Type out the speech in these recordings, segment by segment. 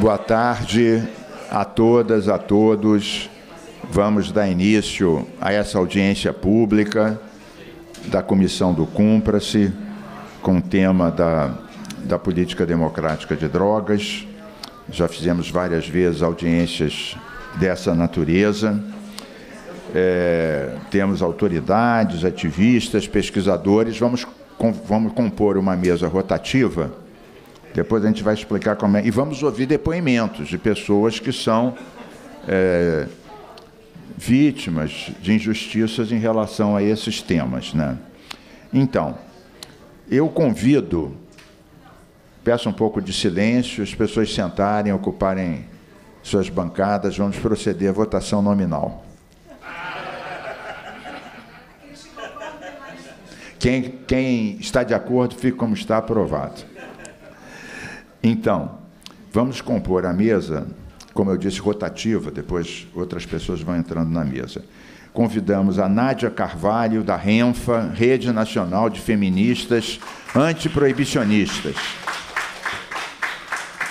Boa tarde a todas, a todos. Vamos dar início a essa audiência pública da Comissão do Cumpra-se, com o tema da, da política democrática de drogas. Já fizemos várias vezes audiências dessa natureza. É, temos autoridades, ativistas, pesquisadores. Vamos, com, vamos compor uma mesa rotativa depois a gente vai explicar como é. E vamos ouvir depoimentos de pessoas que são é, vítimas de injustiças em relação a esses temas. Né? Então, eu convido, peço um pouco de silêncio, as pessoas sentarem, ocuparem suas bancadas, vamos proceder à votação nominal. Quem, quem está de acordo, fique como está aprovado. Então, vamos compor a mesa, como eu disse, rotativa, depois outras pessoas vão entrando na mesa. Convidamos a Nádia Carvalho, da RENFA, Rede Nacional de Feministas Antiproibicionistas.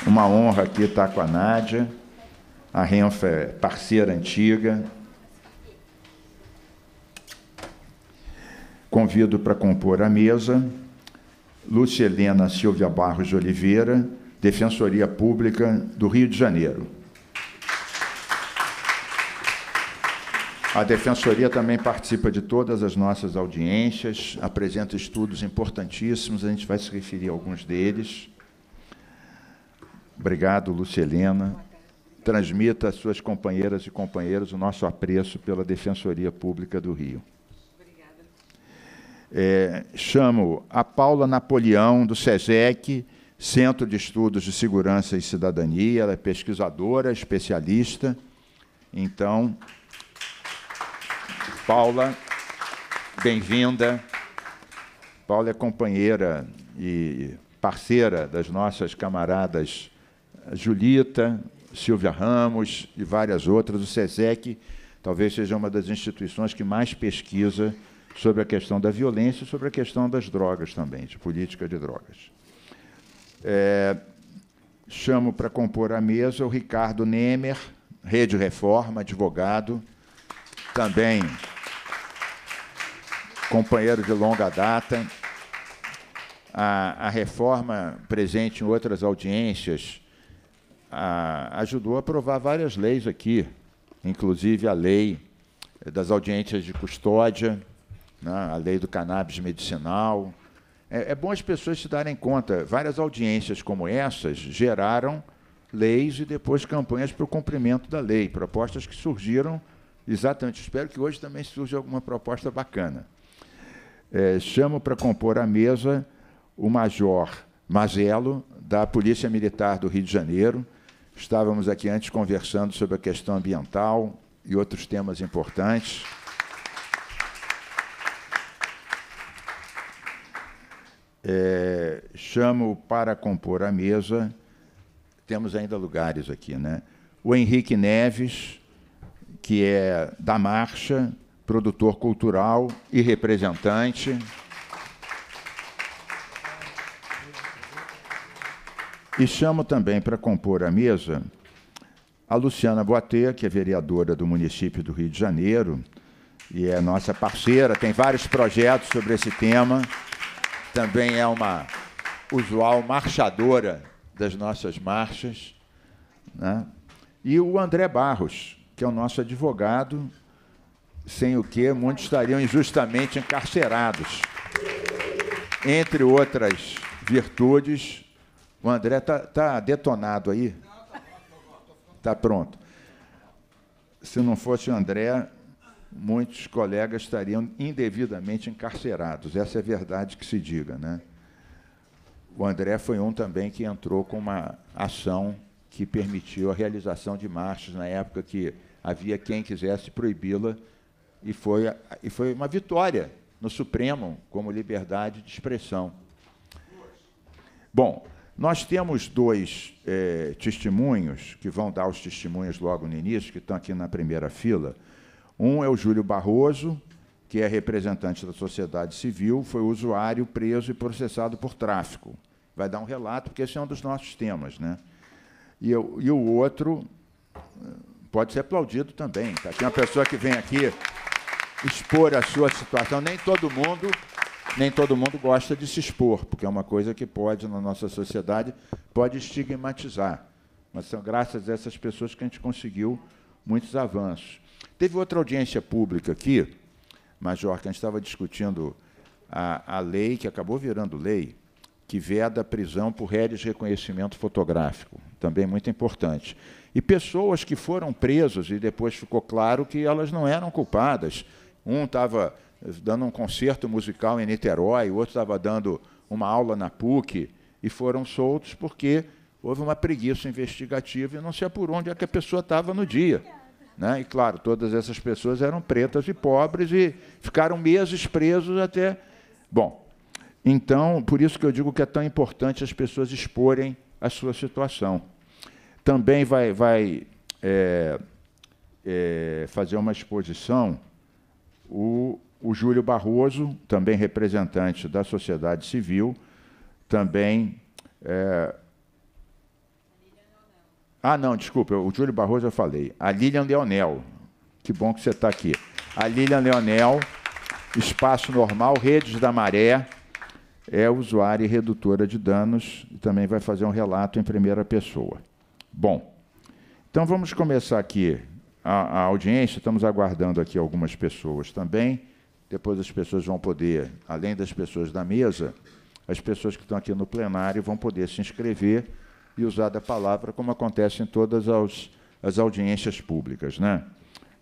Uma honra aqui estar com a Nádia. A RENFA é parceira antiga. Convido para compor a mesa Lúcia Helena Silvia Barros de Oliveira, Defensoria Pública do Rio de Janeiro. A Defensoria também participa de todas as nossas audiências, apresenta estudos importantíssimos, a gente vai se referir a alguns deles. Obrigado, Lúcia Helena. Transmita às suas companheiras e companheiros o nosso apreço pela Defensoria Pública do Rio. É, chamo a Paula Napoleão, do SESEC, Centro de Estudos de Segurança e Cidadania. Ela é pesquisadora, especialista. Então, Paula, bem-vinda. Paula é companheira e parceira das nossas camaradas Julita, Silvia Ramos e várias outras. O SESEC talvez seja uma das instituições que mais pesquisa sobre a questão da violência e sobre a questão das drogas também, de política de drogas. É, chamo para compor a mesa o Ricardo Nemer, Rede Reforma, advogado, também companheiro de longa data. A, a reforma presente em outras audiências a, ajudou a aprovar várias leis aqui, inclusive a lei das audiências de custódia, né, a lei do cannabis medicinal. É, é bom as pessoas se darem conta, várias audiências como essas geraram leis e depois campanhas para o cumprimento da lei, propostas que surgiram exatamente. Espero que hoje também surja alguma proposta bacana. É, chamo para compor a mesa o Major Mazelo, da Polícia Militar do Rio de Janeiro. Estávamos aqui antes conversando sobre a questão ambiental e outros temas importantes. É, chamo para compor a mesa, temos ainda lugares aqui, né? O Henrique Neves, que é da Marcha, produtor cultural e representante. E chamo também para compor a mesa a Luciana Boatê, que é vereadora do município do Rio de Janeiro e é nossa parceira, tem vários projetos sobre esse tema também é uma usual marchadora das nossas marchas. Né? E o André Barros, que é o nosso advogado, sem o que muitos estariam injustamente encarcerados. Entre outras virtudes, o André está tá detonado aí? Está pronto. Se não fosse o André, muitos colegas estariam indevidamente encarcerados. Essa é a verdade que se diga. Né? O André foi um também que entrou com uma ação que permitiu a realização de marchas na época que havia quem quisesse proibi-la, e foi, e foi uma vitória no Supremo como liberdade de expressão. Bom, nós temos dois é, testemunhos que vão dar os testemunhos logo no início, que estão aqui na primeira fila. Um é o Júlio Barroso, que é representante da sociedade civil, foi usuário preso e processado por tráfico. Vai dar um relato, porque esse é um dos nossos temas. Né? e, eu, e o outro eh, pode ser aplaudido também. Tá? Tem uma pessoa que vem aqui expor a sua situação. Nem todo mundo, nem todo mundo gosta de se expor, porque é uma coisa que pode, na nossa sociedade, pode estigmatizar. Mas são graças a essas pessoas que a gente conseguiu muitos avanços. Teve outra audiência pública aqui, Major, que a gente estava discutindo a, a lei, que acabou virando lei, que veda a prisão por rédeas de reconhecimento fotográfico, também muito importante. E pessoas que foram presas e depois ficou claro que elas não eram culpadas. Um estava dando um concerto musical em Niterói, o outro estava dando uma aula na PUC, e foram soltos porque houve uma preguiça investigativa e não se apurou onde é que a pessoa estava no dia. Né? E, claro, todas essas pessoas eram pretas e pobres e ficaram meses presos até. Bom, então, por isso que eu digo que é tão importante as pessoas exporem a sua situação. Também vai, vai é, é, fazer uma exposição o, o Júlio Barroso, também representante da sociedade civil, também é, ah, não, desculpa, o Júlio Barroso eu falei. A Lilian Leonel. Que bom que você está aqui. A Lilian Leonel, espaço normal, redes da maré, é usuária e redutora de danos e também vai fazer um relato em primeira pessoa. Bom, então vamos começar aqui a, a audiência. Estamos aguardando aqui algumas pessoas também. Depois as pessoas vão poder, além das pessoas da mesa, as pessoas que estão aqui no plenário vão poder se inscrever e usar da palavra, como acontece em todas as, as audiências públicas. Né?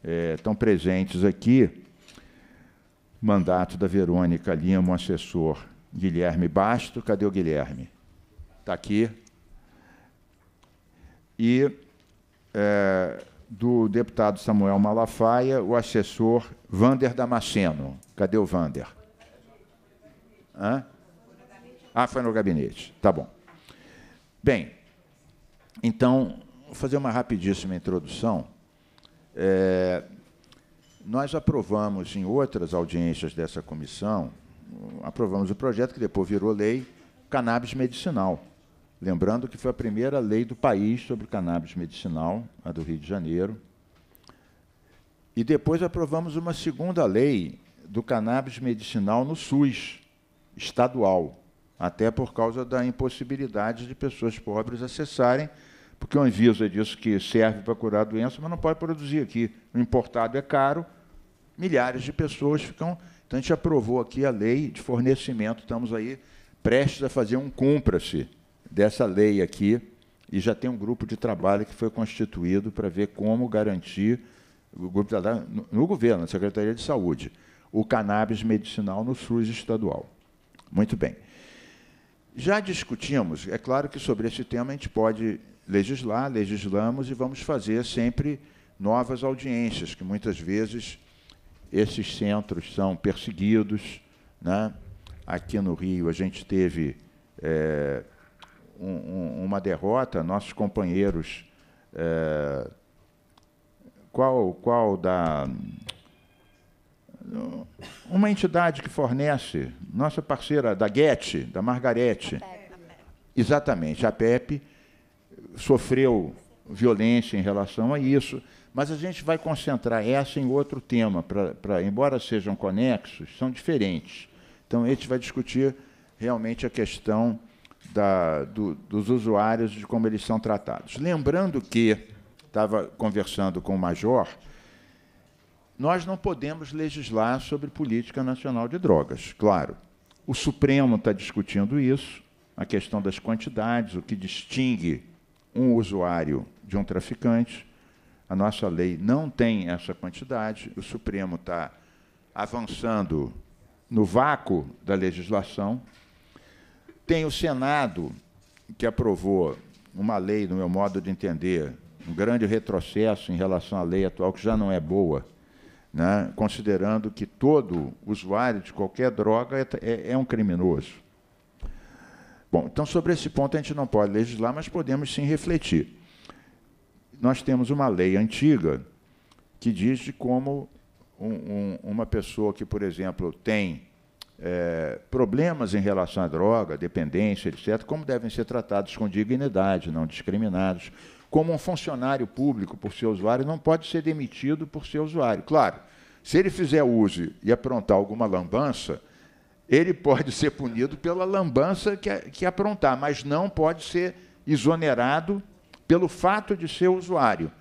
É, estão presentes aqui mandato da Verônica Lima, o assessor Guilherme Basto. Cadê o Guilherme? Está aqui. E é, do deputado Samuel Malafaia, o assessor Vander Damasceno. Cadê o Vander? Hã? Ah, foi no gabinete. Tá bom. Bem, então, vou fazer uma rapidíssima introdução. É, nós aprovamos em outras audiências dessa comissão, aprovamos o projeto que depois virou lei, cannabis medicinal. Lembrando que foi a primeira lei do país sobre cannabis medicinal, a do Rio de Janeiro. E depois aprovamos uma segunda lei do cannabis medicinal no SUS, estadual, até por causa da impossibilidade de pessoas pobres acessarem porque o Anvisa diz que serve para curar a doença, mas não pode produzir aqui. O importado é caro, milhares de pessoas ficam. Então, a gente aprovou aqui a lei de fornecimento, estamos aí prestes a fazer um cumpra-se dessa lei aqui, e já tem um grupo de trabalho que foi constituído para ver como garantir, o grupo de trabalho, no, no governo, na Secretaria de Saúde, o cannabis medicinal no SUS estadual. Muito bem. Já discutimos, é claro que sobre esse tema a gente pode legislar, legislamos e vamos fazer sempre novas audiências, que muitas vezes esses centros são perseguidos. Né? Aqui no Rio a gente teve é, um, um, uma derrota, nossos companheiros. É, qual, qual da. Uma entidade que fornece, nossa parceira da GET, da Margarete. Exatamente, a PEP sofreu violência em relação a isso, mas a gente vai concentrar essa em outro tema, para, embora sejam conexos, são diferentes. Então, a gente vai discutir realmente a questão da, do, dos usuários, de como eles são tratados. Lembrando que, estava conversando com o Major, nós não podemos legislar sobre política nacional de drogas, claro. O Supremo está discutindo isso, a questão das quantidades, o que distingue um usuário de um traficante. A nossa lei não tem essa quantidade. O Supremo está avançando no vácuo da legislação. Tem o Senado, que aprovou uma lei, no meu modo de entender, um grande retrocesso em relação à lei atual, que já não é boa, né? considerando que todo usuário de qualquer droga é, é, é um criminoso. Bom, então sobre esse ponto a gente não pode legislar, mas podemos sim refletir. Nós temos uma lei antiga que diz de como um, um, uma pessoa que, por exemplo, tem é, problemas em relação à droga, dependência, etc., como devem ser tratados com dignidade, não discriminados. Como um funcionário público, por ser usuário, não pode ser demitido por ser usuário. Claro, se ele fizer uso e aprontar alguma lambança, ele pode ser punido pela lambança que, que aprontar, mas não pode ser exonerado pelo fato de ser usuário.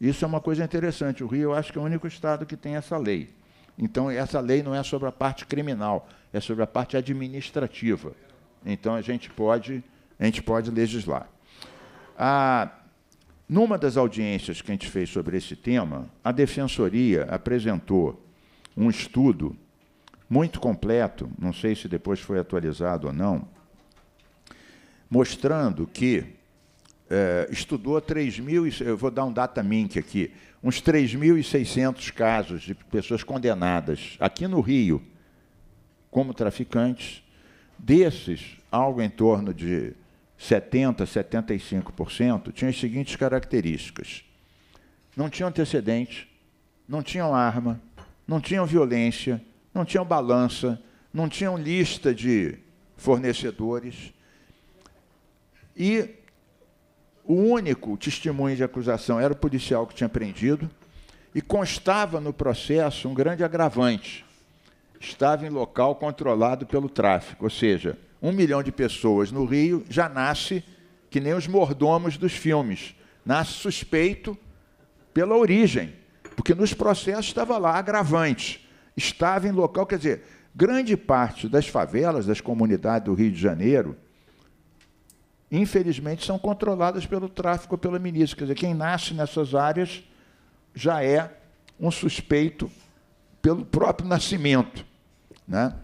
Isso é uma coisa interessante. O Rio, eu acho que é o único estado que tem essa lei. Então, essa lei não é sobre a parte criminal, é sobre a parte administrativa. Então, a gente pode, a gente pode legislar. Ah, numa das audiências que a gente fez sobre esse tema, a Defensoria apresentou um estudo muito completo, não sei se depois foi atualizado ou não, mostrando que é, estudou 3 mil, eu vou dar um data mink aqui, uns 3.600 casos de pessoas condenadas aqui no Rio como traficantes. Desses, algo em torno de 70%, 75% tinham as seguintes características: não tinham antecedente, não tinham arma, não tinham violência, não tinham balança, não tinham lista de fornecedores. E o único testemunho de acusação era o policial que tinha prendido e constava no processo um grande agravante. Estava em local controlado pelo tráfico, ou seja, um milhão de pessoas no Rio já nasce que nem os mordomos dos filmes, nasce suspeito pela origem, porque nos processos estava lá agravante, estava em local, quer dizer, grande parte das favelas, das comunidades do Rio de Janeiro, infelizmente, são controladas pelo tráfico ou pela milícia. Quer dizer, quem nasce nessas áreas já é um suspeito pelo próprio nascimento. Né?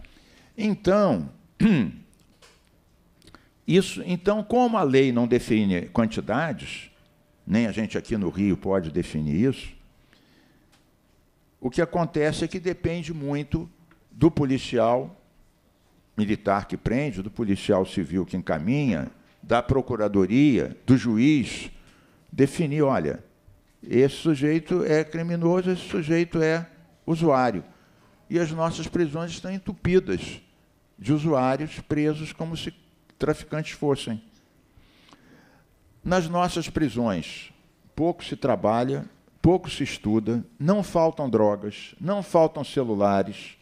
Então, isso, então, como a lei não define quantidades, nem a gente aqui no Rio pode definir isso, o que acontece é que depende muito do policial militar que prende, do policial civil que encaminha, da procuradoria, do juiz, definir, olha, esse sujeito é criminoso, esse sujeito é usuário. E as nossas prisões estão entupidas de usuários presos como se traficantes fossem. Nas nossas prisões, pouco se trabalha, pouco se estuda, não faltam drogas, não faltam celulares.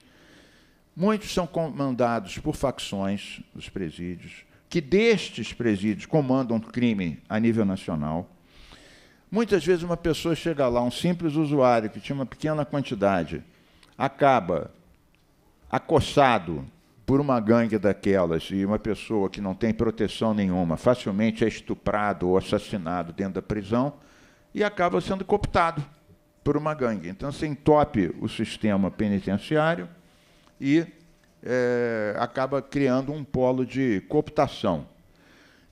Muitos são comandados por facções dos presídios que destes presídios comandam crime a nível nacional. Muitas vezes uma pessoa chega lá, um simples usuário que tinha uma pequena quantidade, acaba acossado por uma gangue daquelas e uma pessoa que não tem proteção nenhuma facilmente é estuprado ou assassinado dentro da prisão e acaba sendo cooptado por uma gangue. Então você entope o sistema penitenciário e é, acaba criando um polo de cooptação.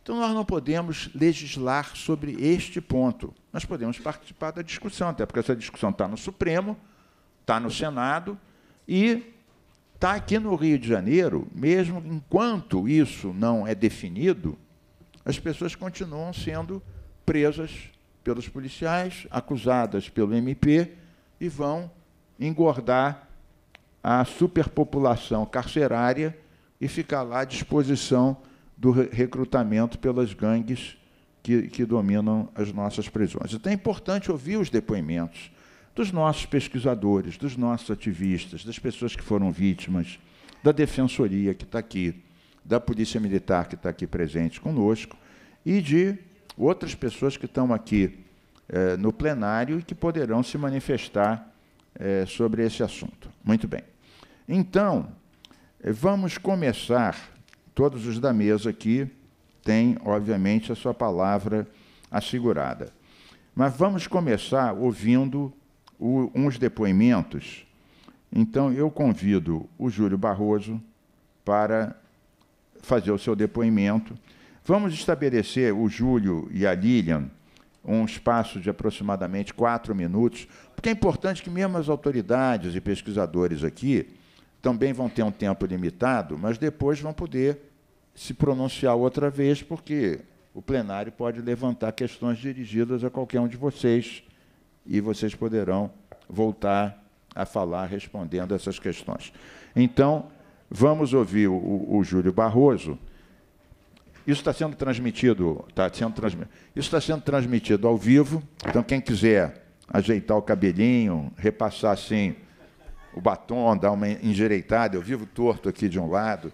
Então, nós não podemos legislar sobre este ponto. Nós podemos participar da discussão, até porque essa discussão está no Supremo, está no Senado e está aqui no Rio de Janeiro, mesmo enquanto isso não é definido, as pessoas continuam sendo presas pelos policiais, acusadas pelo MP e vão engordar a superpopulação carcerária e ficar lá à disposição do recrutamento pelas gangues que, que dominam as nossas prisões. Então é importante ouvir os depoimentos dos nossos pesquisadores, dos nossos ativistas, das pessoas que foram vítimas, da defensoria que está aqui, da Polícia Militar que está aqui presente conosco e de outras pessoas que estão aqui eh, no plenário e que poderão se manifestar eh, sobre esse assunto. Muito bem. Então, eh, vamos começar, todos os da mesa aqui têm, obviamente, a sua palavra assegurada. Mas vamos começar ouvindo o, uns depoimentos. Então, eu convido o Júlio Barroso para fazer o seu depoimento. Vamos estabelecer, o Júlio e a Lilian, um espaço de aproximadamente quatro minutos, porque é importante que mesmo as autoridades e pesquisadores aqui também vão ter um tempo limitado, mas depois vão poder se pronunciar outra vez, porque o plenário pode levantar questões dirigidas a qualquer um de vocês e vocês poderão voltar a falar respondendo essas questões. Então, vamos ouvir o, o Júlio Barroso. Isso está sendo transmitido, está sendo transmitido. Isso está sendo transmitido ao vivo. Então, quem quiser ajeitar o cabelinho, repassar assim o batom, dar uma endireitada, eu vivo torto aqui de um lado,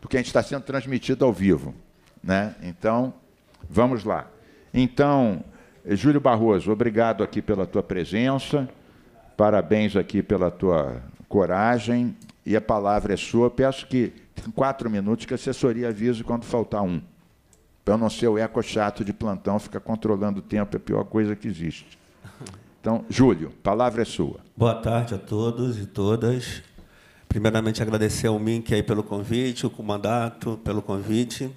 porque a gente está sendo transmitido ao vivo. Né? Então, vamos lá. Então, Júlio Barroso, obrigado aqui pela tua presença, parabéns aqui pela tua coragem, e a palavra é sua. Peço que, quatro minutos, que a assessoria avise quando faltar um. Para não ser o eco chato de plantão, ficar controlando o tempo, é a pior coisa que existe. Então, Júlio, palavra é sua. Boa tarde a todos e todas. Primeiramente, agradecer ao Mink aí pelo convite, o mandato pelo convite.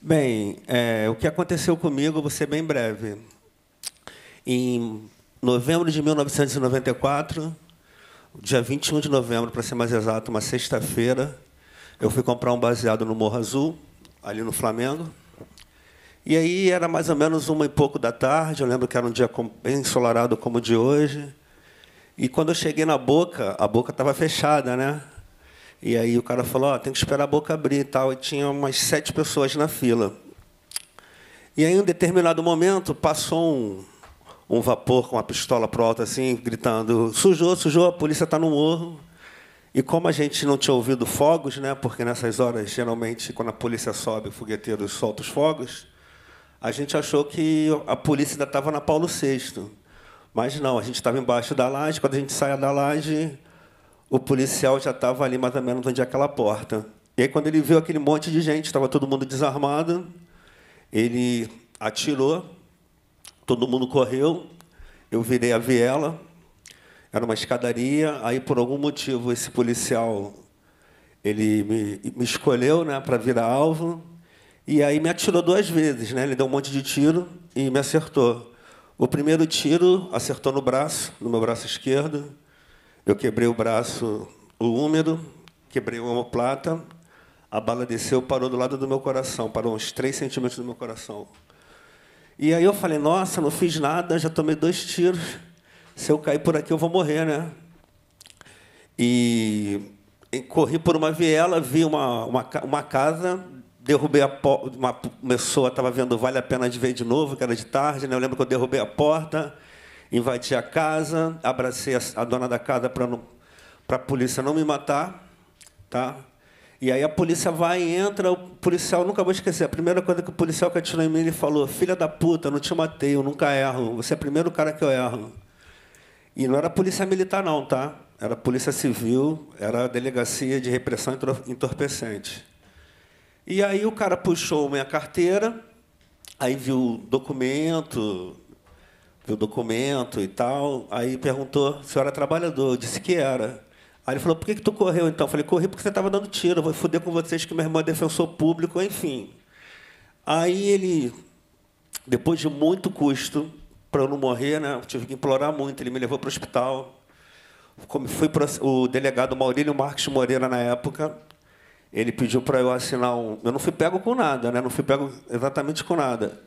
Bem, é, o que aconteceu comigo, vou ser bem breve. Em novembro de 1994, dia 21 de novembro, para ser mais exato, uma sexta-feira, eu fui comprar um baseado no Morro Azul, ali no Flamengo. E aí era mais ou menos uma e pouco da tarde, eu lembro que era um dia bem ensolarado como o de hoje. E quando eu cheguei na boca, a boca estava fechada, né? E aí o cara falou, oh, tem que esperar a boca abrir e tal. E tinha umas sete pessoas na fila. E aí, em um determinado momento, passou um, um vapor com uma pistola pro alto, assim, gritando: sujou, sujou, a polícia está no morro. E como a gente não tinha ouvido fogos, né, porque nessas horas, geralmente, quando a polícia sobe, o fogueteiro solta os fogos, a gente achou que a polícia ainda estava na Paulo VI. Mas não, a gente estava embaixo da laje. Quando a gente saia da laje, o policial já estava ali mais ou menos onde é aquela porta. E aí, quando ele viu aquele monte de gente, estava todo mundo desarmado, ele atirou Todo mundo correu, eu virei a viela, era uma escadaria, aí por algum motivo esse policial ele me, me escolheu né, para virar alvo, e aí me atirou duas vezes, né? Ele deu um monte de tiro e me acertou. O primeiro tiro acertou no braço, no meu braço esquerdo. Eu quebrei o braço, o úmero, quebrei o omoplata. A bala desceu, parou do lado do meu coração, parou uns 3 centímetros do meu coração. E aí eu falei, nossa, não fiz nada, já tomei dois tiros. Se eu cair por aqui, eu vou morrer, né? E corri por uma viela, vi uma, uma, uma casa, derrubei a porta. Uma pessoa estava vendo Vale a Pena de Ver de Novo, que era de tarde, né? Eu lembro que eu derrubei a porta, invadi a casa, abracei a, a dona da casa para a polícia não me matar. Tá? E aí a polícia vai e entra, o policial, nunca vou esquecer, a primeira coisa que o policial que atirou em mim, ele falou, filha da puta, não te matei, eu nunca erro, você é o primeiro cara que eu erro. E não era polícia militar não, tá? Era polícia civil, era delegacia de repressão entorpecente. E aí o cara puxou minha carteira, aí viu documento, viu documento e tal, aí perguntou se eu era trabalhador, eu disse que era. Aí ele falou, por que, que tu correu então? Eu falei, corri porque você estava dando tiro, eu vou foder com vocês que meu irmão é defensor público, enfim. Aí ele, depois de muito custo, para eu não morrer, né, eu tive que implorar muito, ele me levou para o hospital. Fui para o delegado Maurílio Marques Moreira na época, ele pediu para eu assinar um. Eu não fui pego com nada, né? não fui pego exatamente com nada.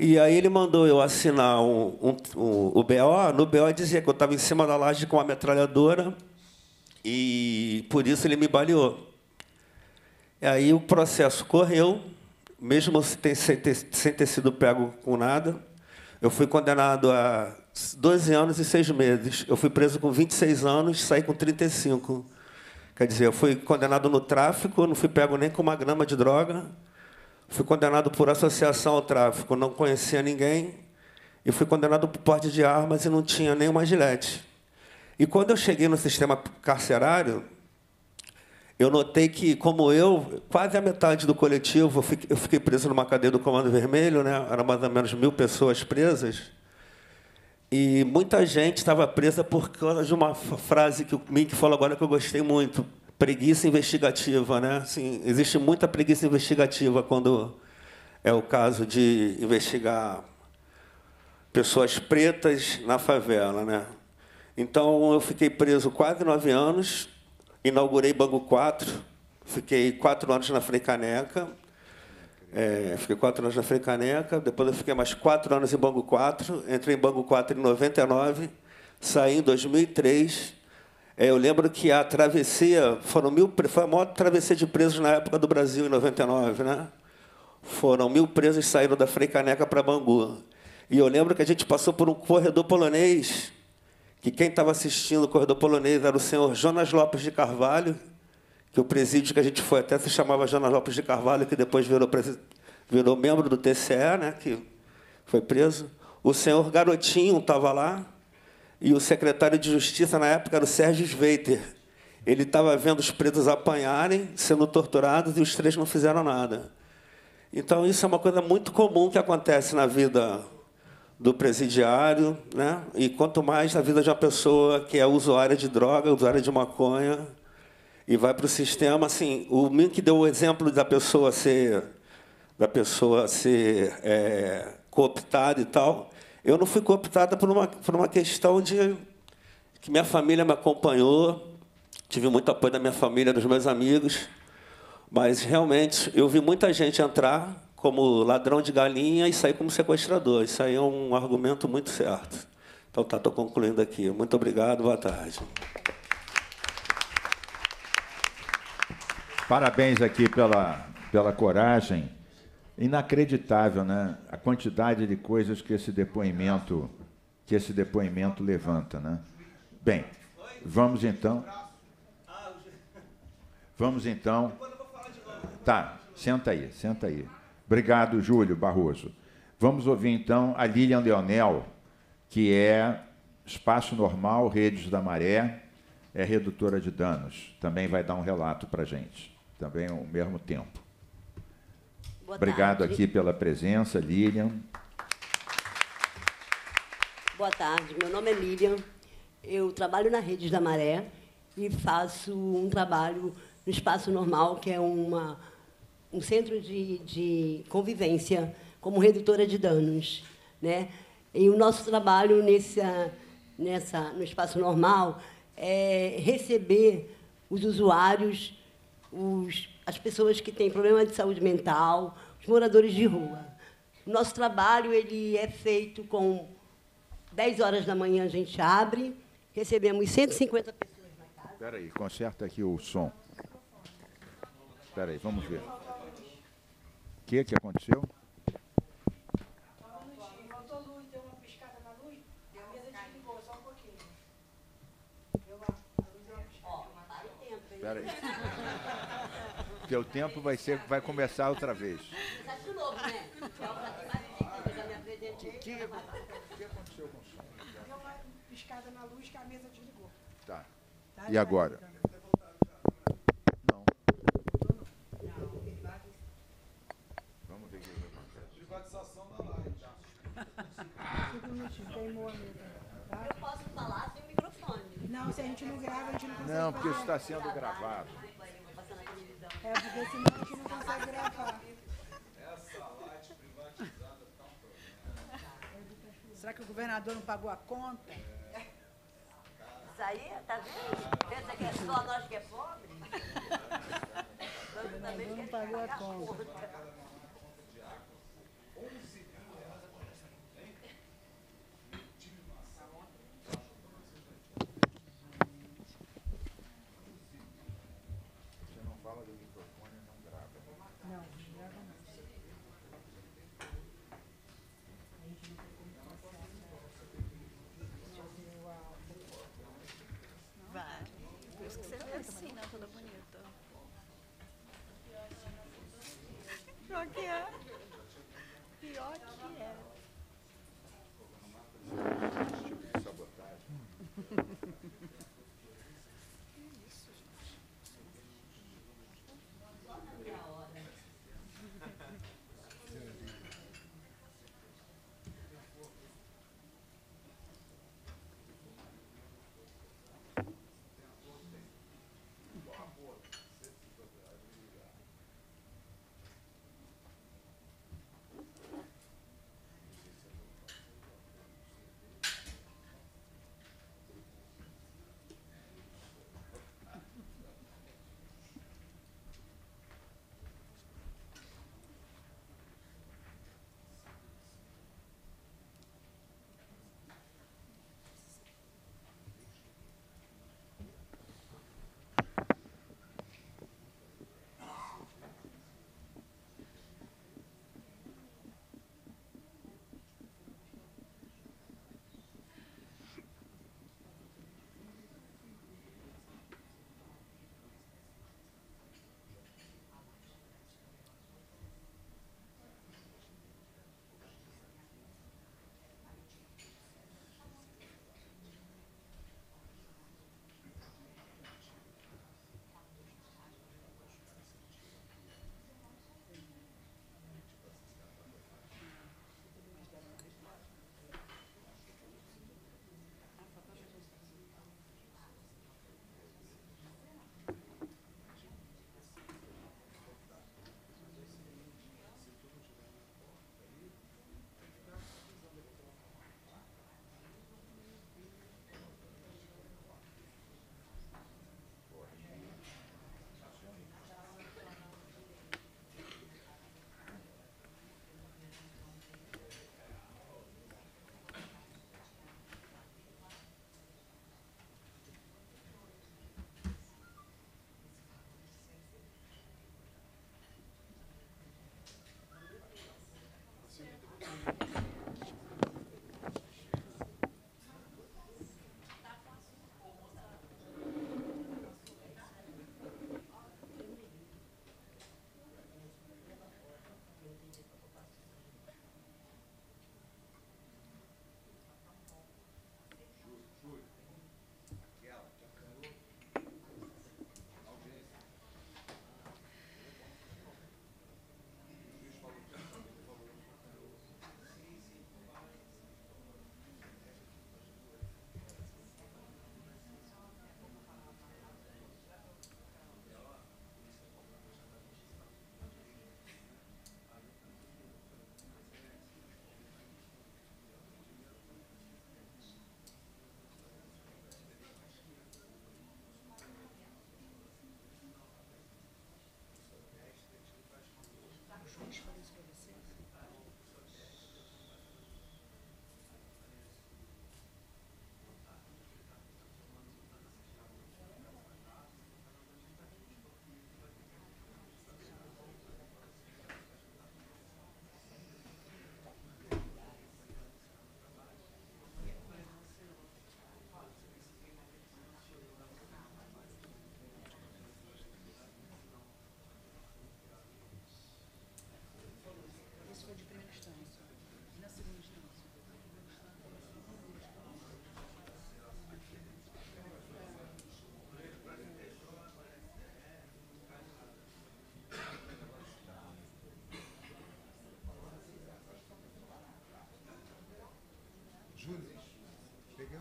E aí ele mandou eu assinar um, um, um, o BO. No BO dizia que eu estava em cima da laje com uma metralhadora e por isso ele me baleou. E aí o processo correu, mesmo sem ter, sem ter sido pego com nada. Eu fui condenado a 12 anos e 6 meses. Eu fui preso com 26 anos, saí com 35. Quer dizer, eu fui condenado no tráfico, não fui pego nem com uma grama de droga. Fui condenado por associação ao tráfico, não conhecia ninguém. E fui condenado por porte de armas e não tinha nenhuma gilete. E quando eu cheguei no sistema carcerário, eu notei que, como eu, quase a metade do coletivo, eu fiquei preso numa cadeia do Comando Vermelho, né? eram mais ou menos mil pessoas presas, e muita gente estava presa por causa de uma frase que o Mink falou agora que eu gostei muito, preguiça investigativa. Né? Assim, existe muita preguiça investigativa quando é o caso de investigar pessoas pretas na favela. Né? Então, eu fiquei preso quase nove anos, inaugurei Banco 4, fiquei quatro anos na Frei Caneca, é, fiquei quatro anos na Frei Caneca, depois eu fiquei mais quatro anos em Banco 4, entrei em Banco 4 em 99, saí em 2003. É, eu lembro que a travessia foram mil, foi a maior travessia de presos na época do Brasil em 99, né? Foram mil presos saíram da Frei Caneca para Bangu. E eu lembro que a gente passou por um corredor polonês, que quem estava assistindo o corredor polonês era o senhor Jonas Lopes de Carvalho, que o presídio que a gente foi até se chamava Jonas Lopes de Carvalho, que depois virou, virou membro do TCE, né? Que foi preso. O senhor Garotinho estava lá, e o secretário de Justiça, na época, era o Sérgio Sveiter. Ele estava vendo os presos apanharem, sendo torturados, e os três não fizeram nada. Então, isso é uma coisa muito comum que acontece na vida do presidiário, né? e quanto mais na vida de uma pessoa que é usuária de droga, usuária de maconha, e vai para o sistema, assim, o Mink deu o exemplo da pessoa ser, da pessoa ser é, cooptada e tal. Eu não fui cooptada por uma, por uma questão de que minha família me acompanhou, tive muito apoio da minha família, dos meus amigos, mas realmente eu vi muita gente entrar como ladrão de galinha e sair como sequestrador. Isso aí é um argumento muito certo. Então tá, estou concluindo aqui. Muito obrigado, boa tarde. Parabéns aqui pela, pela coragem inacreditável, né? A quantidade de coisas que esse depoimento que esse depoimento levanta, né? Bem, vamos então. Vamos então. Tá, senta aí, senta aí. Obrigado, Júlio Barroso. Vamos ouvir então a Lilian Leonel, que é Espaço Normal, Redes da Maré, é redutora de danos. Também vai dar um relato para a gente, também ao mesmo tempo. Boa Obrigado tarde. aqui pela presença, Lilian. Boa tarde, meu nome é Lilian. Eu trabalho na Rede da Maré e faço um trabalho no Espaço Normal, que é uma, um centro de, de convivência como redutora de danos. Né? E o nosso trabalho nessa, nessa, no Espaço Normal é receber os usuários, os as pessoas que têm problema de saúde mental, os moradores de rua. O nosso trabalho ele é feito com 10 horas da manhã a gente abre, recebemos 150 pessoas na casa. Espera aí, conserta aqui o som. Espera aí, vamos ver. O que, que aconteceu? Espera aí. Teu tempo vai, ser, vai começar outra vez. de novo, né? O que, aconteceu com o som? Deu uma piscada na luz que a mesa desligou. Tá. tá e agora? Não. Vamos ver o que acontece. Privatização da live. Eu posso falar sem microfone. Não, se a gente não grava, a gente não consegue Não, porque isso está sendo gravado. É, porque senão a gente não consegue gravar. Essa light privatizada tá um problema. Será que o governador não pagou a conta? Isso aí, tá vendo? Pensa que é só nós que é pobre? O governador não pagou a conta.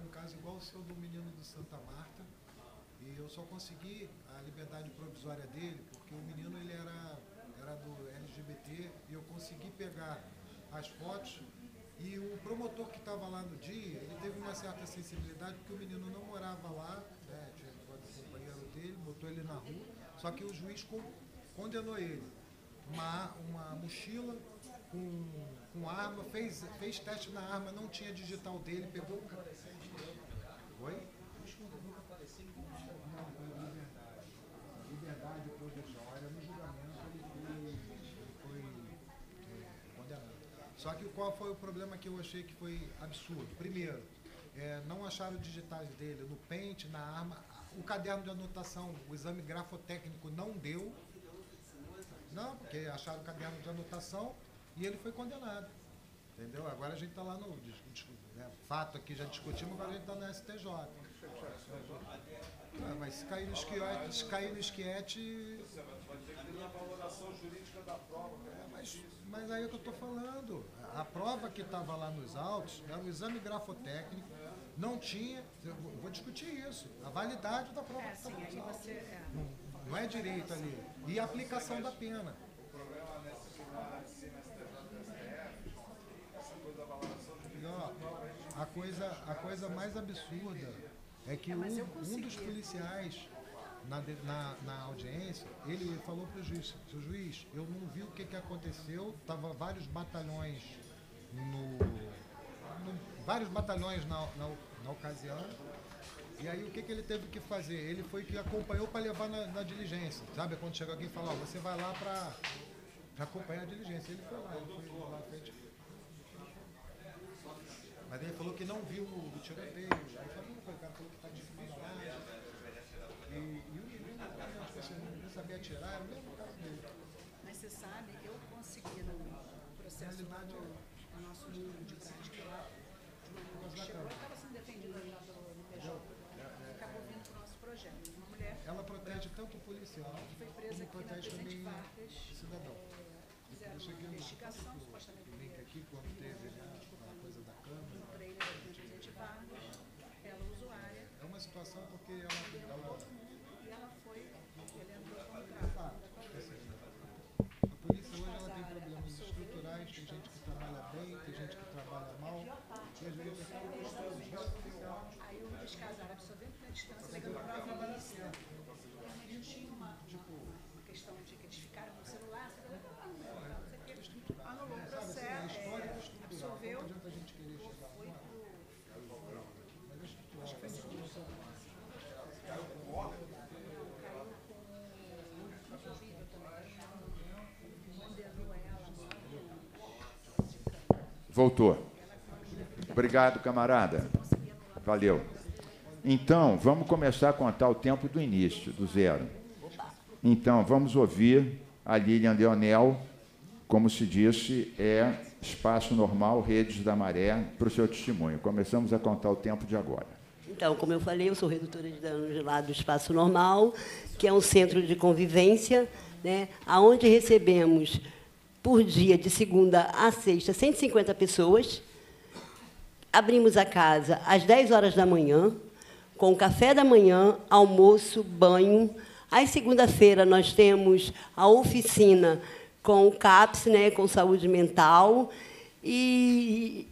Caso igual o seu do menino do Santa Marta. E eu só consegui a liberdade provisória dele porque o menino ele era, era do LGBT e eu consegui pegar as fotos e o promotor que estava lá no dia, ele teve uma certa sensibilidade porque o menino não morava lá, né, tinha o companheiro dele, botou ele na rua, só que o juiz condenou ele. Uma, uma mochila com, com arma, fez, fez teste na arma, não tinha digital dele, pegou o. Oi? Liberdade provisória, no julgamento ele foi, ele foi é, condenado. Só que qual foi o problema que eu achei que foi absurdo? Primeiro, é, não acharam digitais dele no pente, na arma. O caderno de anotação, o exame grafotécnico não deu. Não, porque acharam o caderno de anotação e ele foi condenado. Entendeu? Agora a gente está lá no. Né, fato aqui já discutimos, agora a gente está no STJ. Ah, mas se cair no esquiete. Se cair no esquiete. É, mas, mas aí é o que eu estou falando. A prova que estava lá nos autos era o exame grafotécnico, não tinha. Vou discutir isso. A validade da prova é, que sim, aí você, é. Não, não é direito ali. E a aplicação da pena. a coisa, a coisa mais absurda é que um, um, dos policiais na, na, na, audiência, ele falou para o juiz, seu juiz, eu não vi o que, que aconteceu, tava vários batalhões no, no vários batalhões na, na, na, ocasião, e aí o que, que ele teve que fazer? Ele foi que acompanhou para levar na, na, diligência, sabe? Quando chega alguém e fala, você vai lá para acompanhar a diligência. Ele foi lá, ele foi lá frente mas ele falou que não viu o tiroteio. Aí falou, o cara falou que está de cima. E, e o sabia atirar, era o mesmo caso dele. Mas você sabe, eu consegui no processo lá no, no nosso número de prática lá, de chegou, estava sendo defendida lá no PJ. Acabou vindo para o nosso projeto. Uma mulher. Ela protege tanto o policial, que foi presa como protege também Vargas, cidadão. É, fizeram uma investigação, supostamente. Link aqui, quando teve né, a coisa da câmera. uma situação porque ela. ela e ela foi, ele entrou como A polícia hoje ela tem problemas estruturais, tem gente que trabalha bem, tem gente que trabalha mal, e às vezes acaba Aí o descasar absorvente na distância, ligando para a polícia. Realmente tinha uma, uma questão de que eles ficaram no celular, anulou o processo, absorveu. Não adianta a gente querer chegar lá. Acho que foi Voltou. Obrigado, camarada. Valeu. Então, vamos começar a contar o tempo do início, do zero. Então, vamos ouvir a Lilian Leonel, como se disse, é espaço normal, redes da maré, para o seu testemunho. Começamos a contar o tempo de agora. Então, como eu falei, eu sou redutora de danos lá do Espaço Normal, que é um centro de convivência, né, onde recebemos por dia, de segunda a sexta, 150 pessoas. Abrimos a casa às 10 horas da manhã, com café da manhã, almoço, banho. Às segunda-feira, nós temos a oficina com o CAPS, né, com saúde mental. E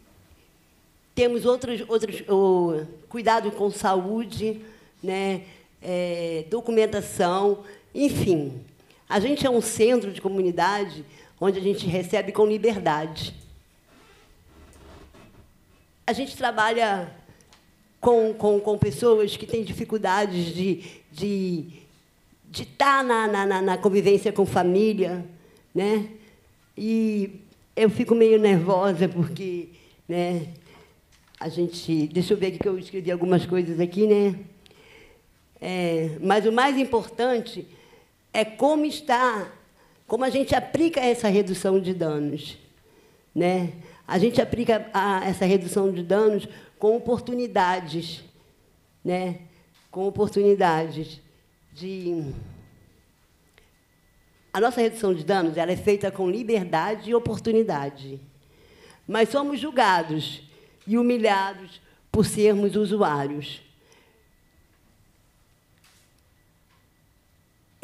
temos outros, outros oh, cuidado com saúde, né, é, documentação, enfim. A gente é um centro de comunidade onde a gente recebe com liberdade. A gente trabalha com, com, com pessoas que têm dificuldades de, de, de estar na, na, na convivência com família, né? E eu fico meio nervosa porque, né? A gente, deixa eu ver aqui que eu escrevi algumas coisas aqui, né? É, mas o mais importante é como está como a gente aplica essa redução de danos? Né? A gente aplica a, essa redução de danos com oportunidades, né? com oportunidades de. A nossa redução de danos ela é feita com liberdade e oportunidade. Mas somos julgados e humilhados por sermos usuários.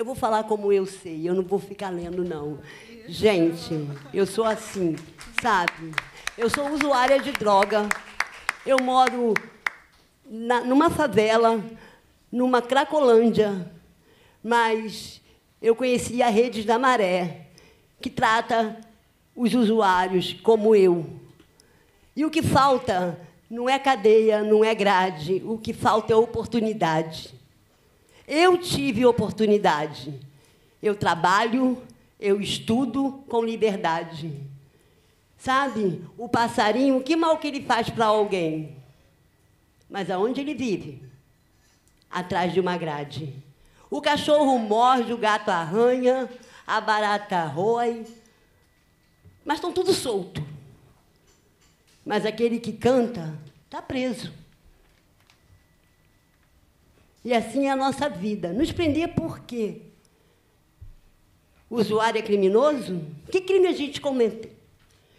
Eu vou falar como eu sei, eu não vou ficar lendo, não. Gente, eu sou assim, sabe? Eu sou usuária de droga. Eu moro na, numa favela, numa Cracolândia, mas eu conheci a Redes da Maré, que trata os usuários como eu. E o que falta não é cadeia, não é grade, o que falta é oportunidade. Eu tive oportunidade. Eu trabalho, eu estudo com liberdade. Sabe, o passarinho, que mal que ele faz para alguém? Mas aonde ele vive? Atrás de uma grade. O cachorro morde, o gato arranha, a barata rói, mas estão tudo solto. Mas aquele que canta está preso. E assim é a nossa vida. Nos prender por quê? O usuário é criminoso? Que crime a gente comete?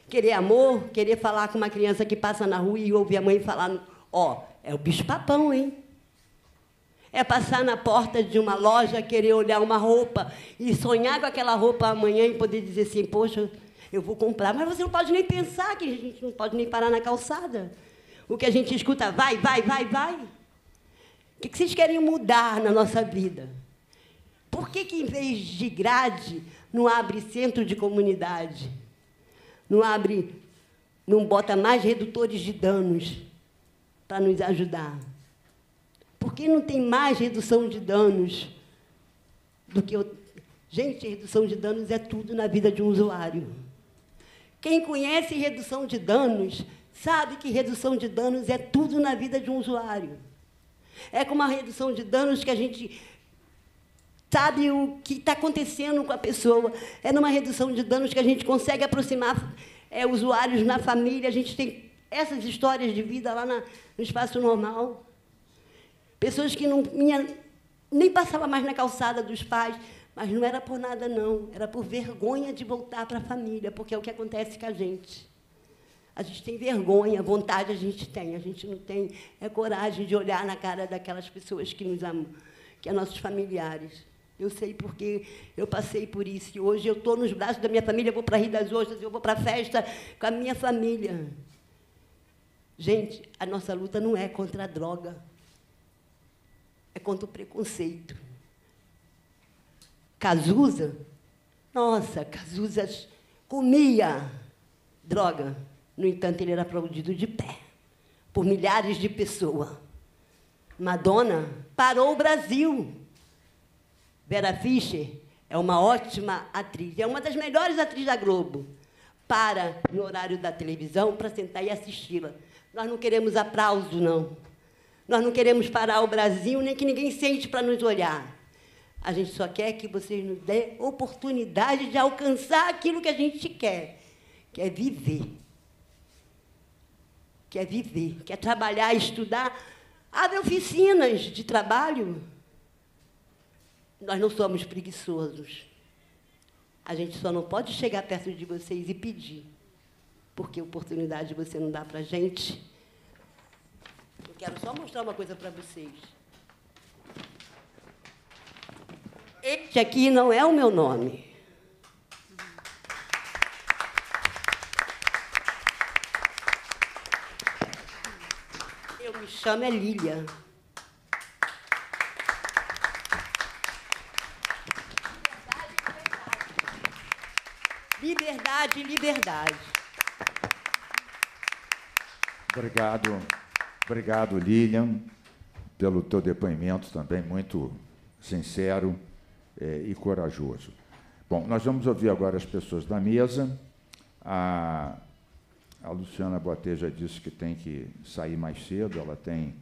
Querer amor, querer falar com uma criança que passa na rua e ouve a mãe falar, ó, oh, é o bicho-papão, hein? É passar na porta de uma loja, querer olhar uma roupa e sonhar com aquela roupa amanhã e poder dizer assim, poxa, eu vou comprar. Mas você não pode nem pensar que a gente não pode nem parar na calçada. O que a gente escuta, vai, vai, vai, vai. O que vocês querem mudar na nossa vida? Por que, que em vez de grade, não abre centro de comunidade? Não abre, não bota mais redutores de danos para nos ajudar? Por que não tem mais redução de danos do que eu... Gente, redução de danos é tudo na vida de um usuário. Quem conhece redução de danos sabe que redução de danos é tudo na vida de um usuário. É como a redução de danos que a gente sabe o que está acontecendo com a pessoa. É numa redução de danos que a gente consegue aproximar é, usuários na família. A gente tem essas histórias de vida lá na, no espaço normal. Pessoas que não minha, nem passavam mais na calçada dos pais, mas não era por nada, não. Era por vergonha de voltar para a família, porque é o que acontece com a gente. A gente tem vergonha, vontade a gente tem, a gente não tem é coragem de olhar na cara daquelas pessoas que nos amam, que são nossos familiares. Eu sei porque eu passei por isso. E hoje eu estou nos braços da minha família, eu vou para Rio das Ostras, eu vou para a festa com a minha família. Gente, a nossa luta não é contra a droga, é contra o preconceito. Cazuza, nossa, Cazuza comia droga. No entanto, ele era aplaudido de pé por milhares de pessoas. Madonna parou o Brasil. Vera Fischer é uma ótima atriz, é uma das melhores atrizes da Globo. Para no horário da televisão para sentar e assisti-la. Nós não queremos aplauso, não. Nós não queremos parar o Brasil, nem que ninguém sente para nos olhar. A gente só quer que vocês nos dêem oportunidade de alcançar aquilo que a gente quer, que é viver quer viver, quer trabalhar, estudar. Abre oficinas de trabalho. Nós não somos preguiçosos. A gente só não pode chegar perto de vocês e pedir, porque oportunidade você não dá para a gente. Eu quero só mostrar uma coisa para vocês. Este aqui não é o meu nome. Chama é Lília. Liberdade, liberdade. Obrigado, obrigado, Lilian, pelo teu depoimento também muito sincero é, e corajoso. Bom, nós vamos ouvir agora as pessoas da mesa. A a Luciana Boatê já disse que tem que sair mais cedo, ela tem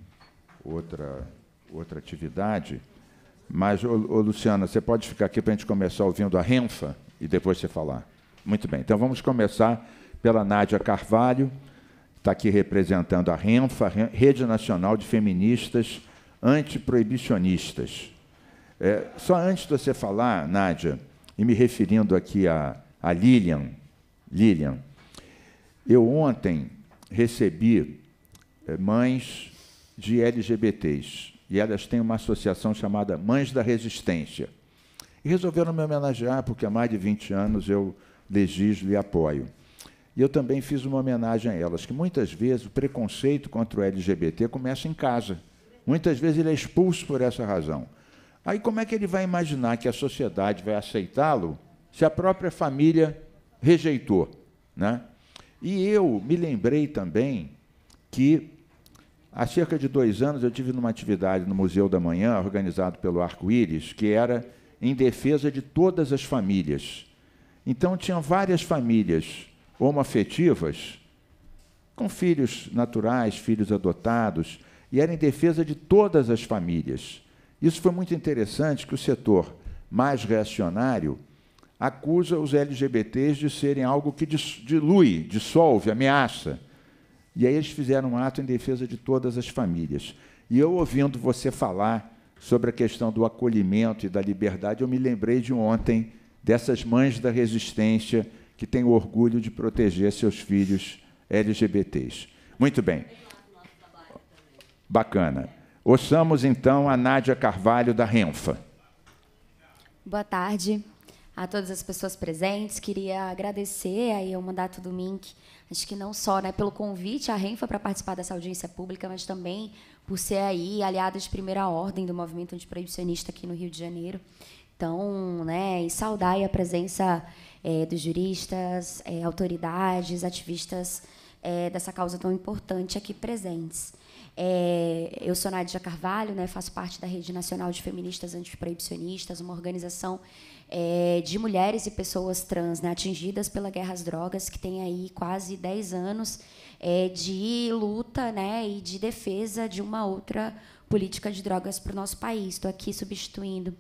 outra, outra atividade. Mas, ô, ô Luciana, você pode ficar aqui para a gente começar ouvindo a Renfa e depois você falar. Muito bem, então vamos começar pela Nádia Carvalho, está aqui representando a Renfa, Rede Nacional de Feministas Antiproibicionistas. É, só antes de você falar, Nádia, e me referindo aqui a, a Lilian, Lilian, eu ontem recebi eh, mães de LGBTs. E elas têm uma associação chamada Mães da Resistência. E resolveram me homenagear, porque há mais de 20 anos eu legislo e apoio. E eu também fiz uma homenagem a elas, que muitas vezes o preconceito contra o LGBT começa em casa. Muitas vezes ele é expulso por essa razão. Aí como é que ele vai imaginar que a sociedade vai aceitá-lo se a própria família rejeitou? Né? E eu me lembrei também que há cerca de dois anos eu tive numa atividade no Museu da Manhã, organizado pelo Arco-Íris, que era em defesa de todas as famílias. Então tinham várias famílias homoafetivas, com filhos naturais, filhos adotados, e era em defesa de todas as famílias. Isso foi muito interessante, que o setor mais reacionário acusa os LGBTs de serem algo que dilui, dissolve, ameaça. E aí eles fizeram um ato em defesa de todas as famílias. E eu ouvindo você falar sobre a questão do acolhimento e da liberdade, eu me lembrei de ontem dessas mães da resistência que têm o orgulho de proteger seus filhos LGBTs. Muito bem. Bacana. Ouçamos então a Nádia Carvalho da Renfa. Boa tarde a todas as pessoas presentes. Queria agradecer aí ao Mandato do MINC, acho que não só né, pelo convite à Renfa para participar dessa audiência pública, mas também por ser aí aliada de primeira ordem do movimento antiproibicionista aqui no Rio de Janeiro. Então, né, e saudar a presença é, dos juristas, é, autoridades, ativistas é, dessa causa tão importante aqui presentes. É, eu sou Nádia Carvalho, né, faço parte da Rede Nacional de Feministas Antiproibicionistas, uma organização é, de mulheres e pessoas trans né, atingidas pela guerra às drogas, que tem aí quase 10 anos é, de luta né, e de defesa de uma outra política de drogas para o nosso país. Estou aqui substituindo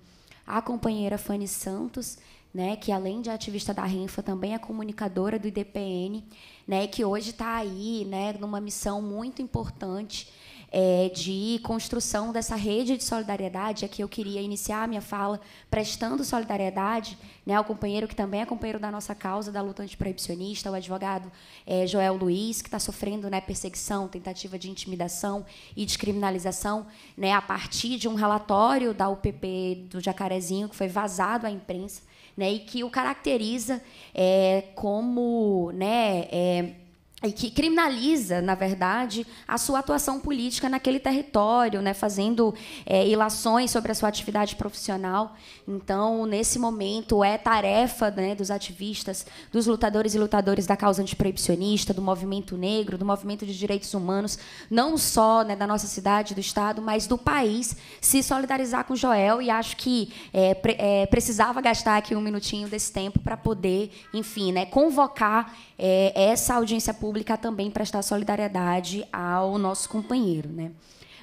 a companheira Fanny Santos, né, que além de ativista da Renfa, também é comunicadora do IDPN, né, que hoje está aí né, numa missão muito importante é, de construção dessa rede de solidariedade. Aqui eu queria iniciar a minha fala prestando solidariedade né, ao companheiro que também é companheiro da nossa causa, da luta antiproibicionista, o advogado é, Joel Luiz, que está sofrendo né, perseguição, tentativa de intimidação e descriminalização né, a partir de um relatório da UPP do Jacarezinho, que foi vazado à imprensa, né, e que o caracteriza é, como né, é, e que criminaliza, na verdade, a sua atuação política naquele território, né, fazendo é, ilações sobre a sua atividade profissional. Então, nesse momento, é tarefa né, dos ativistas, dos lutadores e lutadoras da causa antiproibicionista, do movimento negro, do movimento de direitos humanos, não só né, da nossa cidade, do Estado, mas do país, se solidarizar com Joel. E acho que é, pre é, precisava gastar aqui um minutinho desse tempo para poder, enfim, né, convocar é, essa audiência pública também prestar solidariedade ao nosso companheiro, né?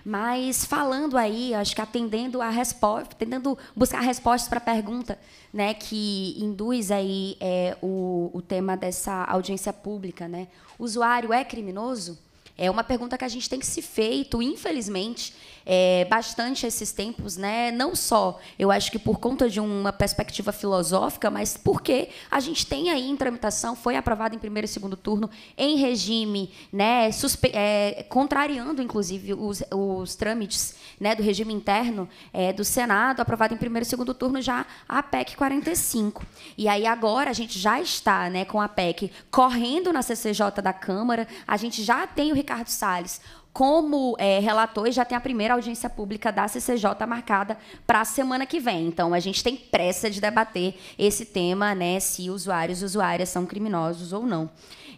Mas falando aí, acho que atendendo a resposta, tentando buscar respostas para a pergunta, né, que induz aí é, o, o tema dessa audiência pública, né? Usuário é criminoso? É uma pergunta que a gente tem que se feito, infelizmente, é, bastante esses tempos, né? Não só, eu acho que por conta de uma perspectiva filosófica, mas porque a gente tem aí em tramitação, foi aprovado em primeiro e segundo turno, em regime, né, é, contrariando, inclusive, os, os trâmites né, do regime interno é, do Senado, aprovado em primeiro e segundo turno já a PEC 45. E aí agora a gente já está né, com a PEC correndo na CCJ da Câmara, a gente já tem o Ricardo Salles como é, relator e já tem a primeira audiência pública da CCJ marcada para a semana que vem. Então, a gente tem pressa de debater esse tema, né, se usuários e usuárias são criminosos ou não.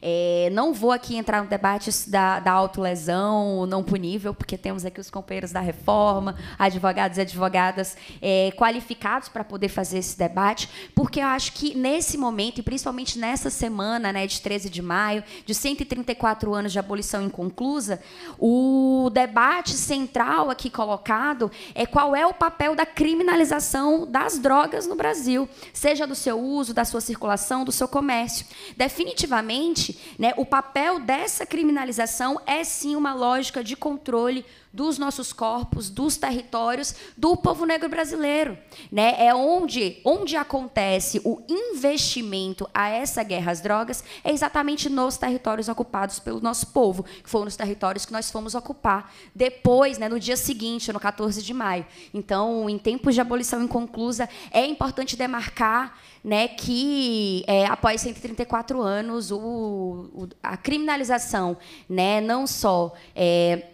É, não vou aqui entrar no debate da, da autolesão não punível, porque temos aqui os companheiros da reforma, advogados e advogadas é, qualificados para poder fazer esse debate, porque eu acho que nesse momento, e principalmente nessa semana né, de 13 de maio, de 134 anos de abolição inconclusa, o debate central aqui colocado é qual é o papel da criminalização das drogas no Brasil, seja do seu uso, da sua circulação, do seu comércio. Definitivamente, né, o papel dessa criminalização é sim uma lógica de controle dos nossos corpos, dos territórios do povo negro brasileiro, né? É onde onde acontece o investimento a essa guerra às drogas é exatamente nos territórios ocupados pelo nosso povo, que foram os territórios que nós fomos ocupar depois, né, no dia seguinte, no 14 de maio. Então, em tempos de abolição inconclusa, é importante demarcar né, que é, após 134 anos o, o, a criminalização, né, não só é,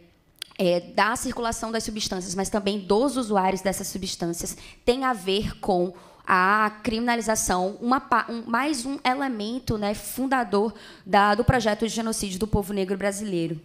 é, da circulação das substâncias, mas também dos usuários dessas substâncias, tem a ver com a criminalização, uma, um, mais um elemento né, fundador da, do projeto de genocídio do povo negro brasileiro.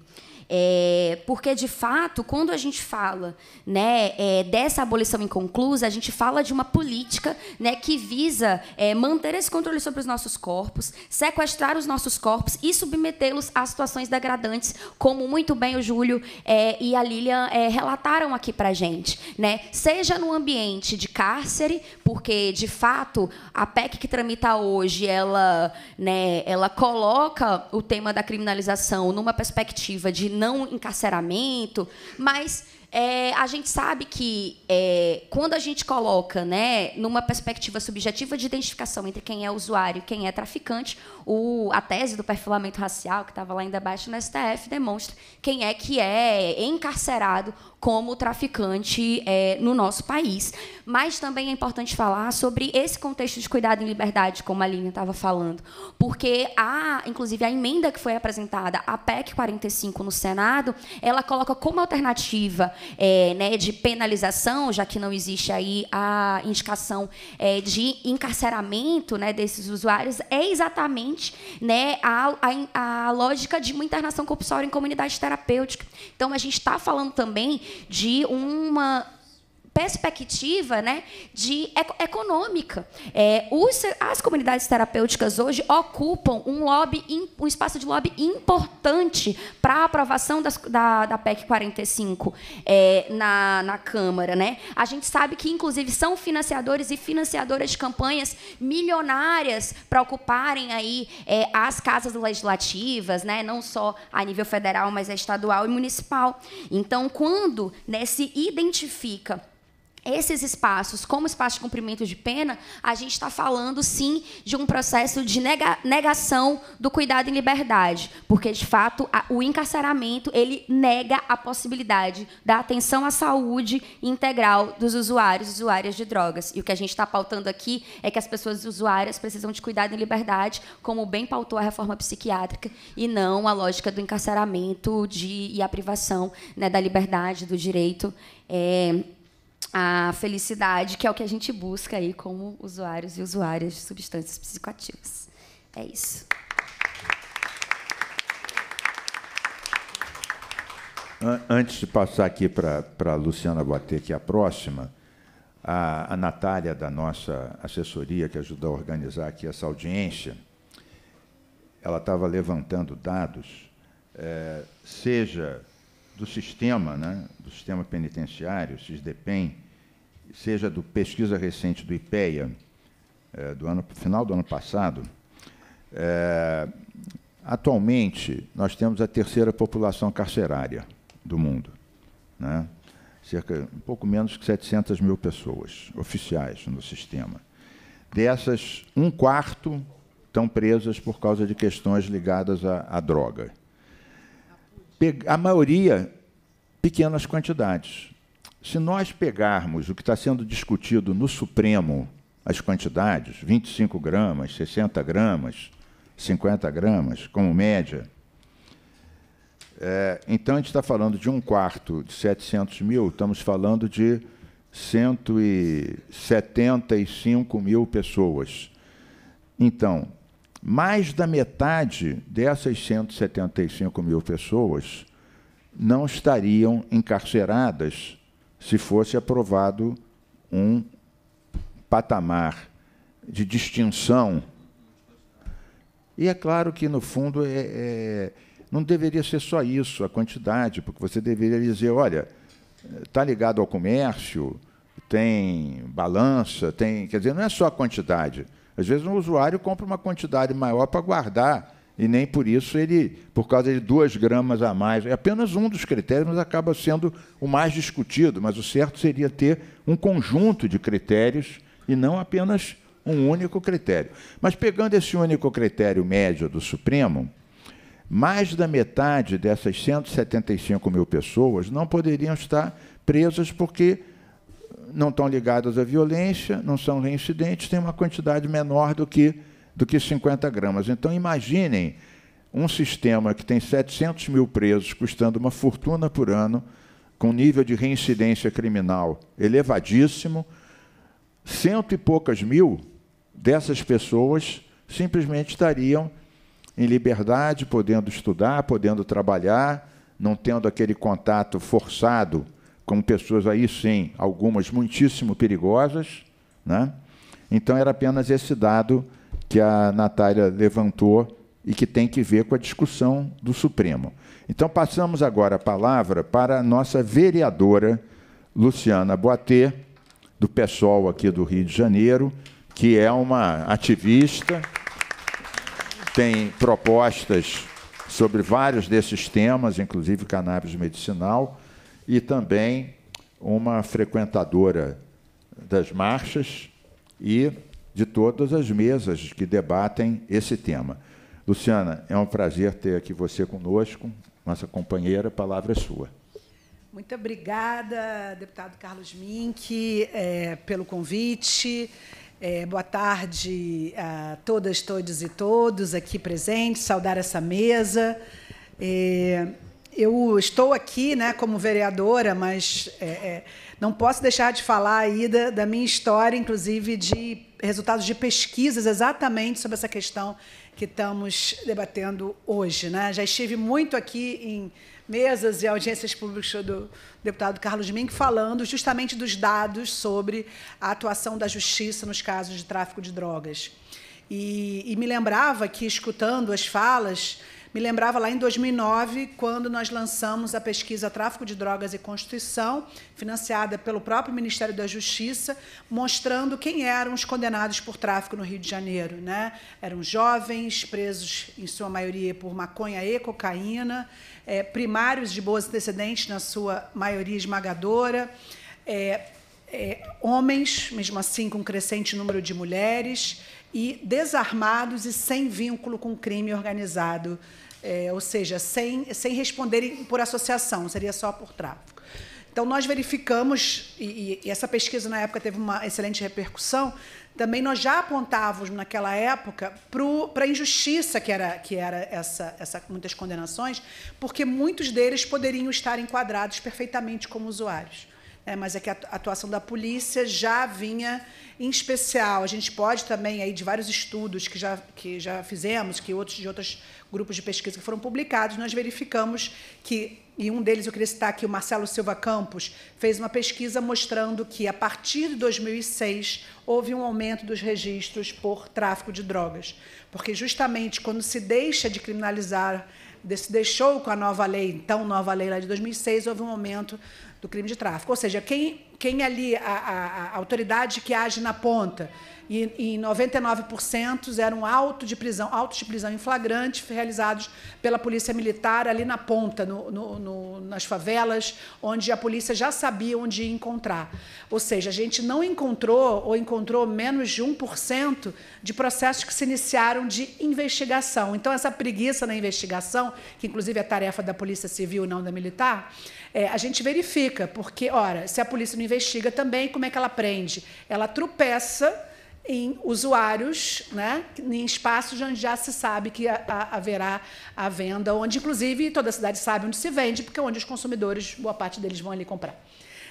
É, porque, de fato, quando a gente fala né, é, dessa abolição inconclusa, a gente fala de uma política né, que visa é, manter esse controle sobre os nossos corpos, sequestrar os nossos corpos e submetê-los a situações degradantes, como muito bem o Júlio é, e a Lilian é, relataram aqui para a gente. Né? Seja no ambiente de cárcere, porque, de fato, a PEC que tramita hoje, ela, né, ela coloca o tema da criminalização numa perspectiva de não encarceramento, mas é, a gente sabe que é, quando a gente coloca né, numa perspectiva subjetiva de identificação entre quem é usuário e quem é traficante, o, a tese do perfilamento racial, que estava lá em debate no STF, demonstra quem é que é encarcerado como traficante é, no nosso país. Mas também é importante falar sobre esse contexto de cuidado em liberdade, como a Aline estava falando, porque a, inclusive a emenda que foi apresentada, a PEC 45 no Senado, ela coloca como alternativa é, né, de penalização, já que não existe aí a indicação é, de encarceramento né, desses usuários, é exatamente né, a, a, a lógica de uma internação compulsória em comunidade terapêutica. Então, a gente está falando também de uma perspectiva né, de econômica. É, os, as comunidades terapêuticas hoje ocupam um, lobby, um espaço de lobby importante para a aprovação das, da, da PEC 45 é, na, na Câmara. Né? A gente sabe que, inclusive, são financiadores e financiadoras de campanhas milionárias para ocuparem aí, é, as casas legislativas, né, não só a nível federal, mas estadual e municipal. Então, quando né, se identifica esses espaços, como espaço de cumprimento de pena, a gente está falando sim de um processo de nega, negação do cuidado em liberdade, porque de fato a, o encarceramento ele nega a possibilidade da atenção à saúde integral dos usuários e usuárias de drogas. E o que a gente está pautando aqui é que as pessoas usuárias precisam de cuidado em liberdade, como bem pautou a reforma psiquiátrica, e não a lógica do encarceramento de, e a privação né, da liberdade, do direito. É, a felicidade, que é o que a gente busca aí como usuários e usuárias de substâncias psicoativas. É isso. Antes de passar aqui para a Luciana Boatê, que é a próxima, a, a Natália, da nossa assessoria, que ajudou a organizar aqui essa audiência, ela estava levantando dados, é, seja do sistema, né, do sistema penitenciário, SISDEPEN, seja do pesquisa recente do IPEA, é, do ano, final do ano passado, é, atualmente nós temos a terceira população carcerária do mundo. Né? Cerca, um pouco menos que 700 mil pessoas oficiais no sistema. Dessas, um quarto estão presas por causa de questões ligadas à, à droga a maioria, pequenas quantidades. Se nós pegarmos o que está sendo discutido no Supremo, as quantidades, 25 gramas, 60 gramas, 50 gramas, como média, é, então a gente está falando de um quarto de 700 mil, estamos falando de 175 mil pessoas. Então, mais da metade dessas 175 mil pessoas não estariam encarceradas se fosse aprovado um patamar de distinção. E é claro que, no fundo, é, é, não deveria ser só isso, a quantidade, porque você deveria dizer: olha, está ligado ao comércio, tem balança, tem. Quer dizer, não é só a quantidade. Às vezes um usuário compra uma quantidade maior para guardar e nem por isso ele, por causa de duas gramas a mais, é apenas um dos critérios, mas acaba sendo o mais discutido. Mas o certo seria ter um conjunto de critérios e não apenas um único critério. Mas pegando esse único critério médio do Supremo, mais da metade dessas 175 mil pessoas não poderiam estar presas porque não estão ligadas à violência, não são reincidentes, têm uma quantidade menor do que do que 50 gramas. Então, imaginem um sistema que tem 700 mil presos, custando uma fortuna por ano, com nível de reincidência criminal elevadíssimo, cento e poucas mil dessas pessoas simplesmente estariam em liberdade, podendo estudar, podendo trabalhar, não tendo aquele contato forçado com pessoas aí sim, algumas muitíssimo perigosas. Né? Então era apenas esse dado que a Natália levantou e que tem que ver com a discussão do Supremo. Então, passamos agora a palavra para a nossa vereadora Luciana Boatê, do PSOL aqui do Rio de Janeiro, que é uma ativista, tem propostas sobre vários desses temas, inclusive cannabis medicinal, e também uma frequentadora das marchas e de todas as mesas que debatem esse tema. Luciana, é um prazer ter aqui você conosco, nossa companheira, a palavra é sua. Muito obrigada, deputado Carlos Mink, é, pelo convite. É, boa tarde a todas, todos e todos aqui presentes, saudar essa mesa. É, eu estou aqui né, como vereadora, mas é, é não posso deixar de falar aí da, da minha história, inclusive de resultados de pesquisas exatamente sobre essa questão que estamos debatendo hoje. Né? Já estive muito aqui em mesas e audiências públicas do deputado Carlos Mink falando justamente dos dados sobre a atuação da justiça nos casos de tráfico de drogas. E, e me lembrava que, escutando as falas, me lembrava lá em 2009, quando nós lançamos a pesquisa Tráfico de Drogas e Constituição, financiada pelo próprio Ministério da Justiça, mostrando quem eram os condenados por tráfico no Rio de Janeiro. Né? Eram jovens, presos, em sua maioria, por maconha e cocaína, é, primários de boas antecedentes, na sua maioria esmagadora, é, é, homens, mesmo assim, com crescente número de mulheres, e desarmados e sem vínculo com crime organizado é, ou seja, sem, sem responderem por associação, seria só por tráfico. Então, nós verificamos, e, e, essa pesquisa na época teve uma excelente repercussão, também nós já apontávamos naquela época para a injustiça que era, que era essa, essa, muitas condenações, porque muitos deles poderiam estar enquadrados perfeitamente como usuários. É, mas é que a atuação da polícia já vinha em especial. A gente pode também, aí, de vários estudos que já, que já fizemos, que outros de outras grupos de pesquisa que foram publicados, nós verificamos que, e um deles eu queria citar aqui, o Marcelo Silva Campos, fez uma pesquisa mostrando que, a partir de 2006, houve um aumento dos registros por tráfico de drogas. Porque, justamente, quando se deixa de criminalizar, se deixou com a nova lei, então, nova lei lá de 2006, houve um aumento do crime de tráfico. Ou seja, quem, quem ali, a, a, a autoridade que age na ponta, e, e 99% eram autos de prisão, autos de prisão em flagrante realizados pela polícia militar ali na ponta, no, no, no, nas favelas, onde a polícia já sabia onde encontrar. Ou seja, a gente não encontrou ou encontrou menos de 1% de processos que se iniciaram de investigação. Então, essa preguiça na investigação, que inclusive é tarefa da Polícia Civil e não da militar, é, a gente verifica, porque, ora, se a polícia não investiga também, como é que ela prende? Ela tropeça em usuários, né, em espaços onde já se sabe que haverá a venda, onde, inclusive, toda a cidade sabe onde se vende, porque é onde os consumidores, boa parte deles, vão ali comprar.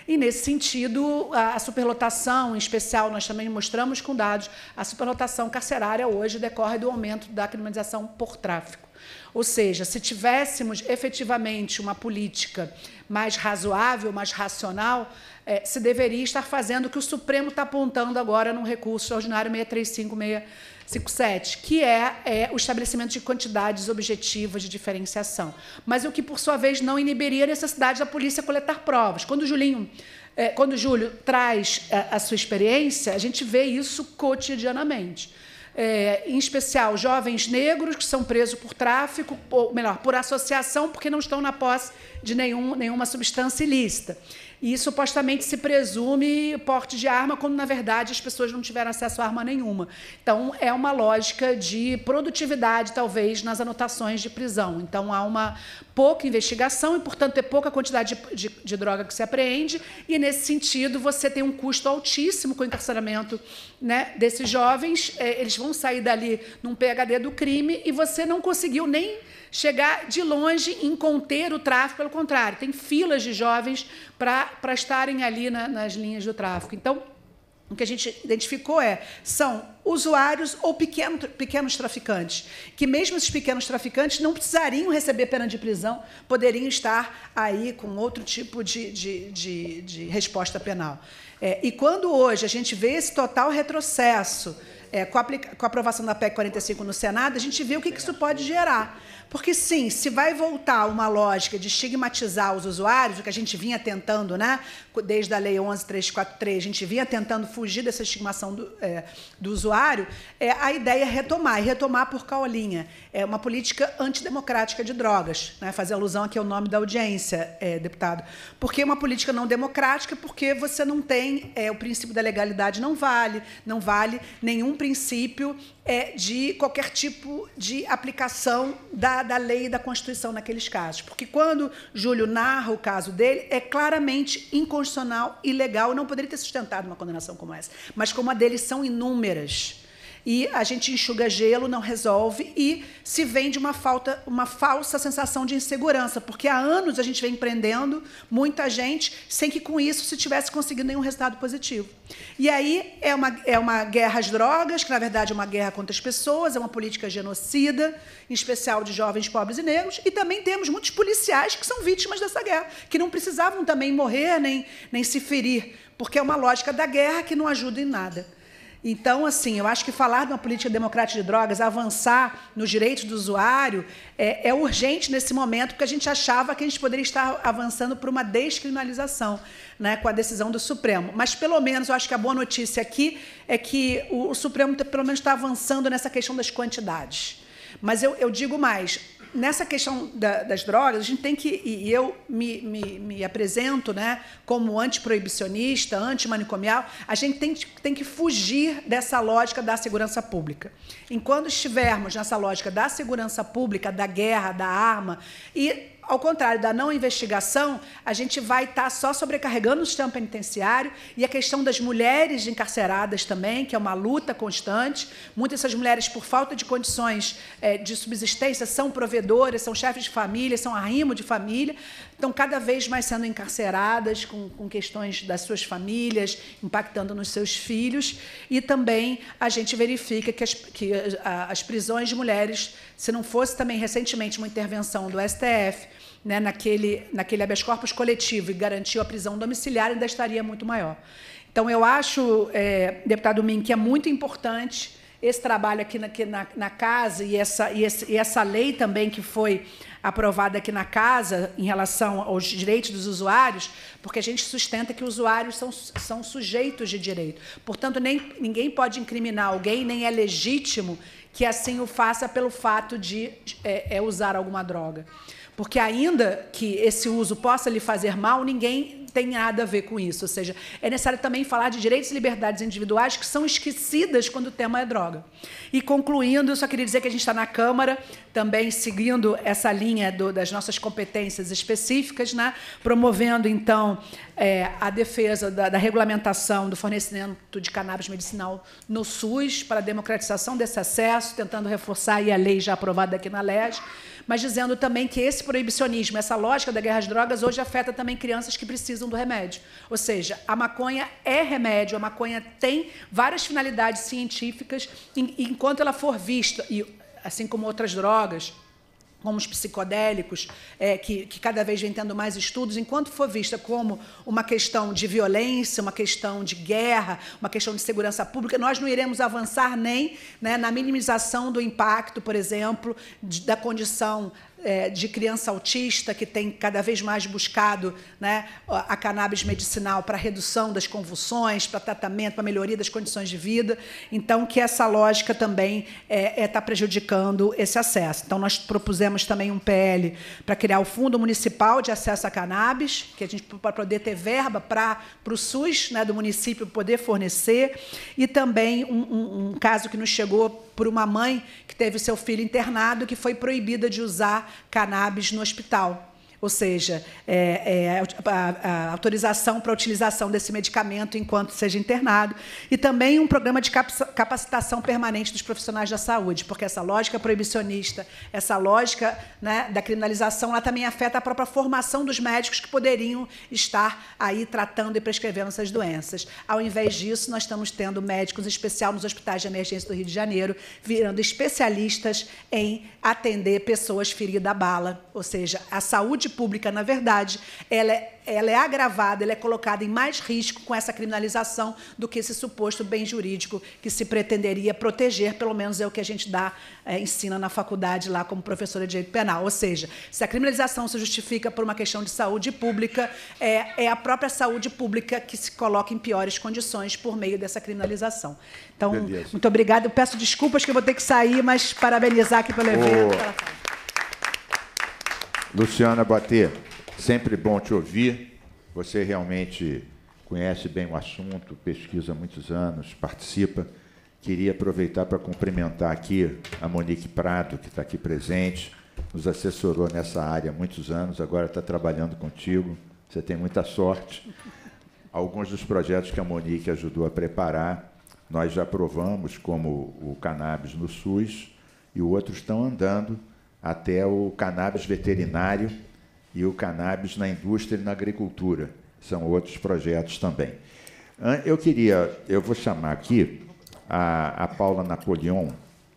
E, nesse sentido, a superlotação, em especial, nós também mostramos com dados, a superlotação carcerária hoje decorre do aumento da criminalização por tráfico. Ou seja, se tivéssemos efetivamente uma política mais razoável, mais racional, é, se deveria estar fazendo o que o Supremo está apontando agora no recurso extraordinário 635657, que é, é, o estabelecimento de quantidades objetivas de diferenciação. Mas o que, por sua vez, não inibiria a necessidade da polícia coletar provas. Quando o Julinho, é, quando o Júlio traz a, a sua experiência, a gente vê isso cotidianamente. É, em especial jovens negros que são presos por tráfico, ou melhor, por associação, porque não estão na posse de nenhum, nenhuma substância ilícita. E supostamente se presume porte de arma, quando na verdade as pessoas não tiveram acesso a arma nenhuma. Então é uma lógica de produtividade, talvez, nas anotações de prisão. Então há uma pouca investigação e, portanto, é pouca quantidade de, de, de droga que se apreende, e nesse sentido você tem um custo altíssimo com o encarceramento né, desses jovens. É, eles vão sair dali num PHD do crime e você não conseguiu nem chegar de longe em conter o tráfico, pelo contrário, tem filas de jovens para estarem ali na, nas linhas do tráfico. Então, o que a gente identificou é são usuários ou pequeno, pequenos traficantes, que mesmo esses pequenos traficantes não precisariam receber pena de prisão, poderiam estar aí com outro tipo de, de, de, de resposta penal. É, e quando hoje a gente vê esse total retrocesso é, com, a, com, a, aprovação da PEC 45 no Senado, a gente vê o que, que isso pode gerar. Porque, sim, se vai voltar uma lógica de estigmatizar os usuários, o que a gente vinha tentando, né, desde a Lei 11.343, a gente vinha tentando fugir dessa estigmação do, é, do usuário, é, a ideia é retomar, e retomar por caolinha. É uma política antidemocrática de drogas, né, fazer alusão aqui ao nome da audiência, é, deputado. Porque é uma política não democrática, porque você não tem, é, o princípio da legalidade não vale, não vale nenhum princípio é, de qualquer tipo de aplicação da, da lei e da Constituição naqueles casos. Porque quando Júlio narra o caso dele, é claramente inconstitucional, ilegal, não poderia ter sustentado uma condenação como essa. Mas como a dele são inúmeras e a gente enxuga gelo, não resolve e se vende uma falta, uma falsa sensação de insegurança, porque há anos a gente vem empreendendo muita gente sem que com isso se tivesse conseguido nenhum resultado positivo. E aí é uma, é uma guerra às drogas, que na verdade é uma guerra contra as pessoas, é uma política genocida, em especial de jovens pobres e negros, e também temos muitos policiais que são vítimas dessa guerra, que não precisavam também morrer nem, nem se ferir, porque é uma lógica da guerra que não ajuda em nada. Então, assim, eu acho que falar de uma política democrática de drogas, avançar nos direitos do usuário, é, é, urgente nesse momento, porque a gente achava que a gente poderia estar avançando para uma descriminalização né, com a decisão do Supremo. Mas, pelo menos, eu acho que a boa notícia aqui é que o, o Supremo, pelo menos, está avançando nessa questão das quantidades. Mas eu, eu digo mais: nessa questão da, das drogas, a gente tem que, e eu me, me, me apresento né, como antiproibicionista, antimanicomial, a gente tem, tem que fugir dessa lógica da segurança pública. Enquanto estivermos nessa lógica da segurança pública, da guerra, da arma, e ao contrário da não investigação, a gente vai estar só sobrecarregando o sistema penitenciário e a questão das mulheres encarceradas também, que é uma luta constante. Muitas dessas mulheres, por falta de condições é, de subsistência, são provedoras, são chefes de família, são arrimo de família, estão cada vez mais sendo encarceradas com, com questões das suas famílias, impactando nos seus filhos. E também a gente verifica que as, que as prisões de mulheres, se não fosse também recentemente uma intervenção do STF, né, naquele, naquele habeas corpus coletivo e garantiu a prisão domiciliar, ainda estaria muito maior. Então, eu acho, é, deputado Min, que é muito importante esse trabalho aqui na, na, na casa e essa, e, esse, e essa lei também que foi aprovada aqui na casa em relação aos direitos dos usuários, porque a gente sustenta que os usuários são, são sujeitos de direito. Portanto, nem, ninguém pode incriminar alguém, nem é legítimo que assim o faça pelo fato de é, é usar alguma droga. Porque ainda que esse uso possa lhe fazer mal, ninguém tem nada a ver com isso. Ou seja, é necessário também falar de direitos e liberdades individuais que são esquecidas quando o tema é droga. E concluindo, eu só queria dizer que a gente está na Câmara, também seguindo essa linha do, das nossas competências específicas, né? promovendo, então, é, a defesa da, da, regulamentação do fornecimento de cannabis medicinal no SUS, para a democratização desse acesso, tentando reforçar a lei já aprovada aqui na LES mas dizendo também que esse proibicionismo, essa lógica da guerra às drogas, hoje afeta também crianças que precisam do remédio. Ou seja, a maconha é remédio, a maconha tem várias finalidades científicas, e enquanto ela for vista, e assim como outras drogas, como os psicodélicos, é, que, que, cada vez vem tendo mais estudos, enquanto for vista como uma questão de violência, uma questão de guerra, uma questão de segurança pública, nós não iremos avançar nem né, na minimização do impacto, por exemplo, de, da condição é, de criança autista, que tem cada vez mais buscado né, a cannabis medicinal para redução das convulsões, para tratamento, para melhoria das condições de vida. Então, que essa lógica também está é, é, tá prejudicando esse acesso. Então, nós propusemos também um PL para criar o Fundo Municipal de Acesso a Cannabis, que a gente para poder ter verba para o SUS né, do município poder fornecer, e também um, um, um caso que nos chegou por uma mãe que teve seu filho internado que foi proibida de usar cannabis no hospital ou seja, é, é, a, a, autorização para a utilização desse medicamento enquanto seja internado, e também um programa de capacitação permanente dos profissionais da saúde, porque essa lógica proibicionista, essa lógica né, da criminalização, ela também afeta a própria formação dos médicos que poderiam estar aí tratando e prescrevendo essas doenças. Ao invés disso, nós estamos tendo médicos, em especial nos hospitais de emergência do Rio de Janeiro, virando especialistas em atender pessoas feridas a bala, ou seja, a saúde pública, na verdade, ela é, ela é agravada, ela é colocada em mais risco com essa criminalização do que esse suposto bem jurídico que se pretenderia proteger, pelo menos é o que a gente dá, é, ensina na faculdade lá como professora de direito penal. Ou seja, se a criminalização se justifica por uma questão de saúde pública, é, é a própria saúde pública que se coloca em piores condições por meio dessa criminalização. Então, Beleza. muito obrigada. Eu peço desculpas que eu vou ter que sair, mas parabenizar aqui pelo evento. Oh. Luciana Bater, sempre bom te ouvir. Você realmente conhece bem o assunto, pesquisa há muitos anos, participa. Queria aproveitar para cumprimentar aqui a Monique Prado, que está aqui presente, nos assessorou nessa área há muitos anos, agora está trabalhando contigo. Você tem muita sorte. Alguns dos projetos que a Monique ajudou a preparar, nós já aprovamos, como o cannabis no SUS, e outros estão andando até o cannabis veterinário e o cannabis na indústria e na agricultura. São outros projetos também. Eu queria, eu vou chamar aqui a, a Paula Napoleão,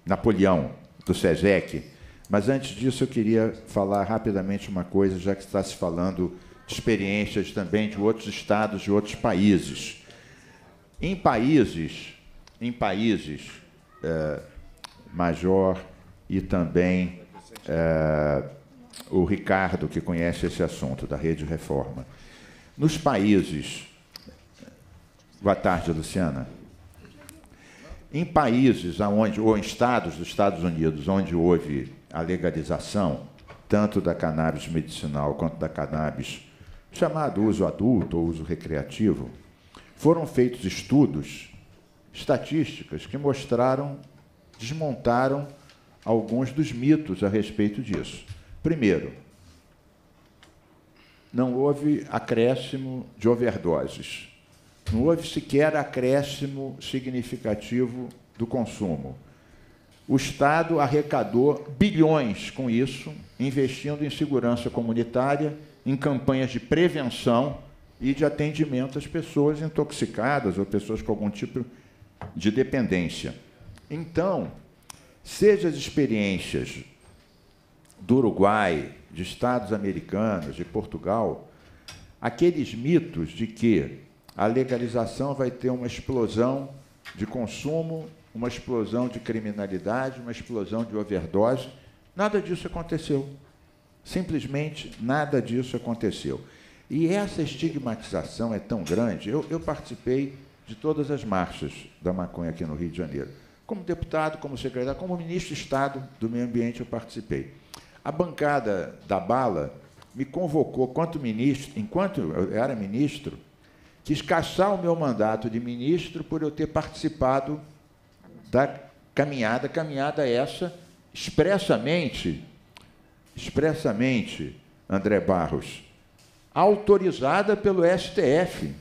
Napoleão, do SESEC, mas antes disso eu queria falar rapidamente uma coisa, já que está se falando de experiências também de outros estados, de outros países. Em países, em países, é, Major e também é, o Ricardo, que conhece esse assunto, da Rede Reforma. Nos países. Boa tarde, Luciana. Em países onde, ou em estados dos Estados Unidos, onde houve a legalização, tanto da cannabis medicinal quanto da cannabis chamado uso adulto ou uso recreativo, foram feitos estudos, estatísticas, que mostraram, desmontaram alguns dos mitos a respeito disso. Primeiro, não houve acréscimo de overdoses. Não houve sequer acréscimo significativo do consumo. O Estado arrecadou bilhões com isso, investindo em segurança comunitária, em campanhas de prevenção e de atendimento às pessoas intoxicadas ou pessoas com algum tipo de dependência. Então, seja as experiências do Uruguai, de Estados americanos, de Portugal, aqueles mitos de que a legalização vai ter uma explosão de consumo, uma explosão de criminalidade, uma explosão de overdose, nada disso aconteceu. Simplesmente nada disso aconteceu. E essa estigmatização é tão grande. Eu, eu participei de todas as marchas da maconha aqui no Rio de Janeiro. Como deputado, como secretário, como ministro de Estado do Meio Ambiente, eu participei. A bancada da bala me convocou, quanto ministro, enquanto eu era ministro, quis caçar o meu mandato de ministro por eu ter participado da caminhada, caminhada essa expressamente, expressamente, André Barros, autorizada pelo STF,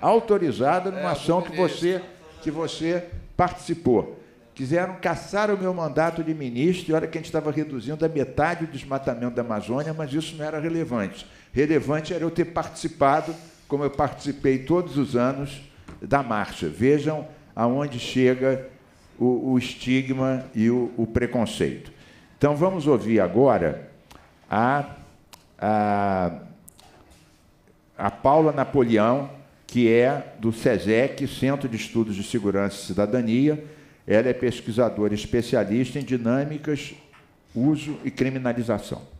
autorizada numa é, ação que você que você participou. Quiseram caçar o meu mandato de ministro, e olha que a gente estava reduzindo a metade do desmatamento da Amazônia, mas isso não era relevante. Relevante era eu ter participado, como eu participei todos os anos, da marcha. Vejam aonde chega o, o estigma e o, o, preconceito. Então vamos ouvir agora a, a, a Paula Napoleão, que é do SESEC, Centro de Estudos de Segurança e Cidadania, ela é pesquisadora especialista em dinâmicas, uso e criminalização.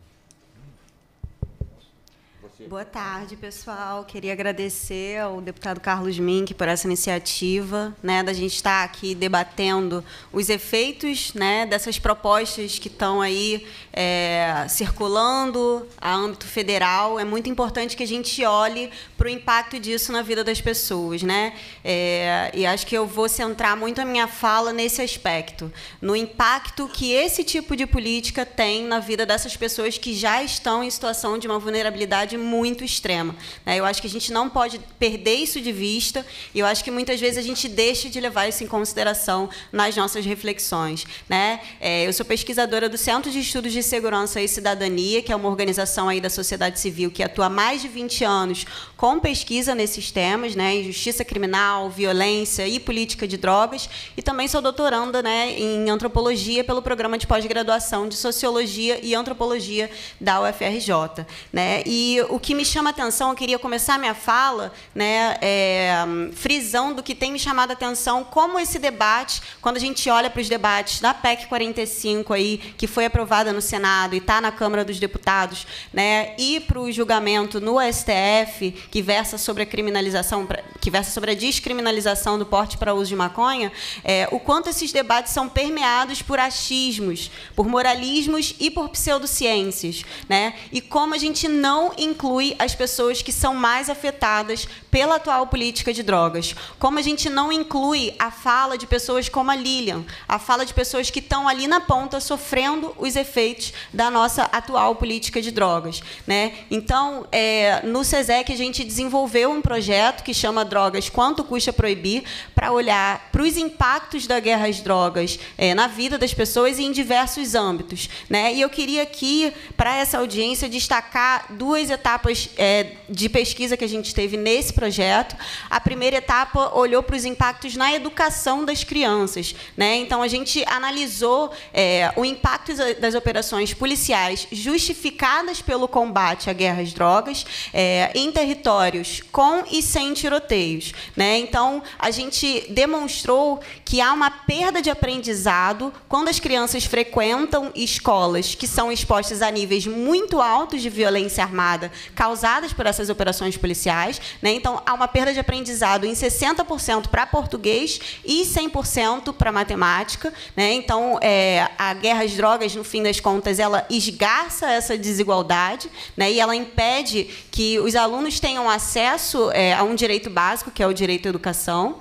Boa tarde, pessoal. Queria agradecer ao deputado Carlos Mink por essa iniciativa, né, da gente estar aqui debatendo os efeitos, né, dessas propostas que estão aí é, circulando a âmbito federal. É muito importante que a gente olhe para o impacto disso na vida das pessoas, né? É, e acho que eu vou centrar muito a minha fala nesse aspecto, no impacto que esse tipo de política tem na vida dessas pessoas que já estão em situação de uma vulnerabilidade muito extrema. Né? Eu acho que a gente não pode perder isso de vista e eu acho que muitas vezes a gente deixa de levar isso em consideração nas nossas reflexões. Né? É, eu sou pesquisadora do Centro de Estudos de Segurança e Cidadania, que é uma organização aí da sociedade civil que atua há mais de 20 anos com pesquisa nesses temas, né, justiça criminal, violência e política de drogas, e também sou doutoranda né, em antropologia pelo programa de pós-graduação de sociologia e antropologia da UFRJ. Né? E o que me chama a atenção, eu queria começar minha fala né, é, frisando que tem me chamado a atenção como esse debate, quando a gente olha para os debates da PEC 45 aí, que foi aprovada no Senado e está na Câmara dos Deputados, né, e para o julgamento no STF, que versa sobre a criminalização, que versa sobre a descriminalização do porte para uso de maconha, é, o quanto esses debates são permeados por achismos, por moralismos e por pseudociências, né? E como a gente não inclui as pessoas que são mais afetadas pela atual política de drogas, como a gente não inclui a fala de pessoas como a Lilian, a fala de pessoas que estão ali na ponta sofrendo os efeitos da nossa atual política de drogas, né? Então, é, no SESEC a gente gente desenvolveu um projeto que chama Drogas Quanto Custa Proibir, para olhar para os impactos da guerra às drogas é, na vida das pessoas e em diversos âmbitos. Né? E eu queria aqui, para essa audiência, destacar duas etapas é, de pesquisa que a gente teve nesse projeto. A primeira etapa olhou para os impactos na educação das crianças. Né? Então, a gente analisou é, o impacto das operações policiais justificadas pelo combate à guerra às drogas é, em territórios territórios com e sem tiroteios. Né? Então, a gente demonstrou que há uma perda de aprendizado quando as crianças frequentam escolas que são expostas a níveis muito altos de violência armada causadas por essas operações policiais. Né? Então, há uma perda de aprendizado em 60% para português e 100% para matemática. Né? Então, é, a guerra às drogas, no fim das contas, ela esgarça essa desigualdade né? e ela impede que os alunos tenham acesso é, a um direito básico, que é o direito à educação,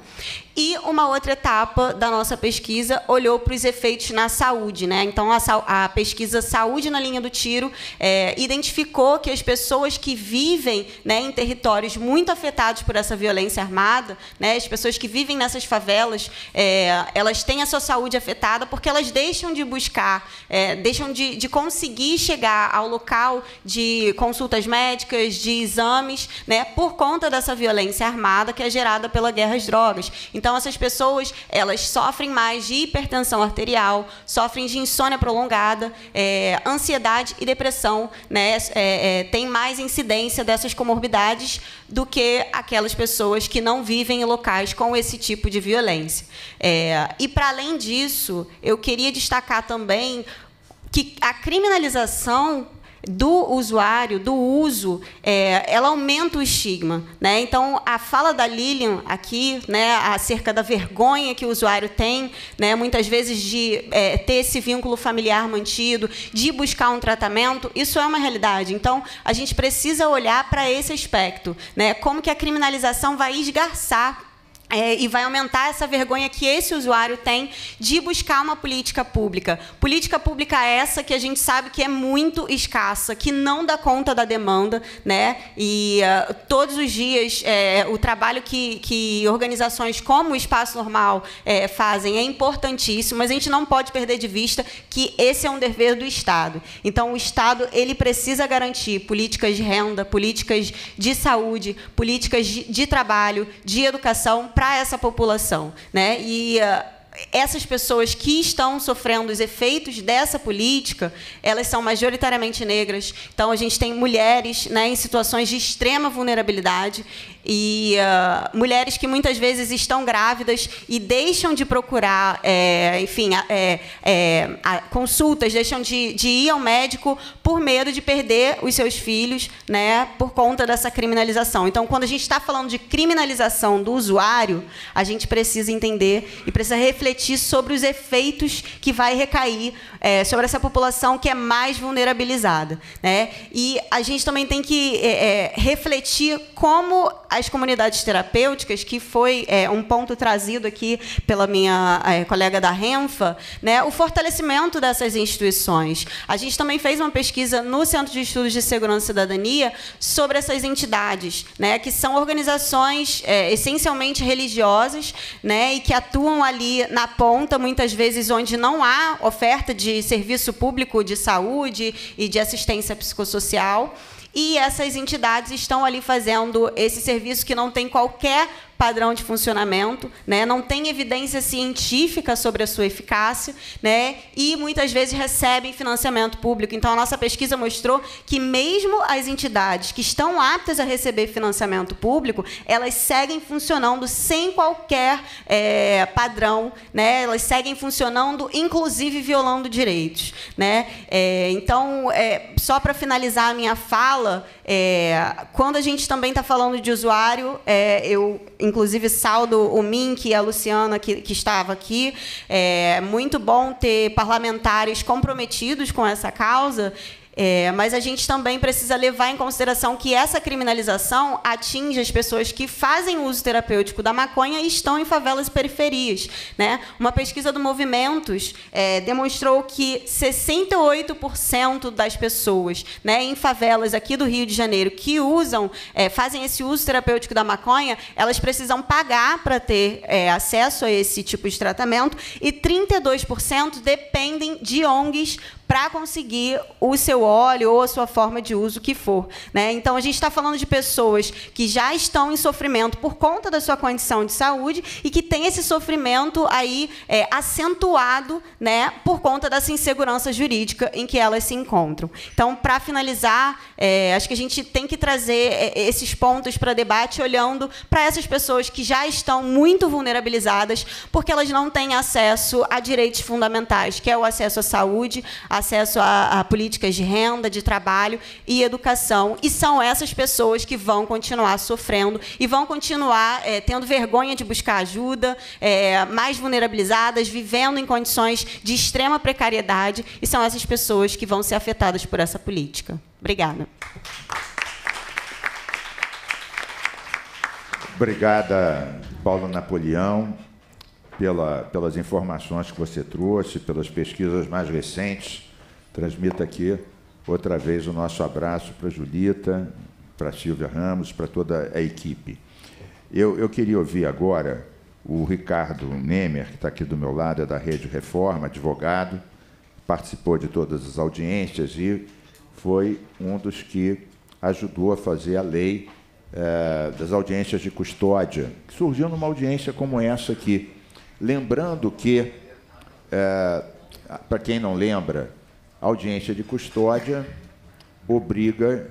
e uma outra etapa da nossa pesquisa olhou para os efeitos na saúde. Né? Então, a, a pesquisa Saúde na Linha do Tiro é, identificou que as pessoas que vivem né, em territórios muito afetados por essa violência armada, né, as pessoas que vivem nessas favelas, é, elas têm a sua saúde afetada porque elas deixam de buscar, é, deixam de, de conseguir chegar ao local de consultas médicas, de exames, né, por conta dessa violência armada que é gerada pela guerra às drogas. Então, essas pessoas elas sofrem mais de hipertensão arterial, sofrem de insônia prolongada, é, ansiedade e depressão, né? É, é, tem mais incidência dessas comorbidades do que aquelas pessoas que não vivem em locais com esse tipo de violência. É, e, para além disso, eu queria destacar também que a criminalização do usuário, do uso, é, ela aumenta o estigma. Né? Então, a fala da Lilian aqui, né, acerca da vergonha que o usuário tem, né, muitas vezes de é, ter esse vínculo familiar mantido, de buscar um tratamento, isso é uma realidade. Então, a gente precisa olhar para esse aspecto, né? como que a criminalização vai esgarçar é, e vai aumentar essa vergonha que esse usuário tem de buscar uma política pública. Política pública essa que a gente sabe que é muito escassa, que não dá conta da demanda, né? E uh, todos os dias é, o trabalho que, que organizações como o Espaço Normal é, fazem é importantíssimo, mas a gente não pode perder de vista que esse é um dever do Estado. Então, o Estado ele precisa garantir políticas de renda, políticas de saúde, políticas de, de trabalho, de educação para essa população. Né? E uh, essas pessoas que estão sofrendo os efeitos dessa política, elas são majoritariamente negras. Então, a gente tem mulheres né, em situações de extrema vulnerabilidade e uh, mulheres que muitas vezes estão grávidas e deixam de procurar, é, enfim, é, é, consultas, deixam de, de ir ao médico por medo de perder os seus filhos, né, por conta dessa criminalização. Então, quando a gente está falando de criminalização do usuário, a gente precisa entender e precisa refletir sobre os efeitos que vai recair é, sobre essa população que é mais vulnerabilizada. Né? E a gente também tem que é, é, refletir como as comunidades terapêuticas, que foi é, um ponto trazido aqui pela minha é, colega da Renfa, né, o fortalecimento dessas instituições. A gente também fez uma pesquisa no Centro de Estudos de Segurança e Cidadania sobre essas entidades, né, que são organizações é, essencialmente religiosas né, e que atuam ali na ponta, muitas vezes onde não há oferta de serviço público de saúde e de assistência psicossocial. E essas entidades estão ali fazendo esse serviço que não tem qualquer padrão de funcionamento, né? não tem evidência científica sobre a sua eficácia, né? e muitas vezes recebem financiamento público. Então, a nossa pesquisa mostrou que, mesmo as entidades que estão aptas a receber financiamento público, elas seguem funcionando sem qualquer é, padrão, né? elas seguem funcionando, inclusive violando direitos. Né? É, então, é, só para finalizar a minha fala, é, quando a gente também está falando de usuário, é, eu inclusive saldo o Mink e a Luciana que, que estava aqui. É muito bom ter parlamentares comprometidos com essa causa é, mas a gente também precisa levar em consideração que essa criminalização atinge as pessoas que fazem uso terapêutico da maconha e estão em favelas e periferias. Né? Uma pesquisa do Movimentos é, demonstrou que 68% das pessoas né, em favelas aqui do Rio de Janeiro que usam, é, fazem esse uso terapêutico da maconha, elas precisam pagar para ter é, acesso a esse tipo de tratamento e 32% dependem de ONGs para conseguir o seu óleo ou a sua forma de uso que for. Né? Então, a gente está falando de pessoas que já estão em sofrimento por conta da sua condição de saúde e que tem esse sofrimento aí é, acentuado né, por conta dessa insegurança jurídica em que elas se encontram. Então, para finalizar, é, acho que a gente tem que trazer é, esses pontos para debate olhando para essas pessoas que já estão muito vulnerabilizadas porque elas não têm acesso a direitos fundamentais, que é o acesso à saúde, acesso a, a, políticas de renda, de trabalho e educação. E são essas pessoas que vão continuar sofrendo e vão continuar é, tendo vergonha de buscar ajuda, é, mais vulnerabilizadas, vivendo em condições de extrema precariedade. E são essas pessoas que vão ser afetadas por essa política. Obrigada. Obrigada, Paulo Napoleão, pela, pelas informações que você trouxe, pelas pesquisas mais recentes Transmita aqui outra vez o nosso abraço para Julita, para Silvia Ramos, para toda a equipe. Eu, eu queria ouvir agora o Ricardo Nemer, que está aqui do meu lado, é da Rede Reforma, advogado, participou de todas as audiências e foi um dos que ajudou a fazer a lei eh, das audiências de custódia, que surgiu numa audiência como essa aqui. Lembrando que, eh, para quem não lembra, audiência de custódia obriga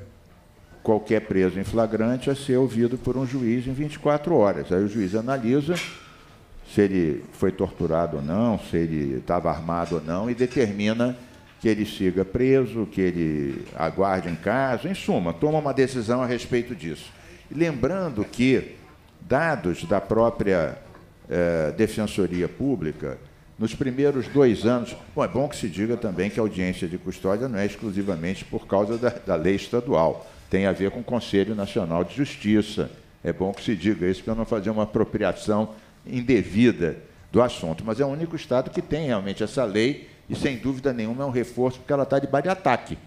qualquer preso em flagrante a ser ouvido por um juiz em 24 horas. Aí o juiz analisa se ele foi torturado ou não, se ele estava armado ou não, e determina que ele siga preso, que ele aguarde em casa, em suma, toma uma decisão a respeito disso. Lembrando que dados da própria eh, Defensoria Pública nos primeiros dois anos, bom, é bom que se diga também que a audiência de custódia não é exclusivamente por causa da, da lei estadual, tem a ver com o Conselho Nacional de Justiça. É bom que se diga isso para não fazer uma apropriação indevida do assunto. Mas é o único Estado que tem realmente essa lei e, sem dúvida nenhuma, é um reforço porque ela está debaixo de ataque.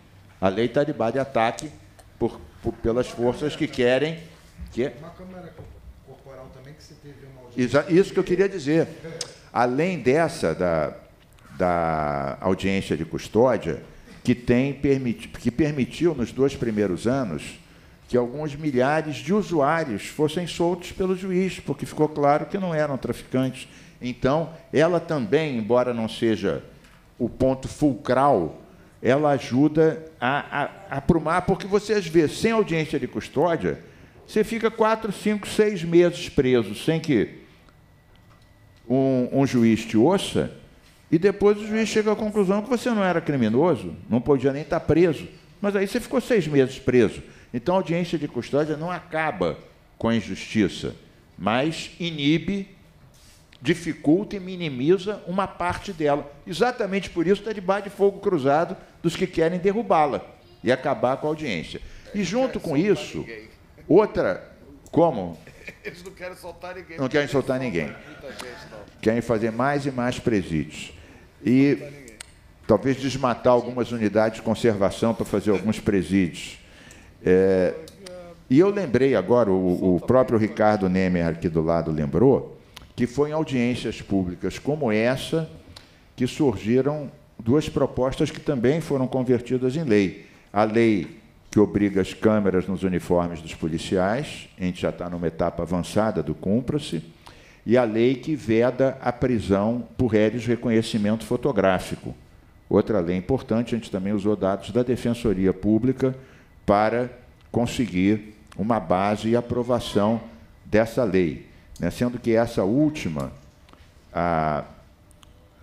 A lei está debaixo de ataque por, por, pelas forças que querem. Que... Uma Câmara Corporal também que se teve uma audiência. Isso que eu queria dizer. Além dessa, da, da audiência de custódia, que, tem, que permitiu, nos dois primeiros anos, que alguns milhares de usuários fossem soltos pelo juiz, porque ficou claro que não eram traficantes. Então, ela também, embora não seja o ponto fulcral, ela ajuda a, a, a aprumar, porque você, às vezes, sem audiência de custódia, você fica quatro, cinco, seis meses preso sem que um, um juiz te ouça, e depois o juiz chega à conclusão que você não era criminoso, não podia nem estar preso. Mas aí você ficou seis meses preso. Então a audiência de custódia não acaba com a injustiça, mas inibe, dificulta e minimiza uma parte dela. Exatamente por isso está debaixo de fogo cruzado dos que querem derrubá-la e acabar com a audiência. E junto com isso, outra. Como? Eles não querem soltar ninguém. Não querem soltar ninguém. Querem fazer mais e mais presídios. E talvez desmatar algumas unidades de conservação para fazer alguns presídios. É, e eu lembrei agora, o, o próprio Ricardo Nemer aqui do lado lembrou, que foi em audiências públicas como essa que surgiram duas propostas que também foram convertidas em lei. A lei que obriga as câmeras nos uniformes dos policiais, a gente já está numa etapa avançada do cumpra-se, e a lei que veda a prisão por de reconhecimento fotográfico. Outra lei importante, a gente também usou dados da Defensoria Pública para conseguir uma base e aprovação dessa lei. Né? Sendo que essa última, a,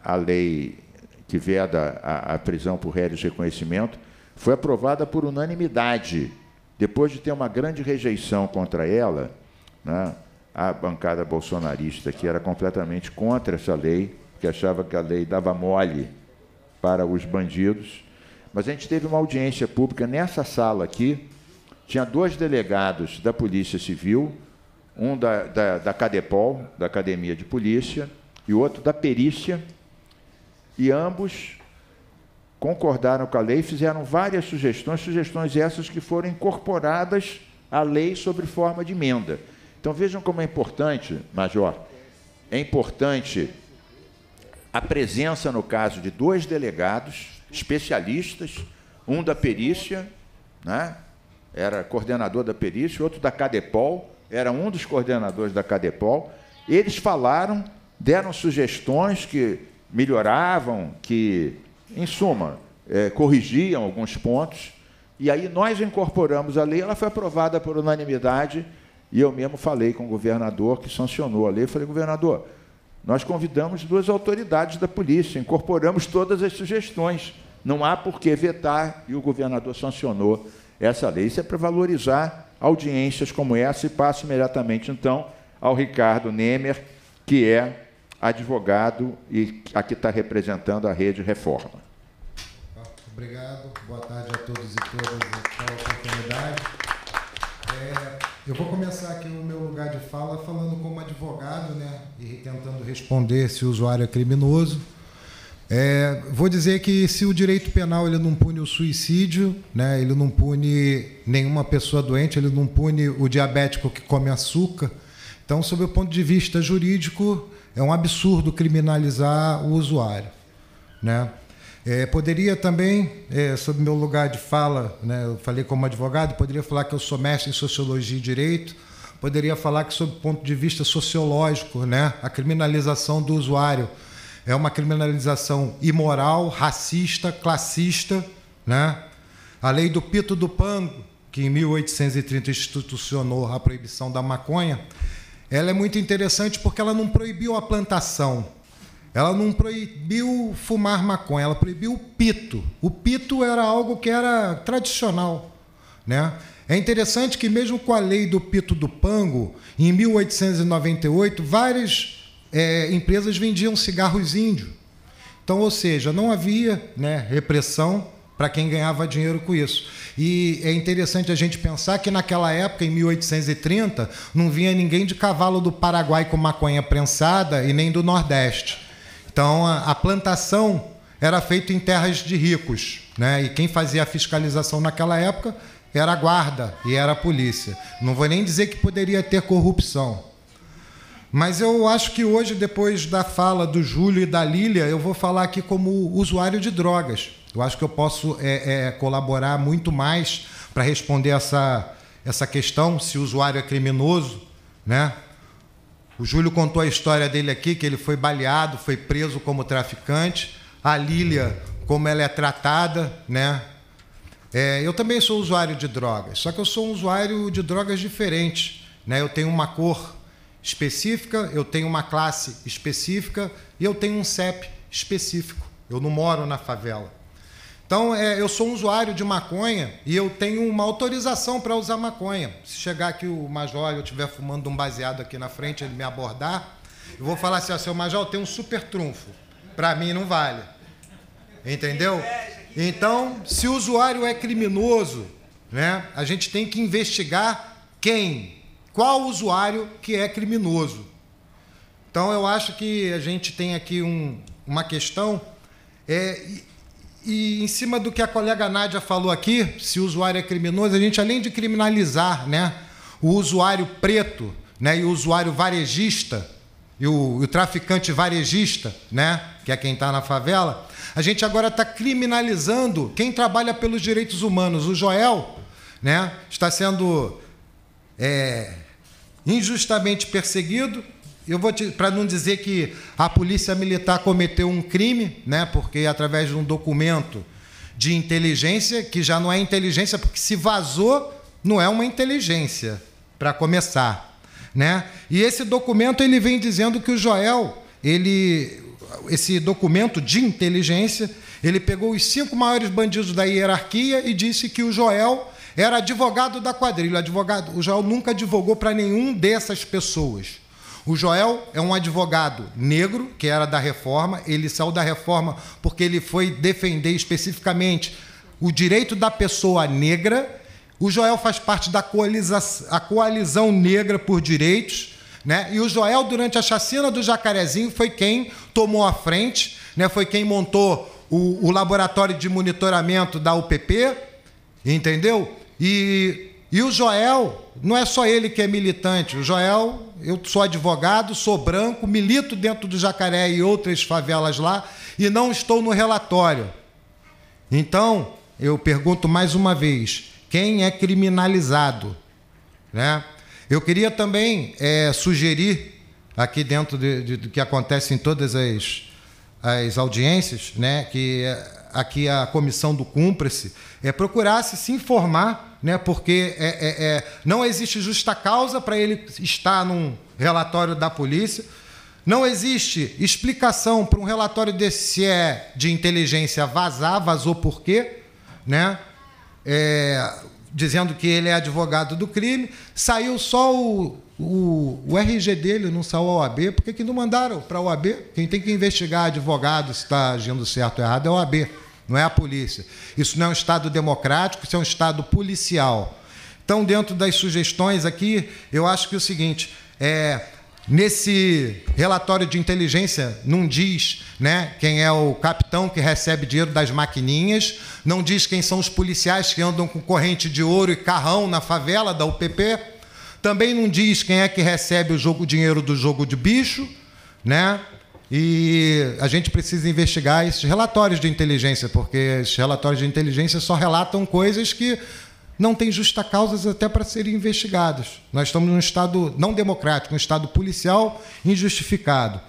a lei que veda a, a prisão por de reconhecimento, foi aprovada por unanimidade. Depois de ter uma grande rejeição contra ela, né, a bancada bolsonarista, que era completamente contra essa lei, que achava que a lei dava mole para os bandidos. Mas a gente teve uma audiência pública nessa sala aqui, tinha dois delegados da Polícia Civil, um da, da, da Cadepol, da Academia de Polícia, e outro da Perícia, e ambos concordaram com a lei, fizeram várias sugestões, sugestões essas que foram incorporadas à lei sobre forma de emenda. Então vejam como é importante, Major, é importante a presença, no caso, de dois delegados especialistas, um da perícia, né? era coordenador da perícia, outro da Cadepol, era um dos coordenadores da Cadepol. Eles falaram, deram sugestões que melhoravam, que em suma, é, corrigiam alguns pontos, e aí nós incorporamos a lei, ela foi aprovada por unanimidade, e eu mesmo falei com o governador que sancionou a lei, falei, governador, nós convidamos duas autoridades da polícia, incorporamos todas as sugestões, não há por que vetar, e o governador sancionou essa lei. Isso é para valorizar audiências como essa, e passo imediatamente, então, ao Ricardo Nemer, que é advogado e aqui está representando a Rede Reforma. Obrigado, boa tarde a todos e todas pela oportunidade. É, eu vou começar aqui o meu lugar de fala falando como advogado, né, e tentando responder se o usuário é criminoso. É, vou dizer que se o direito penal ele não pune o suicídio, né, ele não pune nenhuma pessoa doente, ele não pune o diabético que come açúcar. Então, sob o ponto de vista jurídico, é um absurdo criminalizar o usuário, né? É, poderia também, é, sobre meu lugar de fala, né, eu falei como advogado, poderia falar que eu sou mestre em sociologia e direito, poderia falar que, sob o ponto de vista sociológico, né, a criminalização do usuário é uma criminalização imoral, racista, classista. Né? A lei do Pito do Pango, que em 1830 institucionou a proibição da maconha, ela é muito interessante porque ela não proibiu a plantação, ela não proibiu fumar maconha, ela proibiu o pito. O pito era algo que era tradicional. Né? É interessante que, mesmo com a lei do pito do pango, em 1898, várias é, empresas vendiam cigarros índios. Então, ou seja, não havia né, repressão para quem ganhava dinheiro com isso. E é interessante a gente pensar que naquela época, em 1830, não vinha ninguém de cavalo do Paraguai com maconha prensada e nem do Nordeste. Então, a, a plantação era feita em terras de ricos, né? E quem fazia a fiscalização naquela época era a guarda e era a polícia. Não vou nem dizer que poderia ter corrupção. Mas eu acho que hoje, depois da fala do Júlio e da Lília, eu vou falar aqui como usuário de drogas. Eu acho que eu posso é, é, colaborar muito mais para responder essa, essa questão, se o usuário é criminoso, né? O Júlio contou a história dele aqui, que ele foi baleado, foi preso como traficante. A Lília, como ela é tratada, né? É, eu também sou usuário de drogas, só que eu sou um usuário de drogas diferentes. Né? Eu tenho uma cor específica, eu tenho uma classe específica e eu tenho um CEP específico. Eu não moro na favela. Então, é, eu sou um usuário de maconha e eu tenho uma autorização para usar maconha. Se chegar aqui o Major e eu estiver fumando um baseado aqui na frente, ele me abordar, eu vou falar assim: ó, seu Major, tenho um super trunfo. Para mim não vale. Entendeu? Então, se o usuário é criminoso, né, a gente tem que investigar quem, qual usuário que é criminoso. Então, eu acho que a gente tem aqui um, uma questão. É, e, e em cima do que a colega Nádia falou aqui, se o usuário é criminoso, a gente, além de criminalizar né, o usuário preto né, e o usuário varejista, e o, o traficante varejista, né, que é quem está na favela, a gente agora está criminalizando quem trabalha pelos direitos humanos. O Joel né, está sendo é, injustamente perseguido. Eu vou para não dizer que a polícia militar cometeu um crime, né, porque através de um documento de inteligência, que já não é inteligência, porque se vazou, não é uma inteligência, para começar. Né? E esse documento ele vem dizendo que o Joel, ele, esse documento de inteligência, ele pegou os cinco maiores bandidos da hierarquia e disse que o Joel era advogado da quadrilha. Advogado, o Joel nunca advogou para nenhum dessas pessoas. O Joel é um advogado negro, que era da reforma, ele saiu da reforma porque ele foi defender especificamente o direito da pessoa negra o Joel faz parte da a coalizão negra por direitos, né? E o Joel, durante a chacina do Jacarezinho, foi quem tomou a frente, né? Foi quem montou o, o laboratório de monitoramento da UPP, entendeu? E, e o Joel, não é só ele que é militante. O Joel, eu sou advogado, sou branco, milito dentro do Jacaré e outras favelas lá e não estou no relatório. Então, eu pergunto mais uma vez: quem é criminalizado. Né? Eu queria também é, sugerir, aqui dentro de, de, do que acontece em todas as, as audiências, né, que é, aqui a comissão do cúmplice é, procurasse se informar, né, porque é, é, é não existe justa causa para ele estar num relatório da polícia. Não existe explicação para um relatório desse se é de inteligência vazar, vazou por quê, né? é, dizendo que ele é advogado do crime, saiu só o, o, o RG dele, não saiu a OAB, por que, não mandaram para a OAB? Quem tem que investigar advogado se está agindo certo ou errado é a OAB, não é a polícia. Isso não é um Estado democrático, isso é um Estado policial. Então, dentro das sugestões aqui, eu acho que é o seguinte: é, Nesse relatório de inteligência não diz né, quem é o capitão que recebe dinheiro das maquininhas, não diz quem são os policiais que andam com corrente de ouro e carrão na favela da UPP, também não diz quem é que recebe o jogo dinheiro do jogo de bicho, né? E a gente precisa investigar esses relatórios de inteligência, porque esses relatórios de inteligência só relatam coisas que não tem justa causas até para serem investigados. Nós estamos num Estado não democrático, um Estado policial injustificado.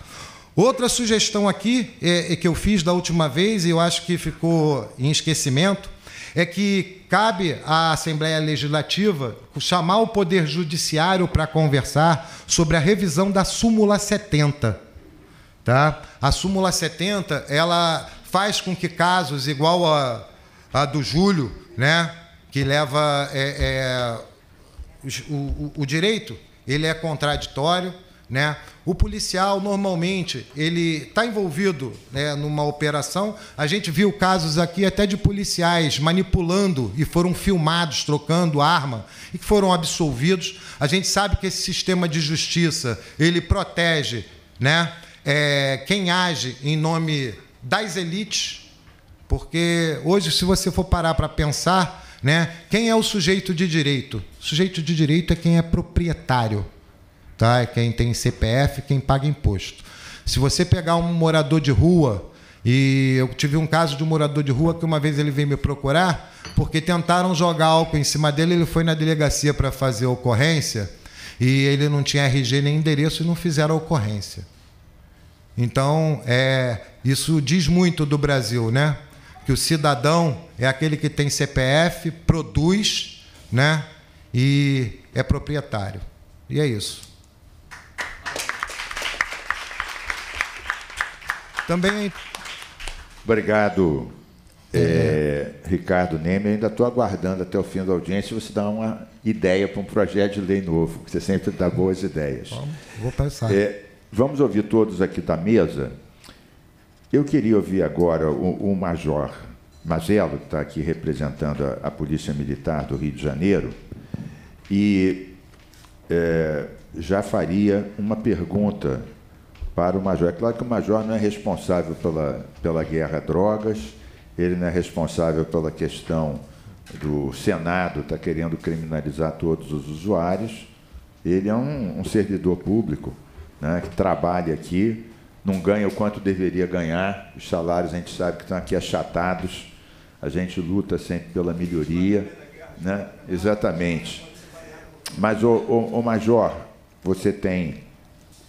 Outra sugestão aqui, é, é que eu fiz da última vez e eu acho que ficou em esquecimento, é que cabe à Assembleia Legislativa chamar o Poder Judiciário para conversar sobre a revisão da súmula 70. Tá? A súmula 70 ela faz com que casos igual a, a do Júlio, né, que leva é, é, o, o, direito, ele é contraditório, né? O policial normalmente ele está envolvido né, numa operação. A gente viu casos aqui até de policiais manipulando e foram filmados trocando arma e que foram absolvidos. A gente sabe que esse sistema de justiça ele protege, né? É, quem age em nome das elites, porque hoje, se você for parar para pensar, né? Quem é o sujeito de direito? Sujeito de direito é quem é proprietário, tá? É quem tem CPF, quem paga imposto. Se você pegar um morador de rua, e eu tive um caso de um morador de rua que uma vez ele veio me procurar porque tentaram jogar álcool em cima dele, ele foi na delegacia para fazer a ocorrência e ele não tinha RG nem endereço e não fizeram a ocorrência. Então, é, isso diz muito do Brasil, né? que o cidadão é aquele que tem CPF, produz, né? E é proprietário. E é isso. Também. Obrigado, é, Ricardo Neme. Eu ainda estou aguardando até o fim da audiência você dar uma ideia para um projeto de lei novo, que você sempre dá boas ideias. Vamos, vou pensar. É, vamos ouvir todos aqui da mesa. Eu queria ouvir agora o, o Major Mazelo, que está aqui representando a, a, Polícia Militar do Rio de Janeiro, e é, já faria uma pergunta para o Major. É claro que o Major não é responsável pela, pela guerra a drogas, ele não é responsável pela questão do Senado está querendo criminalizar todos os usuários. Ele é um, um servidor público né, que trabalha aqui, não ganha o quanto deveria ganhar, os salários a gente sabe que estão aqui achatados, a gente luta sempre pela melhoria. Né? Exatamente. Mas, o, o, o Major, você tem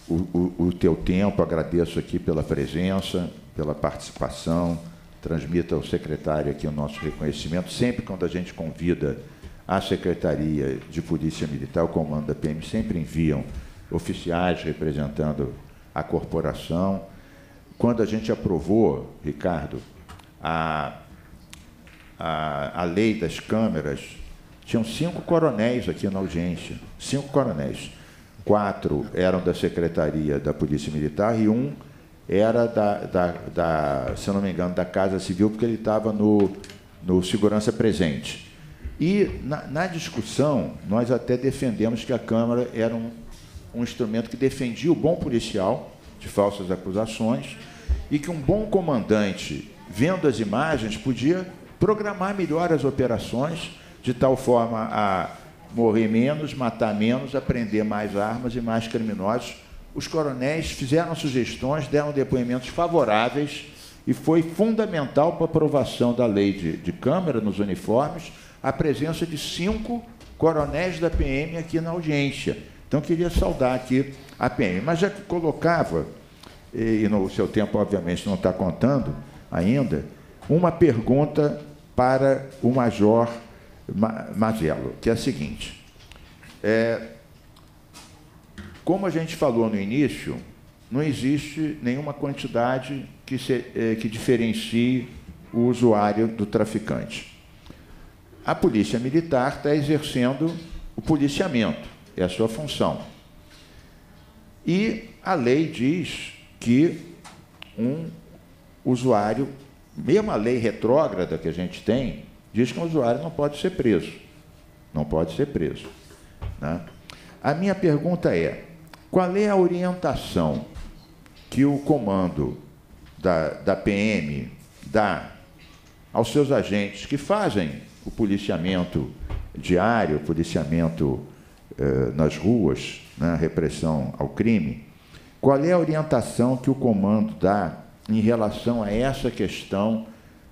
o, o, o teu tempo, agradeço aqui pela presença, pela participação, transmita ao secretário aqui o nosso reconhecimento. Sempre quando a gente convida a Secretaria de Polícia Militar, o comando da PM, sempre enviam oficiais representando a corporação. Quando a gente aprovou, Ricardo, a, a, a lei das câmeras, tinham cinco coronéis aqui na audiência, cinco coronéis. Quatro eram da Secretaria da Polícia Militar e um era da, da, da, se não me engano, da Casa Civil, porque ele estava no, no Segurança Presente. E na, na, discussão, nós até defendemos que a Câmara era um, um instrumento que defendia o bom policial de falsas acusações e que um bom comandante, vendo as imagens, podia programar melhor as operações de tal forma a morrer menos, matar menos, aprender mais armas e mais criminosos os coronéis fizeram sugestões, deram depoimentos favoráveis e foi fundamental para a aprovação da lei de, de Câmara nos uniformes a presença de cinco coronéis da PM aqui na audiência. Então, queria saudar aqui a PM. Mas já que colocava, e no seu tempo, obviamente, não está contando ainda, uma pergunta para o Major Mazelo, que é a seguinte. É, como a gente falou no início, não existe nenhuma quantidade que, se, eh, que diferencie o usuário do traficante. A polícia militar está exercendo o policiamento, é a sua função. E a lei diz que um usuário, mesmo a lei retrógrada que a gente tem, diz que um usuário não pode ser preso. Não pode ser preso. Né? A minha pergunta é: qual é a orientação que o comando da, da PM dá aos seus agentes que fazem o policiamento diário, policiamento eh, nas ruas, né, repressão ao crime? Qual é a orientação que o comando dá em relação a essa questão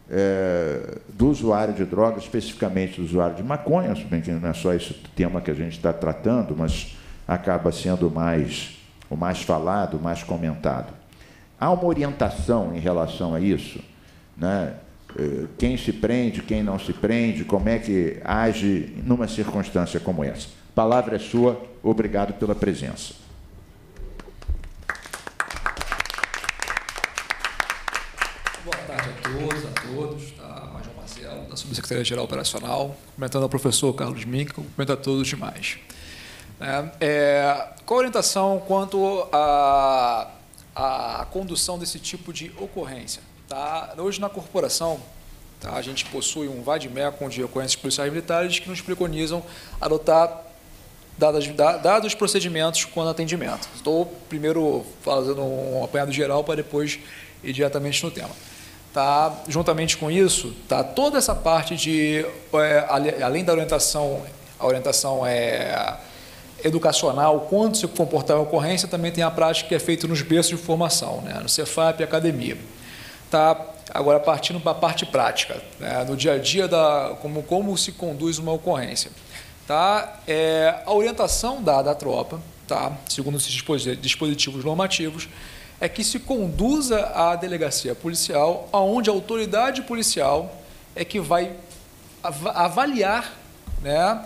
eh, do usuário de drogas, especificamente do usuário de maconha, bem que não é só esse tema que a gente está tratando, mas acaba sendo mais, o mais falado, o mais comentado. Há uma orientação em relação a isso? Né? Eh, quem se prende, quem não se prende, como é que age numa circunstância como essa? A palavra é sua, obrigado pela presença. Boa tarde a todos, a todos, tá? Major Marcelo, da Subsecretaria-Geral Operacional, cumprimentando ao professor Carlos Mink, cumprimento a todos os demais. É, é, qual a orientação quanto à a, a, condução desse tipo de ocorrência? Tá? Hoje, na corporação, tá, a gente possui um vademecum de ocorrências policiais militares que nos preconizam adotar dados, dados procedimentos quando atendimento. Estou primeiro fazendo um apanhado geral para depois ir diretamente no tema. Tá, juntamente com isso, tá, toda essa parte de, é, além da orientação, a orientação é educacional, quando se comportar a ocorrência, também tem a prática que é feita nos berços de formação, né, no Cefap e academia. Tá, agora, partindo para a parte prática, né, no dia a dia, da, como, como se conduz uma ocorrência. Tá, é, a orientação dada à tropa, tá, segundo esses dispositivos normativos, é que se conduza à delegacia policial, aonde a autoridade policial é que vai avaliar né,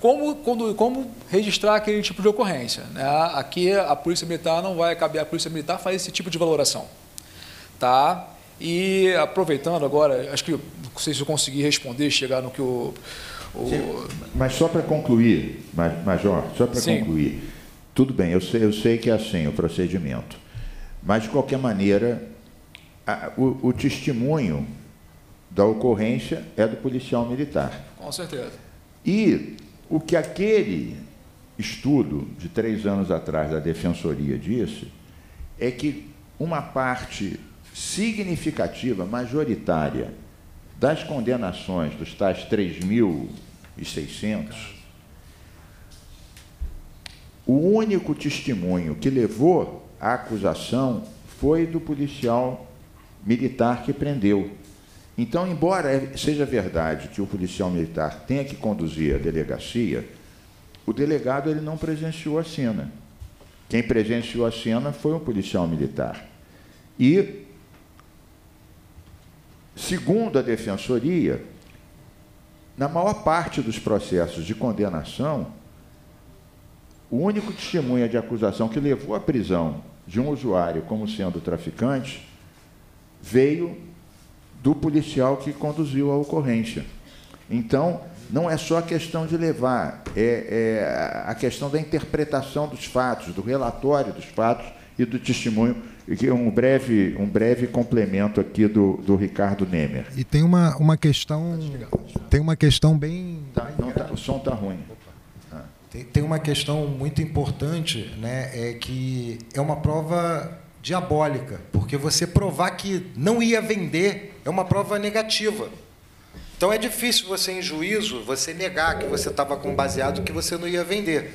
como, quando, como registrar aquele tipo de ocorrência. Né? Aqui a Polícia Militar não vai caber a Polícia Militar fazer esse tipo de valoração. Tá? E aproveitando agora, acho que não sei se eu consegui responder, chegar no que o. o... Mas só para concluir, Major, só para concluir. Tudo bem, eu sei, eu sei que é assim o procedimento. Mas, de qualquer maneira, a, o, o testemunho da ocorrência é do policial militar. Com certeza. E o que aquele estudo de três anos atrás da Defensoria disse é que uma parte significativa, majoritária, das condenações dos tais 3.600, o único testemunho que levou à acusação foi do policial militar que prendeu. Então, embora seja verdade que o policial militar tenha que conduzir a delegacia, o delegado ele não presenciou a cena. Quem presenciou a cena foi um policial militar. E, segundo a defensoria, na maior parte dos processos de condenação, o único testemunha de acusação que levou à prisão de um usuário como sendo traficante veio do policial que conduziu a ocorrência. Então, não é só a questão de levar, é, é, a questão da interpretação dos fatos, do relatório dos fatos e do testemunho. Um breve, um breve complemento aqui do, do Ricardo Nemer. E tem uma, uma questão. Tem uma questão bem. Tá, não tá, o som está ruim. Tem, tem uma questão muito importante, né, é que é uma prova diabólica, porque você provar que não ia vender é uma prova negativa. Então é difícil você, em juízo, você negar que você estava com baseado que você não ia vender.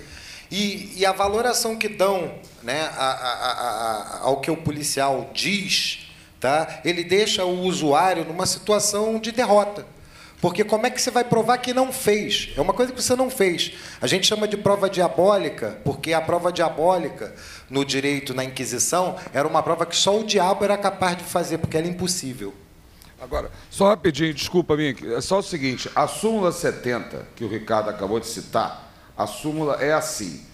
E, e a valoração que dão né, a, a, a, ao que o policial diz, tá, ele deixa o usuário numa situação de derrota. Porque como é que você vai provar que não fez? É uma coisa que você não fez. A gente chama de prova diabólica, porque a prova diabólica no direito, na Inquisição, era uma prova que só o diabo era capaz de fazer, porque era impossível. Agora, só rapidinho, desculpa, Mink, é só o seguinte: a súmula 70, que o Ricardo acabou de citar, a súmula é assim: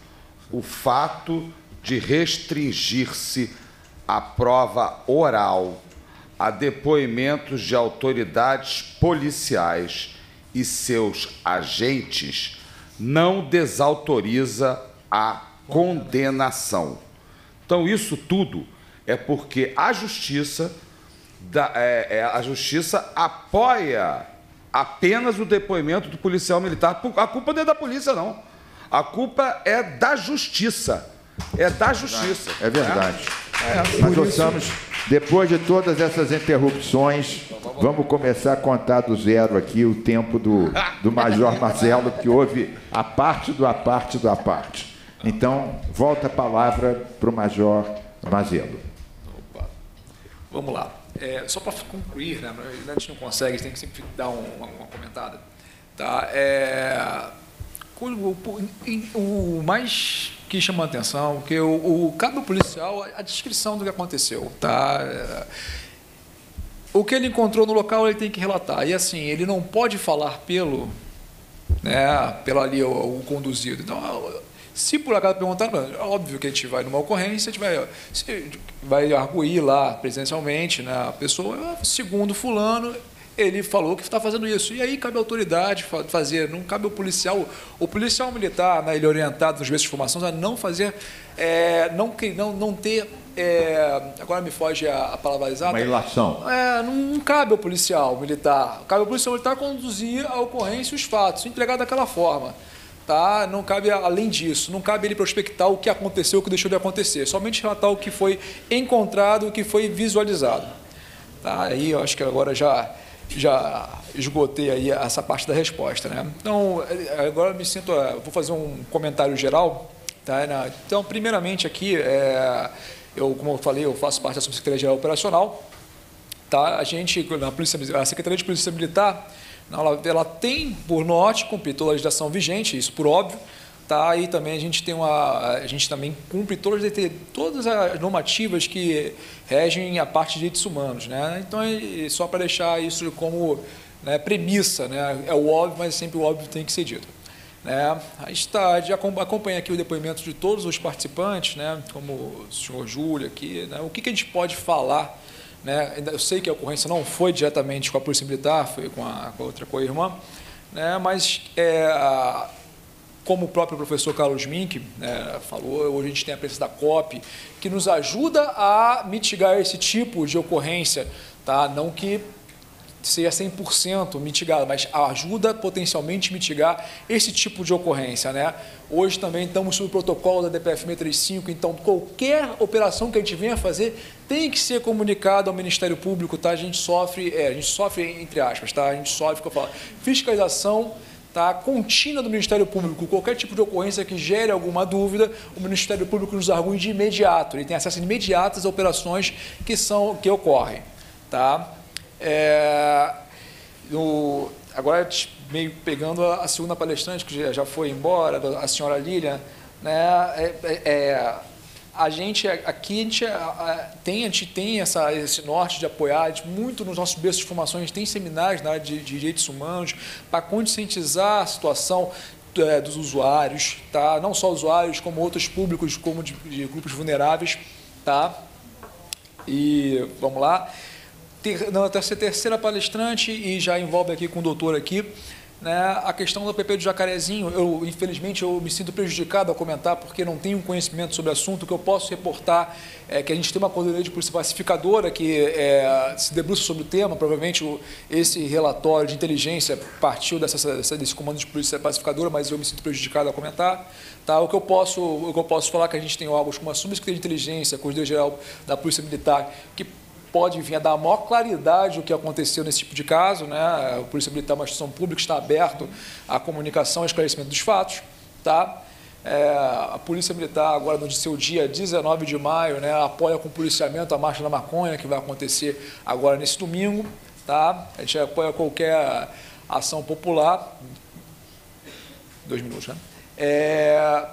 o fato de restringir-se a prova oral a depoimentos de autoridades policiais e seus agentes não desautoriza a condenação. Então, isso tudo é porque a justiça, da, é, é, a justiça apoia apenas o depoimento do policial militar. A culpa não é da polícia, não. A culpa é da justiça. É da justiça. É verdade. É, Nós gostamos. Depois de todas essas interrupções, vamos começar a contar do zero aqui o tempo do, do Major Marcelo, que houve a parte do a parte do a parte. Então, volta a palavra para o Major Mazelo. Opa. Vamos lá. É, só para concluir, né, a gente não consegue, a gente tem que sempre dar um, uma, uma, comentada. Tá? É, o, mais que chama a atenção, que o, o cabo policial, a descrição do que aconteceu, tá? O que ele encontrou no local ele tem que relatar. E assim, ele não pode falar pelo, né, pelo ali o, o conduzido. Então, se por acaso perguntar, é óbvio que a gente vai numa ocorrência, a gente vai, vai arguir lá presencialmente, né, a pessoa, segundo fulano, ele falou que está fazendo isso. E aí cabe a autoridade fazer, não cabe o policial, o policial militar, né, ele é orientado nos meios de formação a não fazer, é, não, não, não ter, é, agora me foge a, a palavra exata. Uma ilação. É, não, não, cabe ao policial militar, cabe ao policial militar conduzir a ocorrência e os fatos, entregar daquela forma. Tá? Não cabe, além disso, não cabe ele prospectar o que aconteceu, o que deixou de acontecer, somente relatar o que foi encontrado, o que foi visualizado. Tá? Aí eu acho que agora já já esgotei aí essa parte da resposta, né? Então, agora me sinto, eh, vou fazer um comentário geral, tá? Então, primeiramente aqui, é, eu, como eu falei, eu faço parte da Subsecretaria Geral Operacional, tá? A gente, na Polícia, a Secretaria de Polícia Militar, ela, ela tem por norte cumprir toda a legislação vigente, isso por óbvio, Tá? E também a gente tem uma, a gente também cumpre todas, todas as normativas que regem a parte de direitos humanos, né? Então só para deixar isso como né, premissa, né? É o óbvio, mas sempre o óbvio tem que ser dito. Né? A gente tá, já acompanha aqui o depoimento de todos os participantes, né? Como o senhor Júlio aqui, né? O que, que a gente pode falar? Né? Eu sei que a ocorrência não foi diretamente com a Polícia Militar, foi com a, com a outra co-irmã, né? mas é, como o próprio professor Carlos Mink né, falou, hoje a gente tem a presença da COP, que nos ajuda a mitigar esse tipo de ocorrência, tá? não que seja 100% mitigado, mas ajuda potencialmente mitigar esse tipo de ocorrência. Né? Hoje também estamos sob o protocolo da DPF 635, então qualquer operação que a gente venha fazer tem que ser comunicado ao Ministério Público, tá? A gente sofre, é, a gente sofre entre aspas, tá? A gente sofre, que eu falo, fiscalização tá, contínua do Ministério Público, qualquer tipo de ocorrência que gere alguma dúvida, o Ministério Público nos argue de imediato, ele tem acesso imediato às operações que, são, que ocorrem. Tá? É, agora, meio pegando a, segunda palestrante, que já foi embora, a senhora Lilian, né, é, é, é a gente aqui a gente tem, a gente tem essa, esse norte de apoiar, muito nos nossos berços de formação, a gente tem seminários na área de, de direitos humanos para conscientizar a situação é, dos usuários, tá? não só usuários, como outros públicos, como de, de grupos vulneráveis. Tá? E vamos lá. Ter, não, a terceira palestrante, e já envolve aqui com o doutor aqui, né, a questão do PP do Jacarezinho, eu infelizmente eu me sinto prejudicado ao comentar porque não tenho conhecimento sobre o assunto. O que eu posso reportar é que a gente tem uma coordenadoria de polícia pacificadora que é, se debruça sobre o tema. Provavelmente o, esse relatório de inteligência partiu dessa, desse comando de polícia pacificadora, mas eu me sinto prejudicado ao comentar. Tá? O, que eu posso, o que eu posso falar é que a gente tem órgãos como a Subsecretaria de Inteligência, a Coordenadoria Geral da Polícia Militar, que pode vir a dar maior claridade o que aconteceu nesse tipo de caso. Né? A Polícia Militar é uma instituição pública, está aberto à comunicação e esclarecimento dos fatos. Tá? É, a Polícia Militar, agora no seu dia 19 de maio, né, apoia com policiamento a Marcha da Maconha, que vai acontecer agora nesse domingo. Tá? A gente apoia qualquer ação popular. Dois minutos, né? É,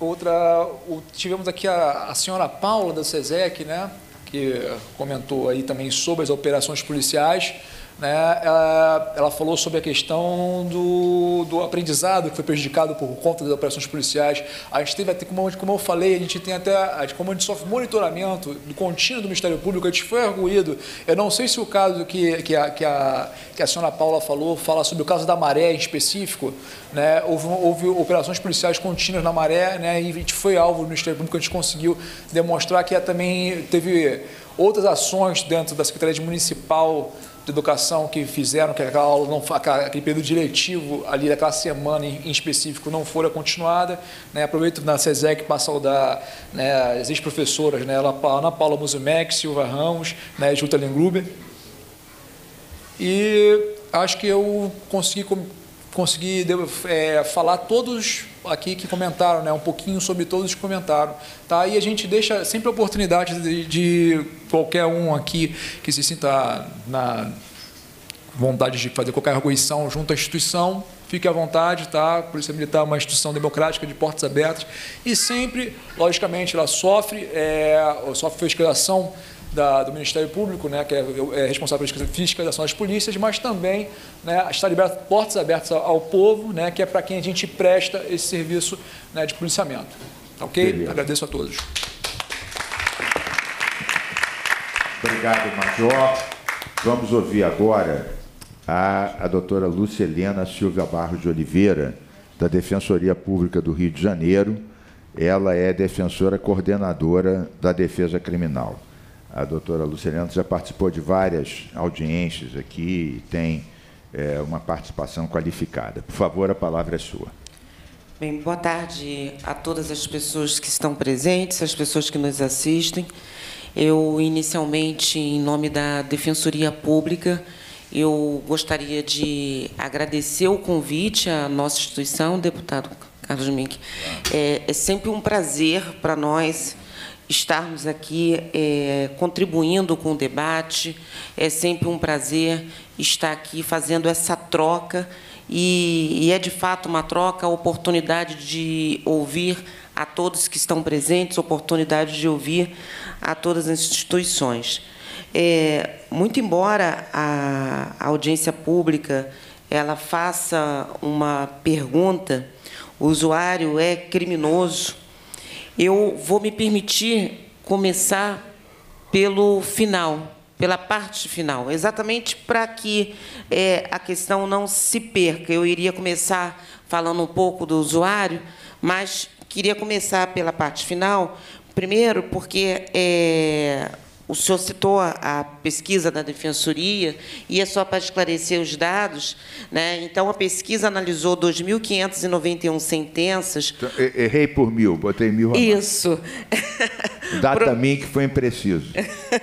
Outra, o, tivemos aqui a, a, senhora Paula da SESEC, né, que comentou aí também sobre as operações policiais. Né, ela, ela, falou sobre a questão do, do, aprendizado que foi prejudicado por conta das operações policiais. A gente teve até, como, como eu falei, a gente tem até, como a gente sofre monitoramento do contínuo do Ministério Público, a gente foi arguído. Eu não sei se o caso que, que, a, que, a, que a senhora Paula falou, fala sobre o caso da maré em específico, né, houve, houve operações policiais contínuas na maré, né, e a gente foi alvo do Ministério Público, a gente conseguiu demonstrar que também teve outras ações dentro da Secretaria Municipal de educação que fizeram que aquela aula não aquele período diretivo ali daquela semana em, específico não fora continuada né? Aproveito na SESEC para saudar né, as ex-professoras né? Ana Paula Muzumek, Silva Ramos né? Juta Lengruber. E acho que eu consegui consegui é, falar todos aqui que comentaram, né, um pouquinho sobre todos que comentaram, tá? E a gente deixa sempre a oportunidade de, de qualquer um aqui que se sinta na vontade de fazer qualquer arguição junto à instituição, fique à vontade, tá? A Polícia Militar é uma instituição democrática de portas abertas e sempre, logicamente, ela sofre, é, sofre fiscalização da, do Ministério Público, né, que é, é responsável pela fiscalização das polícias, mas também né, está liberado portas abertas ao, ao povo, né, que é para quem a gente presta esse serviço né, de policiamento. Tá ok? Beleza. Agradeço a todos. Obrigado, Major. Vamos ouvir agora a, a doutora Lúcia Helena Silvia Barros de Oliveira, da Defensoria Pública do Rio de Janeiro. Ela é defensora coordenadora da Defesa Criminal. A doutora Luciana já participou de várias audiências aqui e tem é, uma participação qualificada. Por favor, a palavra é sua. Bem, boa tarde a todas as pessoas que estão presentes, as pessoas que nos assistem. Eu, inicialmente, em nome da Defensoria Pública, eu gostaria de agradecer o convite à nossa instituição, deputado Carlos Mink. É, é sempre um prazer para nós estarmos aqui é, contribuindo com o debate. É sempre um prazer estar aqui fazendo essa troca e, e é de fato uma troca, a oportunidade de ouvir a todos que estão presentes, oportunidade de ouvir a todas as instituições. É, muito embora a, a audiência pública ela faça uma pergunta, o usuário é criminoso, eu vou me permitir começar pelo final, pela parte final, exatamente para que é, a questão não se perca. Eu iria começar falando um pouco do usuário, mas queria começar pela parte final, primeiro porque é, o senhor citou a, pesquisa da Defensoria, e é só para esclarecer os dados. Né? Então, a pesquisa analisou 2.591 sentenças. Então, errei por mil, botei mil. Isso. Data Pro... mim que foi impreciso.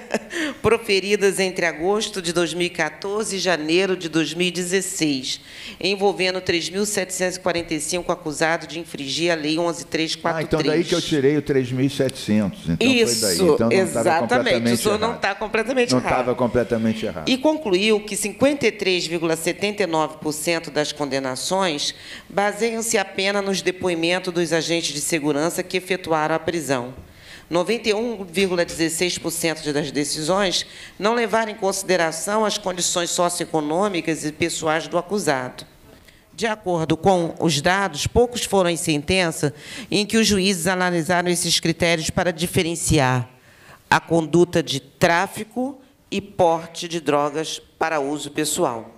Proferidas entre agosto de 2014 e janeiro de 2016, envolvendo 3.745 acusados de infringir a Lei 11.343. Ah, então daí que eu tirei o 3.700. Então Isso, foi daí. Então não exatamente. O senhor não está completamente não errado. Não estava completamente errado. E concluiu que 53,79% das condenações baseiam-se apenas nos depoimentos dos agentes de segurança que efetuaram a prisão. 91,16% das decisões não levaram em consideração as condições socioeconômicas e pessoais do acusado. De acordo com os dados, poucos foram em sentença em que os juízes analisaram esses critérios para diferenciar a conduta de tráfico e porte de drogas para uso pessoal.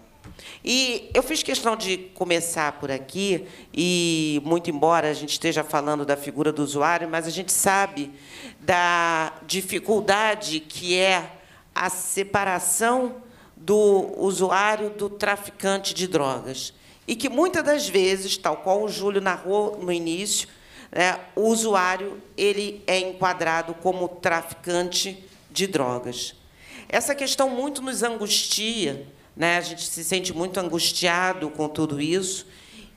E eu fiz questão de começar por aqui, e muito embora a gente esteja falando da figura do usuário, mas a gente sabe da dificuldade que é a separação do usuário do traficante de drogas. E que muitas das vezes, tal qual o Júlio narrou no início, o usuário ele é enquadrado como traficante de drogas. Essa questão muito nos angustia, né? a gente se sente muito angustiado com tudo isso.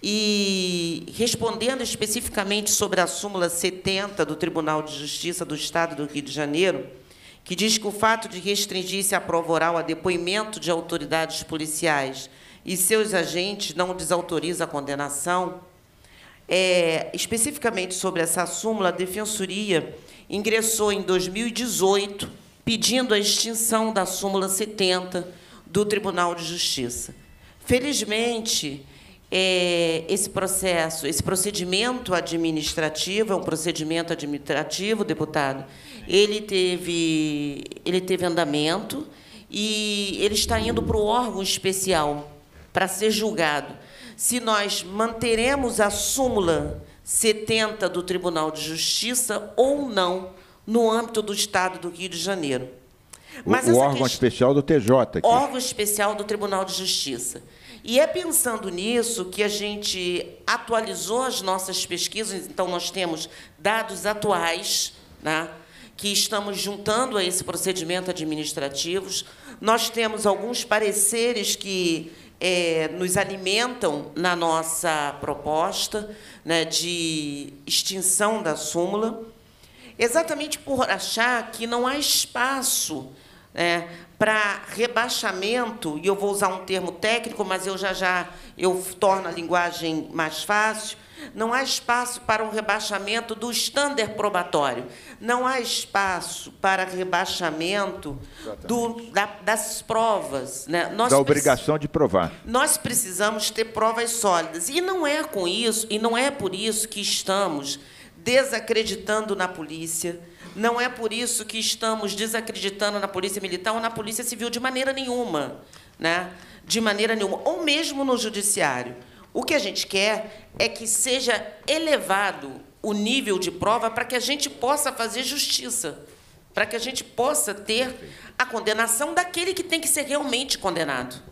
E respondendo especificamente sobre a súmula 70 do Tribunal de Justiça do Estado do Rio de Janeiro, que diz que o fato de restringir-se a prova oral a depoimento de autoridades policiais e seus agentes não desautoriza a condenação, é, especificamente sobre essa súmula, a Defensoria ingressou em 2018 pedindo a extinção da súmula 70 do Tribunal de Justiça. Felizmente, é, esse processo, esse procedimento administrativo, é um procedimento administrativo, deputado, ele teve, ele teve andamento e ele está indo para o órgão especial para ser julgado se nós manteremos a súmula 70 do Tribunal de Justiça ou não no âmbito do Estado do Rio de Janeiro. Mas o, órgão questão, especial do TJ. Aqui. Órgão especial do Tribunal de Justiça. E é pensando nisso que a gente atualizou as nossas pesquisas. Então, nós temos dados atuais, né, que estamos juntando a esse procedimento administrativo. Nós temos alguns pareceres que é, nos alimentam na nossa proposta né, de extinção da súmula, exatamente por achar que não há espaço né, para rebaixamento, e eu vou usar um termo técnico, mas eu já já eu torno a linguagem mais fácil, não há espaço para um rebaixamento do estándar probatório. Não há espaço para rebaixamento do, da, das provas. Né? Nós da obrigação de provar. Nós precisamos ter provas sólidas. E não é com isso, e não é por isso que estamos desacreditando na polícia. Não é por isso que estamos desacreditando na polícia militar ou na polícia civil de maneira nenhuma, né? De maneira nenhuma, ou mesmo no judiciário. O que a gente quer é que seja elevado o nível de prova para que a gente possa fazer justiça, para que a gente possa ter a condenação daquele que tem que ser realmente condenado.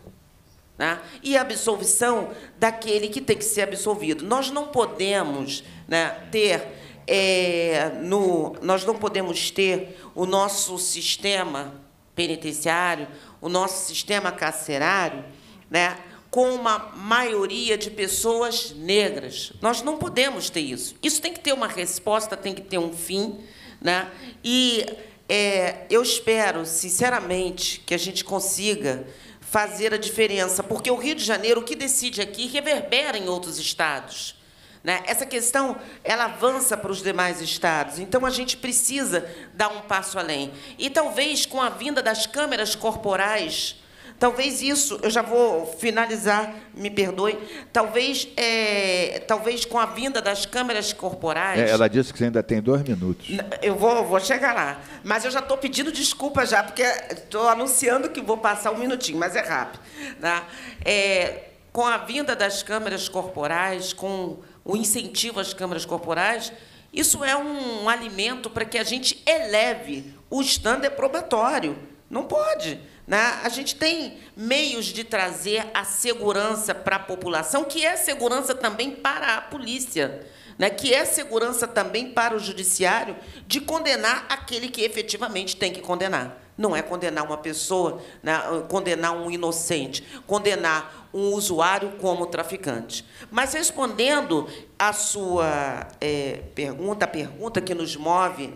Né? E a absolvição daquele que tem que ser absolvido. Nós não podemos né, ter é, no, nós não podemos ter o nosso sistema penitenciário, o nosso sistema carcerário, né, com uma maioria de pessoas negras. Nós não podemos ter isso. Isso tem que ter uma resposta, tem que ter um fim. Né? E é, eu espero, sinceramente, que a gente consiga fazer a diferença, porque o Rio de Janeiro, o que decide aqui, reverbera em outros estados. Né? Essa questão ela avança para os demais estados, então a gente precisa dar um passo além. E talvez com a vinda das câmeras corporais, talvez isso, eu já vou finalizar, me perdoe, talvez, é, talvez com a vinda das câmeras corporais. É, ela disse que você ainda tem dois minutos. Eu vou, vou chegar lá. Mas eu já estou pedindo desculpa já, porque estou anunciando que vou passar um minutinho, mas é rápido. Tá? É, com a vinda das câmeras corporais, com o incentivo às câmaras corporais, isso é um alimento para que a gente eleve o standard probatório. Não pode. Né? A gente tem meios de trazer a segurança para a população, que é segurança também para a polícia, né? que é segurança também para o judiciário, de condenar aquele que efetivamente tem que condenar. Não é condenar uma pessoa, né? condenar um inocente, condenar um usuário como traficante. Mas respondendo à sua é, pergunta, a pergunta que nos move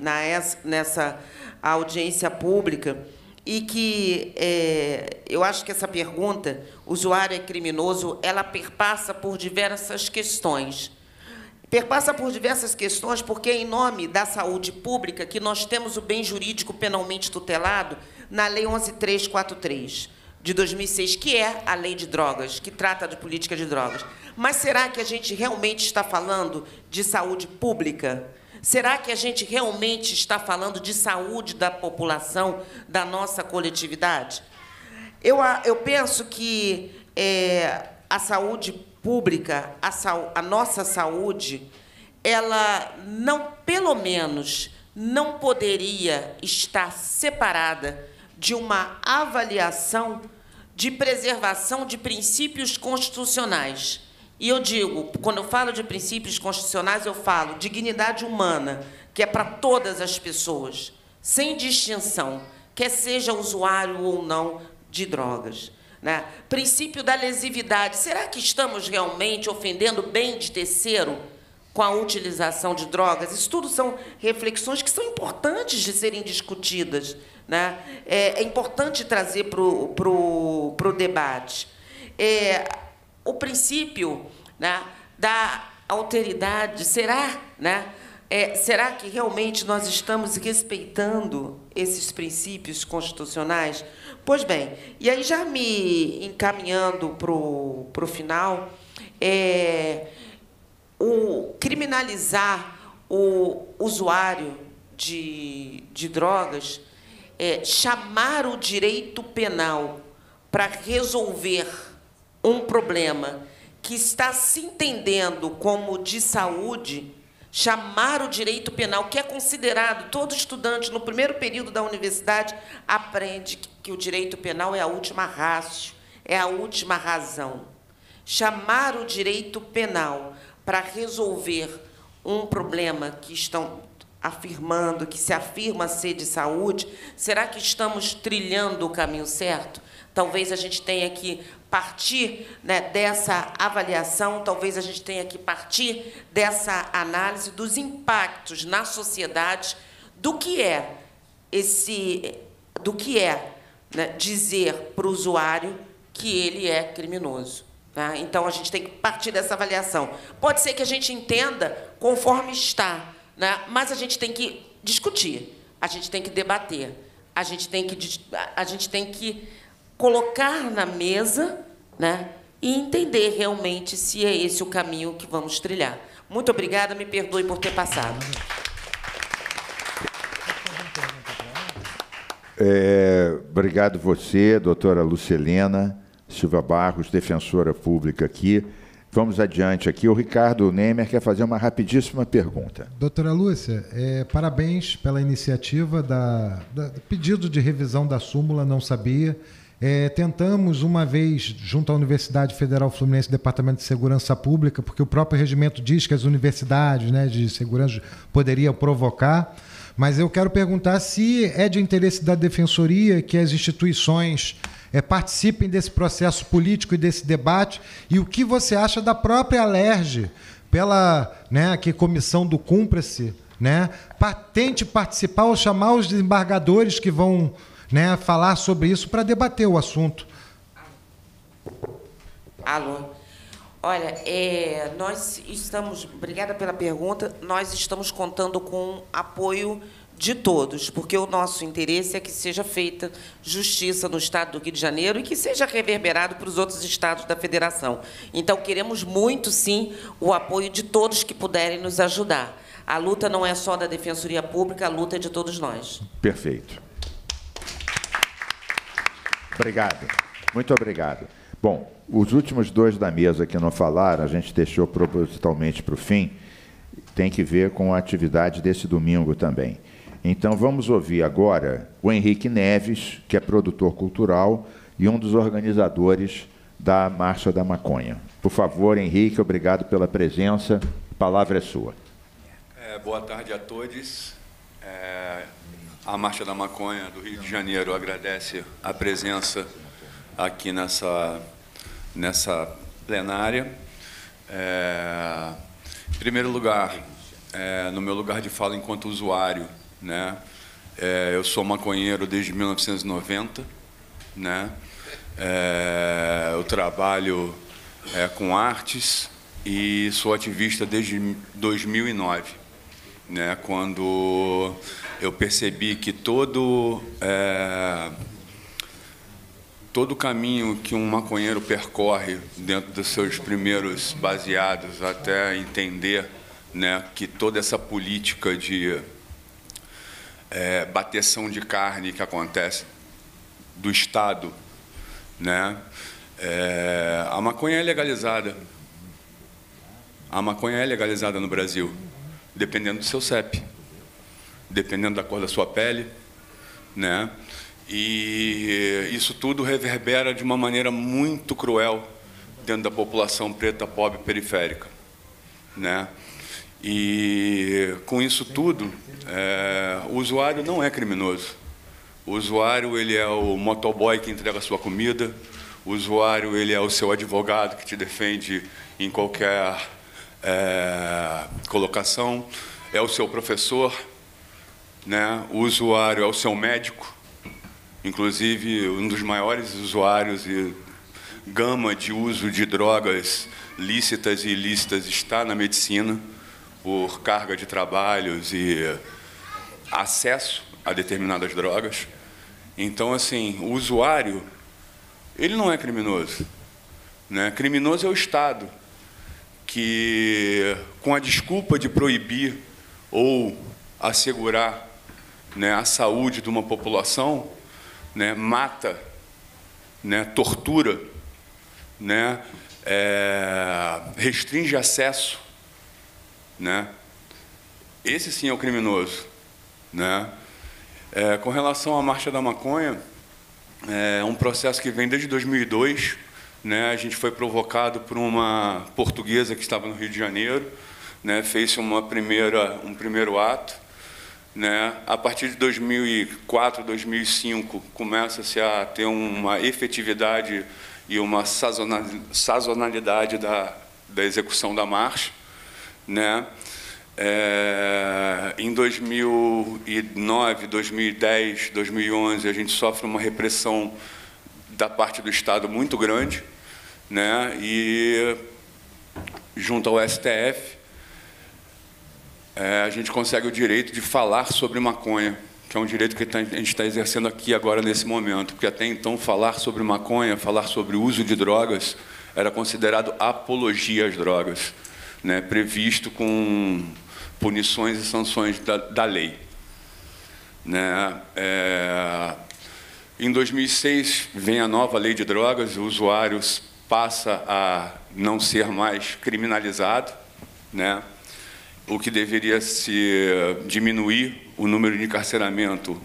nessa audiência pública, e que é, eu acho que essa pergunta, usuário é criminoso, ela perpassa por diversas questões. Perpassa por diversas questões, porque é em nome da saúde pública que nós temos o bem jurídico penalmente tutelado na Lei 11343 de 2006, que é a lei de drogas, que trata de política de drogas. Mas será que a gente realmente está falando de saúde pública? Será que a gente realmente está falando de saúde da população, da nossa coletividade? Eu, eu penso que é, a saúde pública, a, a nossa saúde, ela não, pelo menos, não poderia estar separada de uma avaliação de preservação de princípios constitucionais. E eu digo, quando eu falo de princípios constitucionais, eu falo dignidade humana, que é para todas as pessoas, sem distinção, quer seja usuário ou não de drogas. Né? Princípio da lesividade. Será que estamos realmente ofendendo bem de terceiro com a utilização de drogas? Isso tudo são reflexões que são importantes de serem discutidas. Né? É, é importante trazer para o debate. É, o princípio né, da alteridade, será, né, é, será que realmente nós estamos respeitando esses princípios constitucionais? Pois bem, e aí já me encaminhando para o final, é, o criminalizar o usuário de, de drogas é, chamar o direito penal para resolver um problema que está se entendendo como de saúde, chamar o direito penal, que é considerado, todo estudante no primeiro período da universidade aprende que o direito penal é a última rácio, é a última razão. Chamar o direito penal para resolver um problema que estão afirmando, que se afirma ser de saúde, será que estamos trilhando o caminho certo? Talvez a gente tenha que partir né, dessa avaliação, talvez a gente tenha que partir dessa análise dos impactos na sociedade do que é esse, do que é né, dizer para o usuário que ele é criminoso. Tá? Então a gente tem que partir dessa avaliação. Pode ser que a gente entenda conforme está, né? Mas a gente tem que discutir, a gente tem que debater, a gente tem que, a gente tem que colocar na mesa né? e entender realmente se é esse o caminho que vamos trilhar. Muito obrigada, me perdoe por ter passado. É, obrigado você, doutora Lucelena Silva Barros, defensora pública aqui. Vamos adiante aqui. O Ricardo Nemer quer fazer uma rapidíssima pergunta. Doutora Lúcia, é, parabéns pela iniciativa da, da, do pedido de revisão da súmula, não sabia. É, tentamos uma vez, junto à Universidade Federal Fluminense, Departamento de Segurança Pública, porque o próprio regimento diz que as universidades né, de segurança poderiam provocar, mas eu quero perguntar se é de interesse da Defensoria que as instituições é, participem desse processo político e desse debate. E o que você acha da própria Alerj, pela né, que comissão do Cúmplice, né, tente participar ou chamar os desembargadores que vão né, falar sobre isso para debater o assunto. Alô. Olha, é, nós estamos, obrigada pela pergunta, nós estamos contando com apoio de todos, porque o nosso interesse é que seja feita justiça no Estado do Rio de Janeiro e que seja reverberado para os outros estados da federação. Então, queremos muito, sim, o apoio de todos que puderem nos ajudar. A luta não é só da Defensoria Pública, a luta é de todos nós. Perfeito. Obrigado. Muito obrigado. Bom, os últimos dois da mesa que não falaram, a gente deixou propositalmente para o fim, tem que ver com a atividade desse domingo também. Então vamos ouvir agora o Henrique Neves, que é produtor cultural e um dos organizadores da Marcha da Maconha. Por favor, Henrique, obrigado pela presença. A palavra é sua. É, boa tarde a todos. É, a Marcha da Maconha do Rio de Janeiro agradece a presença aqui nessa, nessa plenária. É, em primeiro lugar, é, no meu lugar de fala enquanto usuário, né? É, eu sou maconheiro desde 1990, né? É, eu trabalho é, com artes e sou ativista desde 2009, né? Quando eu percebi que todo é, todo caminho que um maconheiro percorre dentro dos seus primeiros baseados até entender né, que toda essa política de é, bateção de carne que acontece do Estado, né? É, a maconha é legalizada. A maconha é legalizada no Brasil, dependendo do seu CEP, dependendo da cor da sua pele, né? E isso tudo reverbera de uma maneira muito cruel dentro da população preta, pobre, periférica, né? E com isso tudo, é, o usuário não é criminoso. O usuário ele é o motoboy que entrega a sua comida. O usuário ele é o seu advogado que te defende em qualquer é, colocação. É o seu professor, né? O usuário é o seu médico. Inclusive um dos maiores usuários e gama de uso de drogas lícitas e ilícitas está na medicina por carga de trabalhos e acesso a determinadas drogas. Então, assim, o usuário, ele não é criminoso. Né? Criminoso é o Estado, que, com a desculpa de proibir ou assegurar né, a saúde de uma população, né, mata, né, tortura, né, é, restringe acesso né? Esse sim é o criminoso, né? É, com relação à marcha da maconha, é um processo que vem desde 2002, né? A gente foi provocado por uma portuguesa que estava no Rio de Janeiro, né? Fez uma primeira um primeiro ato, né? A partir de 2004, 2005 começa-se a ter uma efetividade e uma sazonalidade da, da execução da marcha né? É, em 2009, 2010, 2011, a gente sofre uma repressão da parte do Estado muito grande, né? E junto ao STF, é, a gente consegue o direito de falar sobre maconha, que é um direito que tá, a gente está exercendo aqui agora nesse momento, porque até então falar sobre maconha, falar sobre o uso de drogas, era considerado apologia às drogas né, previsto com punições e sanções da, da lei. Né? É, em 2006 vem a nova lei de drogas, o usuário passa a não ser mais criminalizado, né? O que deveria se diminuir o número de encarceramento,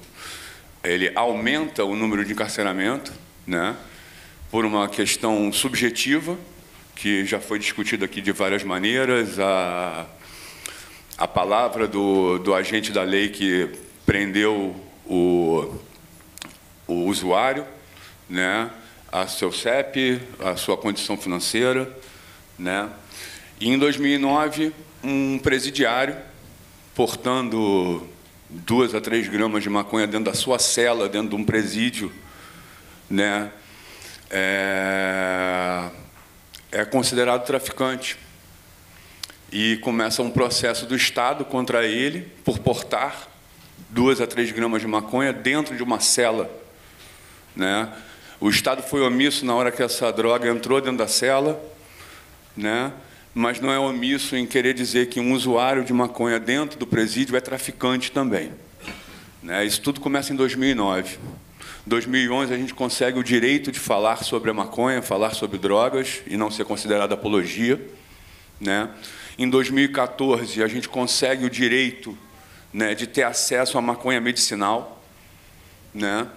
ele aumenta o número de encarceramento, né? por uma questão subjetiva, que já foi discutido aqui de várias maneiras, a, a palavra do, do agente da lei que prendeu o, o usuário, né, a seu CEP, a sua condição financeira. Né. E em 2009, um presidiário, portando duas a três gramas de maconha dentro da sua cela, dentro de um presídio, né, é, é considerado traficante. E começa um processo do Estado contra ele por portar duas a três gramas de maconha dentro de uma cela. Né? O Estado foi omisso na hora que essa droga entrou dentro da cela, né? Mas não é omisso em querer dizer que um usuário de maconha dentro do presídio é traficante também. Né? Isso tudo começa em 2009. 2011 a gente consegue o direito de falar sobre a maconha, falar sobre drogas e não ser considerado apologia, né? Em 2014 a gente consegue o direito, né, de ter acesso à maconha medicinal, né?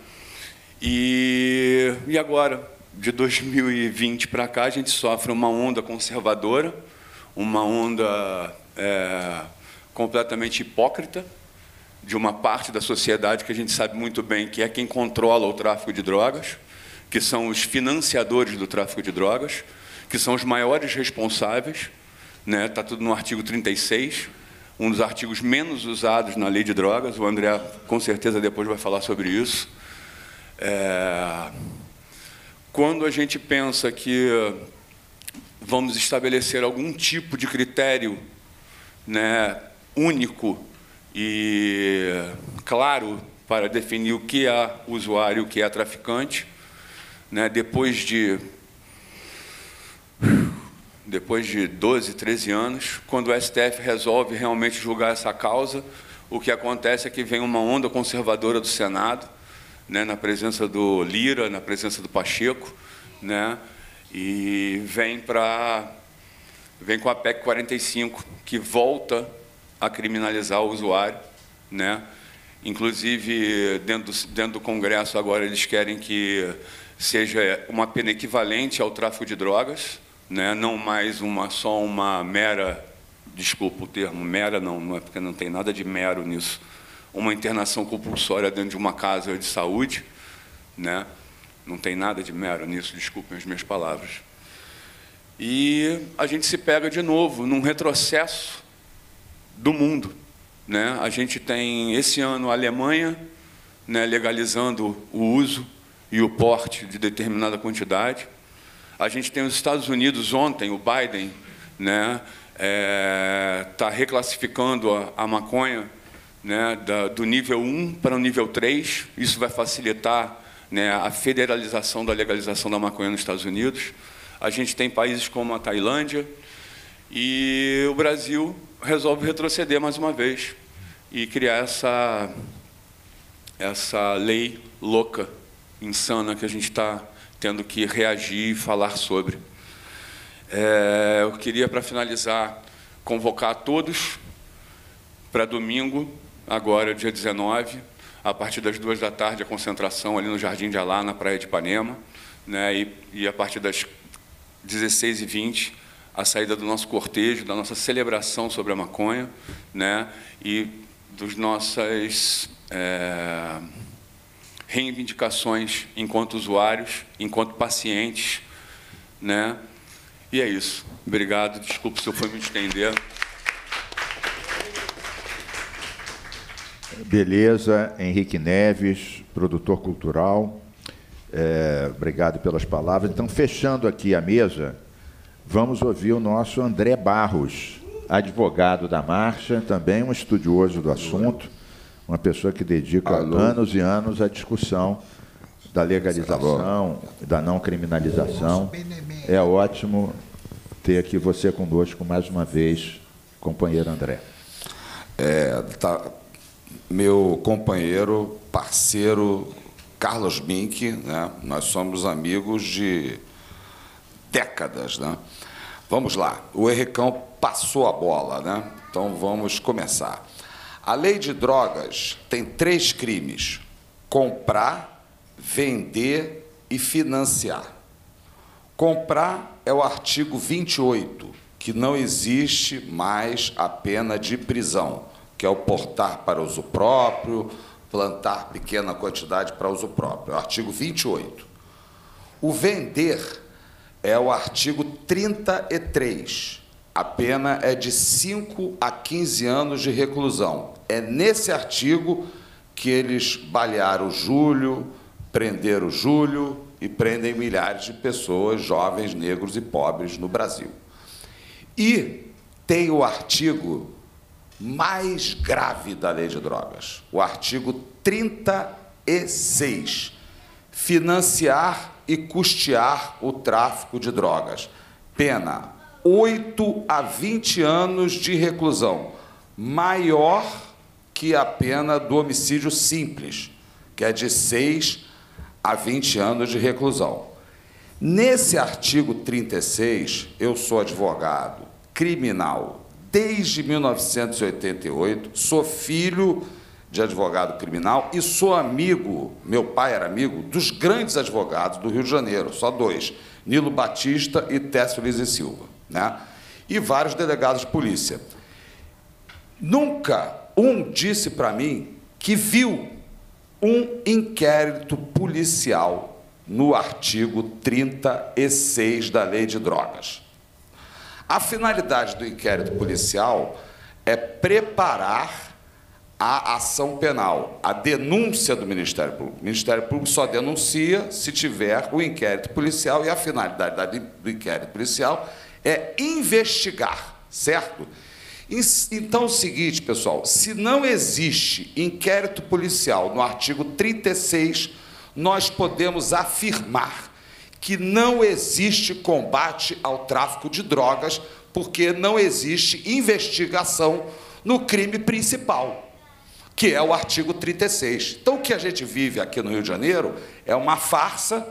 E e agora, de 2020 para cá, a gente sofre uma onda conservadora, uma onda é, completamente hipócrita, de uma parte da sociedade que a gente sabe muito bem que é quem controla o tráfico de drogas, que são os financiadores do tráfico de drogas, que são os maiores responsáveis. Está né? Tá tudo no artigo 36, um dos artigos menos usados na lei de drogas. O André, com certeza, depois vai falar sobre isso. É... Quando a gente pensa que vamos estabelecer algum tipo de critério né, único e claro para definir o que é usuário, o que é traficante. Né? Depois de depois de 12, 13 anos, quando o STF resolve realmente julgar essa causa, o que acontece é que vem uma onda conservadora do Senado, né, na presença do Lira, na presença do Pacheco, né, e vem para vem com a PEC 45, que volta a criminalizar o usuário, né? Inclusive dentro do, dentro do Congresso agora eles querem que seja uma pena equivalente ao tráfico de drogas, né? Não mais uma só uma mera, desculpa o termo mera não, não é porque não tem nada de mero nisso, uma internação compulsória dentro de uma casa de saúde, né? Não tem nada de mero nisso, desculpem as minhas palavras. E a gente se pega de novo num retrocesso do mundo. Né? A gente tem, esse ano, a Alemanha né, legalizando o uso e o porte de determinada quantidade. A gente tem os Estados Unidos, ontem, o Biden né, é, está reclassificando a, a maconha né, da, do nível 1 para o nível 3. Isso vai facilitar né, a federalização da legalização da maconha nos Estados Unidos. A gente tem países como a Tailândia e o Brasil resolve retroceder mais uma vez e criar essa, essa lei louca, insana, que a gente está tendo que reagir e falar sobre. É, eu queria, para finalizar, convocar a todos para domingo, agora, dia 19, a partir das duas da tarde, a concentração ali no Jardim de Alá, na Praia de Ipanema, né, e, e a partir das 16h20, a saída do nosso cortejo, da nossa celebração sobre a maconha, né, e dos nossas é, reivindicações enquanto usuários, enquanto pacientes, né? E é isso. Obrigado. Desculpe se eu fui me estender. Beleza, Henrique Neves, produtor cultural. É, obrigado pelas palavras. Então, fechando aqui a mesa, vamos ouvir o nosso André Barros, advogado da marcha, também um estudioso do assunto, uma pessoa que dedica Alô. anos e anos à discussão da legalização, da não criminalização. É ótimo ter aqui você conosco mais uma vez, companheiro André. É, tá, meu companheiro, parceiro Carlos Mink, né? nós somos amigos de décadas. Né? Vamos lá, o Henricão passou a bola, né? Então vamos começar. A lei de drogas tem três crimes: comprar, vender e financiar. Comprar é o artigo 28, que não existe mais a pena de prisão, que é o portar para uso próprio, plantar pequena quantidade para uso próprio. Artigo 28. O vender é o artigo 33. A pena é de 5 a 15 anos de reclusão. É nesse artigo que eles balearam o Júlio, prenderam o Júlio e prendem milhares de pessoas, jovens, negros e pobres no Brasil. E tem o artigo mais grave da lei de drogas, o artigo 36, financiar e custear o tráfico de drogas. Pena. 8 a 20 anos de reclusão, maior que a pena do homicídio simples, que é de 6 a 20 anos de reclusão. Nesse artigo 36, eu sou advogado criminal desde 1988, sou filho de advogado criminal e sou amigo, meu pai era amigo, dos grandes advogados do Rio de Janeiro, só dois, Nilo Batista e Técio Liz e Silva, né? e vários delegados de polícia. Nunca um disse para mim que viu um inquérito policial no artigo 36 da Lei de Drogas. A finalidade do inquérito policial é preparar a ação penal, a denúncia do Ministério Público. O Ministério Público só denuncia se tiver o inquérito policial e a finalidade do inquérito policial é investigar, certo? Então é o seguinte, pessoal, se não existe inquérito policial no artigo 36, nós podemos afirmar que não existe combate ao tráfico de drogas, porque não existe investigação no crime principal, que é o artigo 36. Então, o que a gente vive aqui no Rio de Janeiro é uma farsa,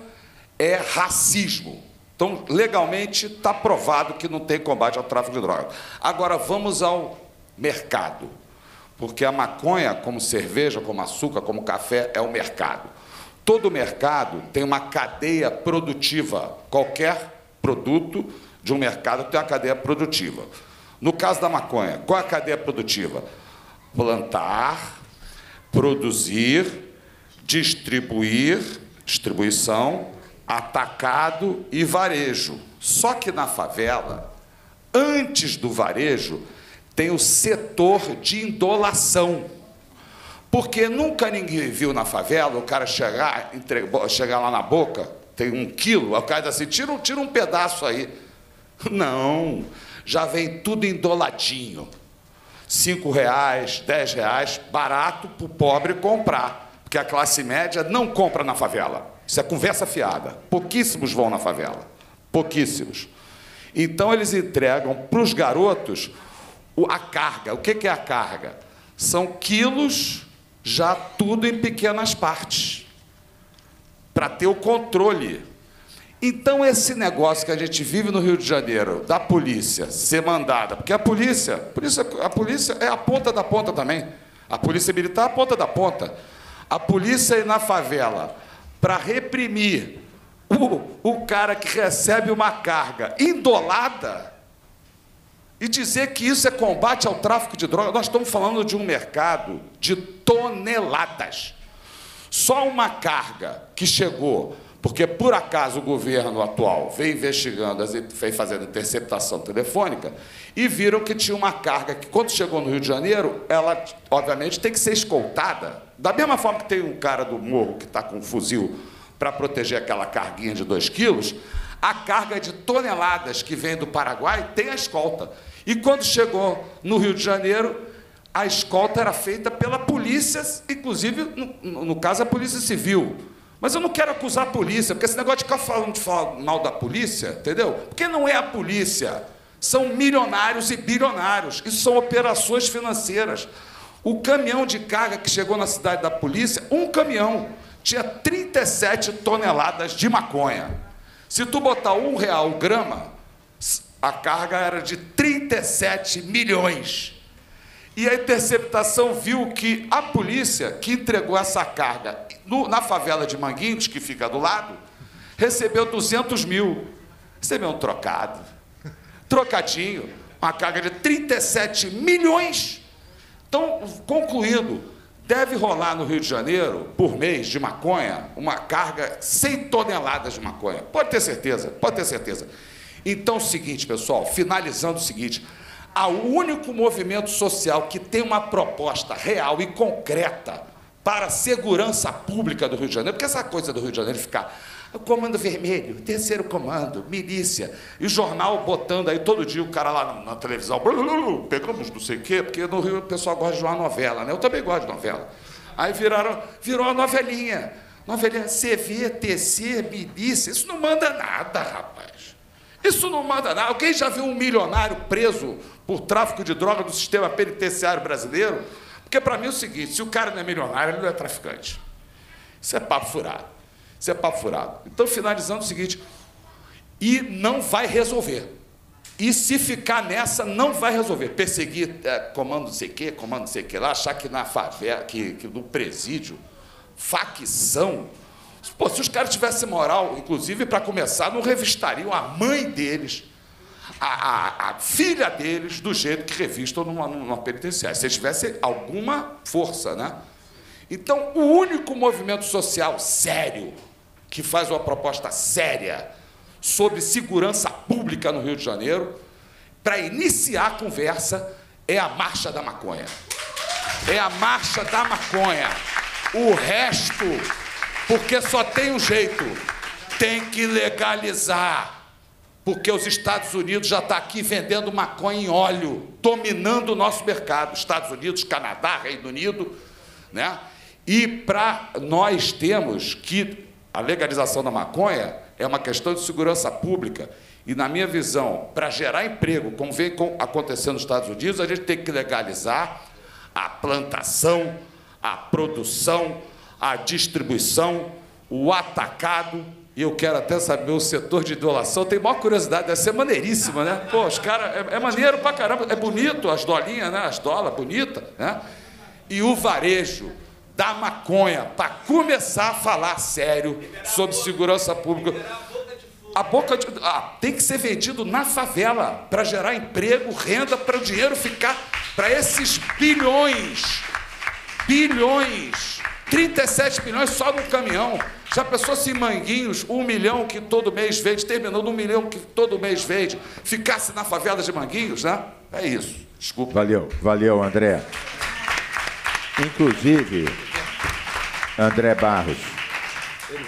é racismo. Então, legalmente, está provado que não tem combate ao tráfico de drogas. Agora, vamos ao mercado, porque a maconha, como cerveja, como açúcar, como café, é o mercado. Todo mercado tem uma cadeia produtiva. Qualquer produto de um mercado tem uma cadeia produtiva. No caso da maconha, qual é a cadeia produtiva? Plantar, produzir, distribuir, distribuição, atacado e varejo. Só que na favela, antes do varejo, tem o setor de indolação porque nunca ninguém viu na favela o cara chegar, entregar, chegar lá na boca, tem um quilo, o cara diz assim, tira, tira um pedaço aí. Não, já vem tudo endoladinho. Cinco reais, dez reais, barato para o pobre comprar. Porque a classe média não compra na favela. Isso é conversa fiada. Pouquíssimos vão na favela. Pouquíssimos. Então eles entregam para os garotos a carga. O que é a carga? São quilos já tudo em pequenas partes, para ter o controle. Então, esse negócio que a gente vive no Rio de Janeiro, da polícia ser mandada, porque a polícia, a polícia, a polícia é a ponta da ponta também. A polícia militar é a ponta da ponta. A polícia ir na favela para reprimir o, o cara que recebe uma carga indolada e dizer que isso é combate ao tráfico de drogas, nós estamos falando de um mercado de toneladas. Só uma carga que chegou, porque por acaso o governo atual veio investigando, veio fazendo interceptação telefônica, e viram que tinha uma carga que, quando chegou no Rio de Janeiro, ela, obviamente, tem que ser escoltada. Da mesma forma que tem um cara do morro que está com um fuzil para proteger aquela carguinha de 2 quilos, a carga de toneladas que vem do Paraguai tem a escolta. E quando chegou no Rio de Janeiro, a escolta era feita pela polícia, inclusive, no, no, caso, a polícia civil. Mas eu não quero acusar a polícia, porque esse negócio de ficar falando de falar mal da polícia, entendeu? Porque não é a polícia. São milionários e bilionários. Isso são operações financeiras. O caminhão de carga que chegou na cidade da polícia, um caminhão, tinha 37 toneladas de maconha. Se tu botar um real o grama, a carga era de 37 milhões. E a interceptação viu que a polícia que entregou essa carga no, na favela de Manguinhos, que fica do lado, recebeu 200 mil. Recebeu um trocado. Trocadinho. Uma carga de 37 milhões. Então, concluindo, deve rolar no Rio de Janeiro, por mês, de maconha, uma carga 100 toneladas de maconha. Pode ter certeza, pode ter certeza. Então, é o seguinte, pessoal, finalizando o seguinte: o único movimento social que tem uma proposta real e concreta para a segurança pública do Rio de Janeiro, porque essa coisa do Rio de Janeiro ficar o comando vermelho, terceiro comando, milícia, e o jornal botando aí todo dia o cara lá na, televisão, pegamos não sei o quê, porque no Rio o pessoal gosta de uma novela, né? Eu também gosto de novela. Aí viraram, virou uma novelinha. Novelinha CV, TC, milícia, isso não manda nada, rapaz. Isso não manda nada. Alguém já viu um milionário preso por tráfico de droga do sistema penitenciário brasileiro? Porque para mim é o seguinte: se o cara não é milionário, ele não é traficante. Isso é papo furado. Isso é papo furado. Então, finalizando o seguinte: e não vai resolver. E se ficar nessa, não vai resolver. Perseguir é, comando não sei o quê, comando não sei o quê lá, achar que na favela, que, que no presídio, facção. Pô, se os caras tivessem moral, inclusive, para começar, não revistariam a mãe deles, a, a, a, filha deles, do jeito que revistam numa, numa penitenciária. Se eles tivessem alguma força, né? Então, o único movimento social sério que faz uma proposta séria sobre segurança pública no Rio de Janeiro, para iniciar a conversa, é a Marcha da Maconha. É a Marcha da Maconha. O resto, porque só tem um jeito, tem que legalizar. Porque os Estados Unidos já estão tá aqui vendendo maconha em óleo, dominando o nosso mercado. Estados Unidos, Canadá, Reino Unido, né? E para nós temos que a legalização da maconha é uma questão de segurança pública. E, na minha visão, para gerar emprego, como vem acontecendo nos Estados Unidos, a gente tem que legalizar a plantação, a produção, a distribuição, o atacado. E eu quero até saber o setor de idolação. Tem maior curiosidade, deve ser maneiríssima, né? Pô, os caras. É, é, maneiro pra caramba, é bonito, as dolinhas, né? As dolas, bonita, né? E o varejo da maconha, para começar a falar sério sobre segurança pública. A boca de. Ah, tem que ser vendido na favela para gerar emprego, renda, para o dinheiro ficar para esses bilhões. Bilhões. 37 milhões só no caminhão. Já pensou se Manguinhos, um milhão que todo mês vende, terminando um milhão que todo mês vende, ficasse na favela de Manguinhos, né? É isso. Desculpa. Valeu, valeu, André. Inclusive, André Barros,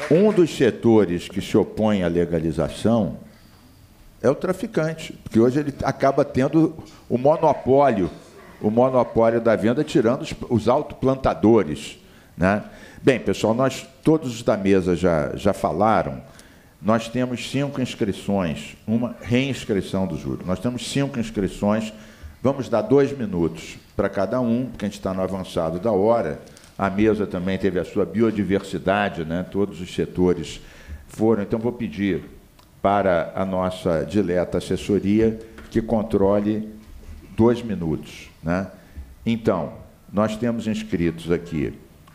um dos setores que se opõe à legalização é o traficante, porque hoje ele acaba tendo o monopólio, o monopólio da venda, tirando os, os autoplantadores. Né? Bem, pessoal, nós todos da mesa já, já falaram. Nós temos cinco inscrições, uma reinscrição do júri. Nós temos cinco inscrições. Vamos dar dois minutos para cada um, porque a gente está no avançado da hora. A mesa também teve a sua biodiversidade, né? todos os setores foram. Então, vou pedir para a nossa dileta assessoria que controle dois minutos. Né? Então, nós temos inscritos aqui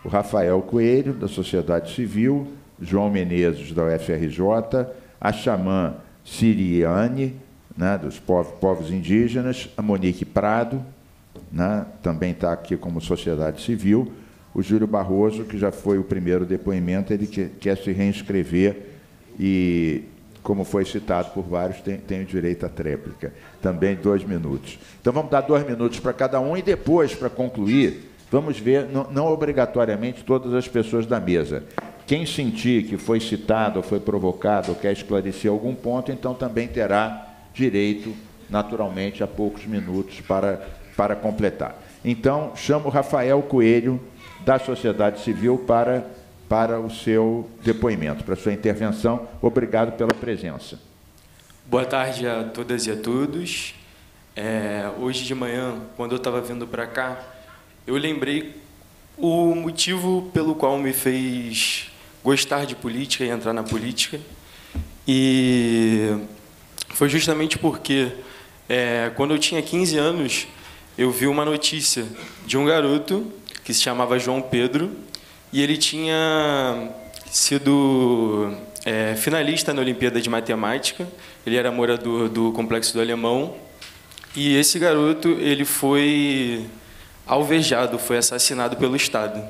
o Rafael Coelho, da Sociedade Civil, João Menezes, da UFRJ, a Xamã Siriane, né, dos povos, povos indígenas, a Monique Prado, né, também está aqui como sociedade civil, o Júlio Barroso, que já foi o primeiro depoimento, ele quer, quer se reinscrever e, como foi citado por vários, tem, tem o direito à tréplica. Também dois minutos. Então vamos dar dois minutos para cada um e depois, para concluir, vamos ver, não, não obrigatoriamente todas as pessoas da mesa. Quem sentir que foi citado, ou foi provocado, ou quer esclarecer algum ponto, então também terá direito, naturalmente, a poucos minutos para, para completar. Então, chamo Rafael Coelho da sociedade civil para, para o seu depoimento, para a sua intervenção. Obrigado pela presença. Boa tarde a todas e a todos. É, hoje de manhã, quando eu estava vindo para cá, eu lembrei o motivo pelo qual me fez gostar de política e entrar na política. E foi justamente porque, é, quando eu tinha 15 anos, eu vi uma notícia de um garoto que se chamava João Pedro, e ele tinha sido é, finalista na Olimpíada de Matemática. Ele era morador do Complexo do Alemão. E esse garoto ele foi alvejado, foi assassinado pelo Estado.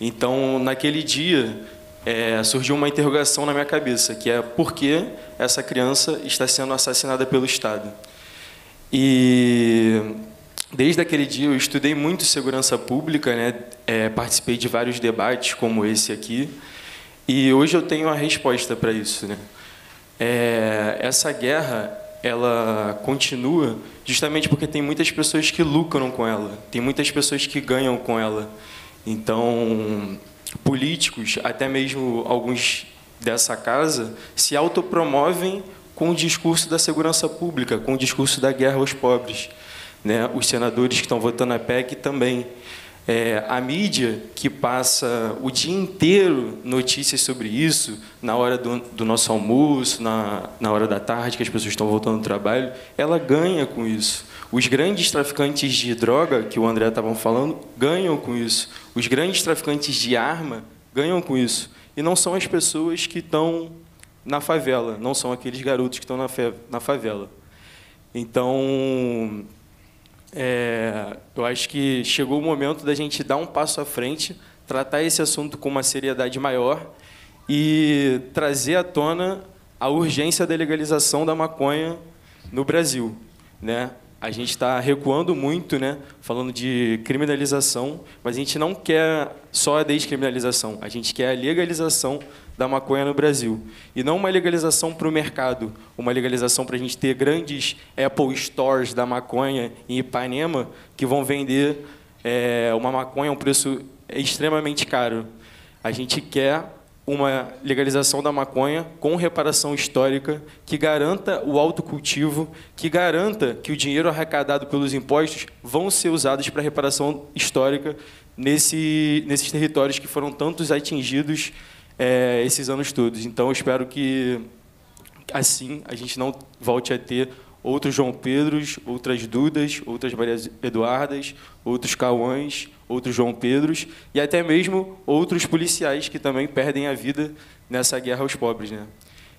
Então, naquele dia, é, surgiu uma interrogação na minha cabeça, que é por que essa criança está sendo assassinada pelo Estado. E desde aquele dia eu estudei muito segurança pública, né? É, participei de vários debates como esse aqui, e hoje eu tenho a resposta para isso, né? É, essa guerra ela continua justamente porque tem muitas pessoas que lucram com ela, tem muitas pessoas que ganham com ela. Então, políticos, até mesmo alguns dessa casa, se autopromovem com o discurso da segurança pública, com o discurso da guerra aos pobres. Né? Os senadores que estão votando a PEC também. É, a mídia que passa o dia inteiro notícias sobre isso, na hora do, do nosso almoço, na, na hora da tarde, que as pessoas estão voltando do trabalho, ela ganha com isso. Os grandes traficantes de droga, que o André estava falando, ganham com isso. Os grandes traficantes de arma ganham com isso. E não são as pessoas que estão na favela, não são aqueles garotos que estão na, na favela. Então, é, eu acho que chegou o momento da gente dar um passo à frente, tratar esse assunto com uma seriedade maior e trazer à tona a urgência da legalização da maconha no Brasil. Né? a gente está recuando muito, né, falando de criminalização, mas a gente não quer só a descriminalização, a gente quer a legalização da maconha no Brasil. E não uma legalização para o mercado, uma legalização para a gente ter grandes Apple Stores da maconha em Ipanema que vão vender é, uma maconha a um preço extremamente caro. A gente quer uma legalização da maconha com reparação histórica que garanta o autocultivo, que garanta que o dinheiro arrecadado pelos impostos vão ser usados para reparação histórica nesse, nesses territórios que foram tantos atingidos é, esses anos todos. Então, espero que, assim, a gente não volte a ter outros João Pedros, outras Dudas, outras Marias Eduardas, outros Cauãs, outros João Pedros e até mesmo outros policiais que também perdem a vida nessa guerra aos pobres. Né?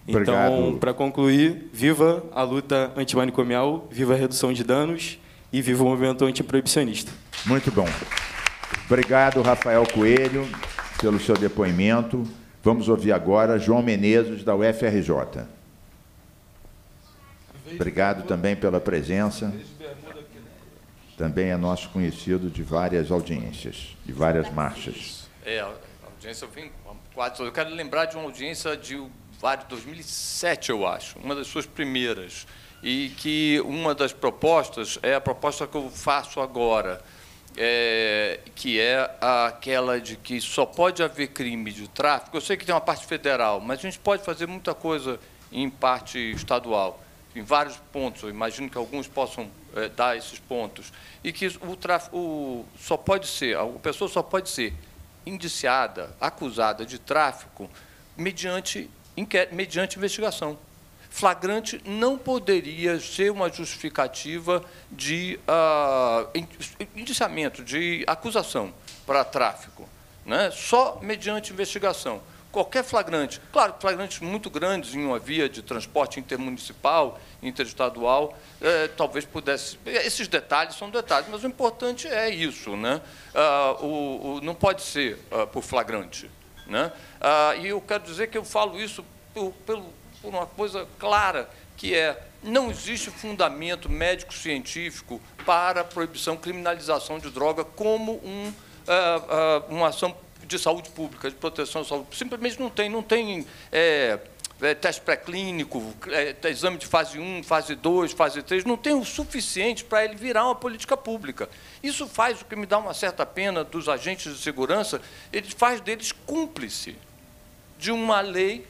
Então, para concluir, viva a luta antimanicomial, viva a redução de danos e viva o movimento antiproibicionista. Muito bom. Obrigado, Rafael Coelho, pelo seu depoimento. Vamos ouvir agora João Menezes, da UFRJ. Obrigado também pela presença. Também é nosso conhecido de várias audiências, de várias marchas. É, a audiência vim quase. Eu quero lembrar de uma audiência de 2007, eu acho, uma das suas primeiras, e que uma das propostas é a proposta que eu faço agora. É, que é aquela de que só pode haver crime de tráfico. Eu sei que tem uma parte federal, mas a gente pode fazer muita coisa em parte estadual em vários pontos, eu imagino que alguns possam é, dar esses pontos, e que o tráfico o, só pode ser, a pessoa só pode ser indiciada, acusada de tráfico mediante, mediante investigação. Flagrante não poderia ser uma justificativa de uh, indiciamento, de acusação para tráfico, né? só mediante investigação qualquer flagrante. Claro, flagrantes muito grandes em uma via de transporte intermunicipal, interestadual, é, talvez pudesse. Esses detalhes são detalhes, mas o importante é isso, né? Ah, o, o, não pode ser ah, por flagrante, né? E eu quero dizer que eu falo isso por, por uma coisa clara, que é não existe fundamento médico-científico para a proibição, criminalização de droga como um, uma ação de saúde pública, de proteção à saúde, simplesmente não tem, não tem é, é, teste pré-clínico, é, exame de fase 1, fase 2, fase 3, não tem o suficiente para ele virar uma política pública. Isso faz o que me dá uma certa pena dos agentes de segurança, ele faz deles cúmplice de uma lei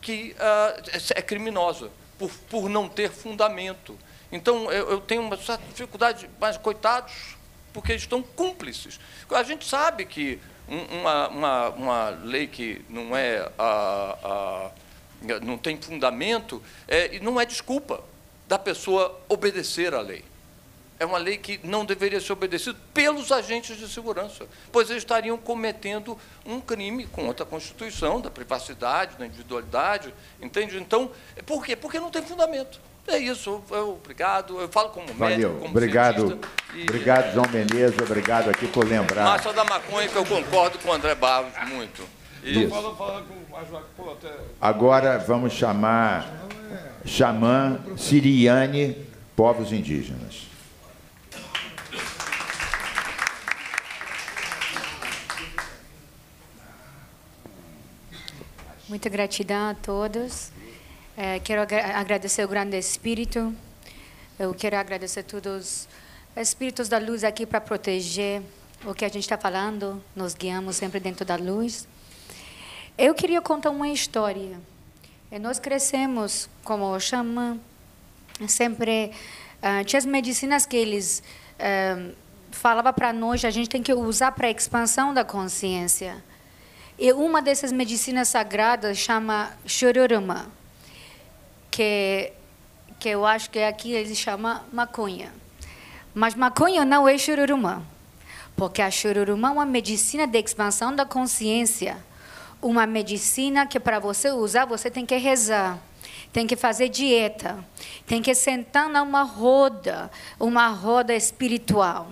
que uh, é criminosa, por, por não ter fundamento. Então, eu, eu tenho uma certa dificuldade, mas coitados, porque eles estão cúmplices. A gente sabe que uma, uma, uma lei que não é a, a não tem fundamento, é, não é desculpa da pessoa obedecer à lei. É uma lei que não deveria ser obedecida pelos agentes de segurança, pois eles estariam cometendo um crime contra a Constituição, da privacidade, da individualidade, entende? Então, por quê? Porque não tem fundamento. É isso, eu, obrigado. Eu falo como Valeu. médico, como obrigado. E... Obrigado, João Menezes, obrigado aqui por lembrar. Marcha da maconha, que eu concordo com o André Barros muito. Isso. Agora vamos chamar Xamã Siriane, povos indígenas. Muita gratidão a todos. Eh, quero agra- agradecer o grande Espírito. Eu quero agradecer a todos os Espíritos da luz aqui para proteger o que a gente está falando. Nos guiamos sempre dentro da luz. Eu queria contar uma história. Eh, Nós crescemos como xamã, sempre ah, tinha as medicinas que eles ah, falavam para nós, a gente tem que usar para a expansão da consciência. E uma dessas medicinas sagradas chama Chororuma, que que eu acho que aqui eles chamam maconha. Mas maconha não é chururumã, porque a chururumã é uma medicina de expansão da consciência. Uma medicina que para você usar, você tem que rezar, tem que fazer dieta, tem que sentar numa roda, uma roda espiritual.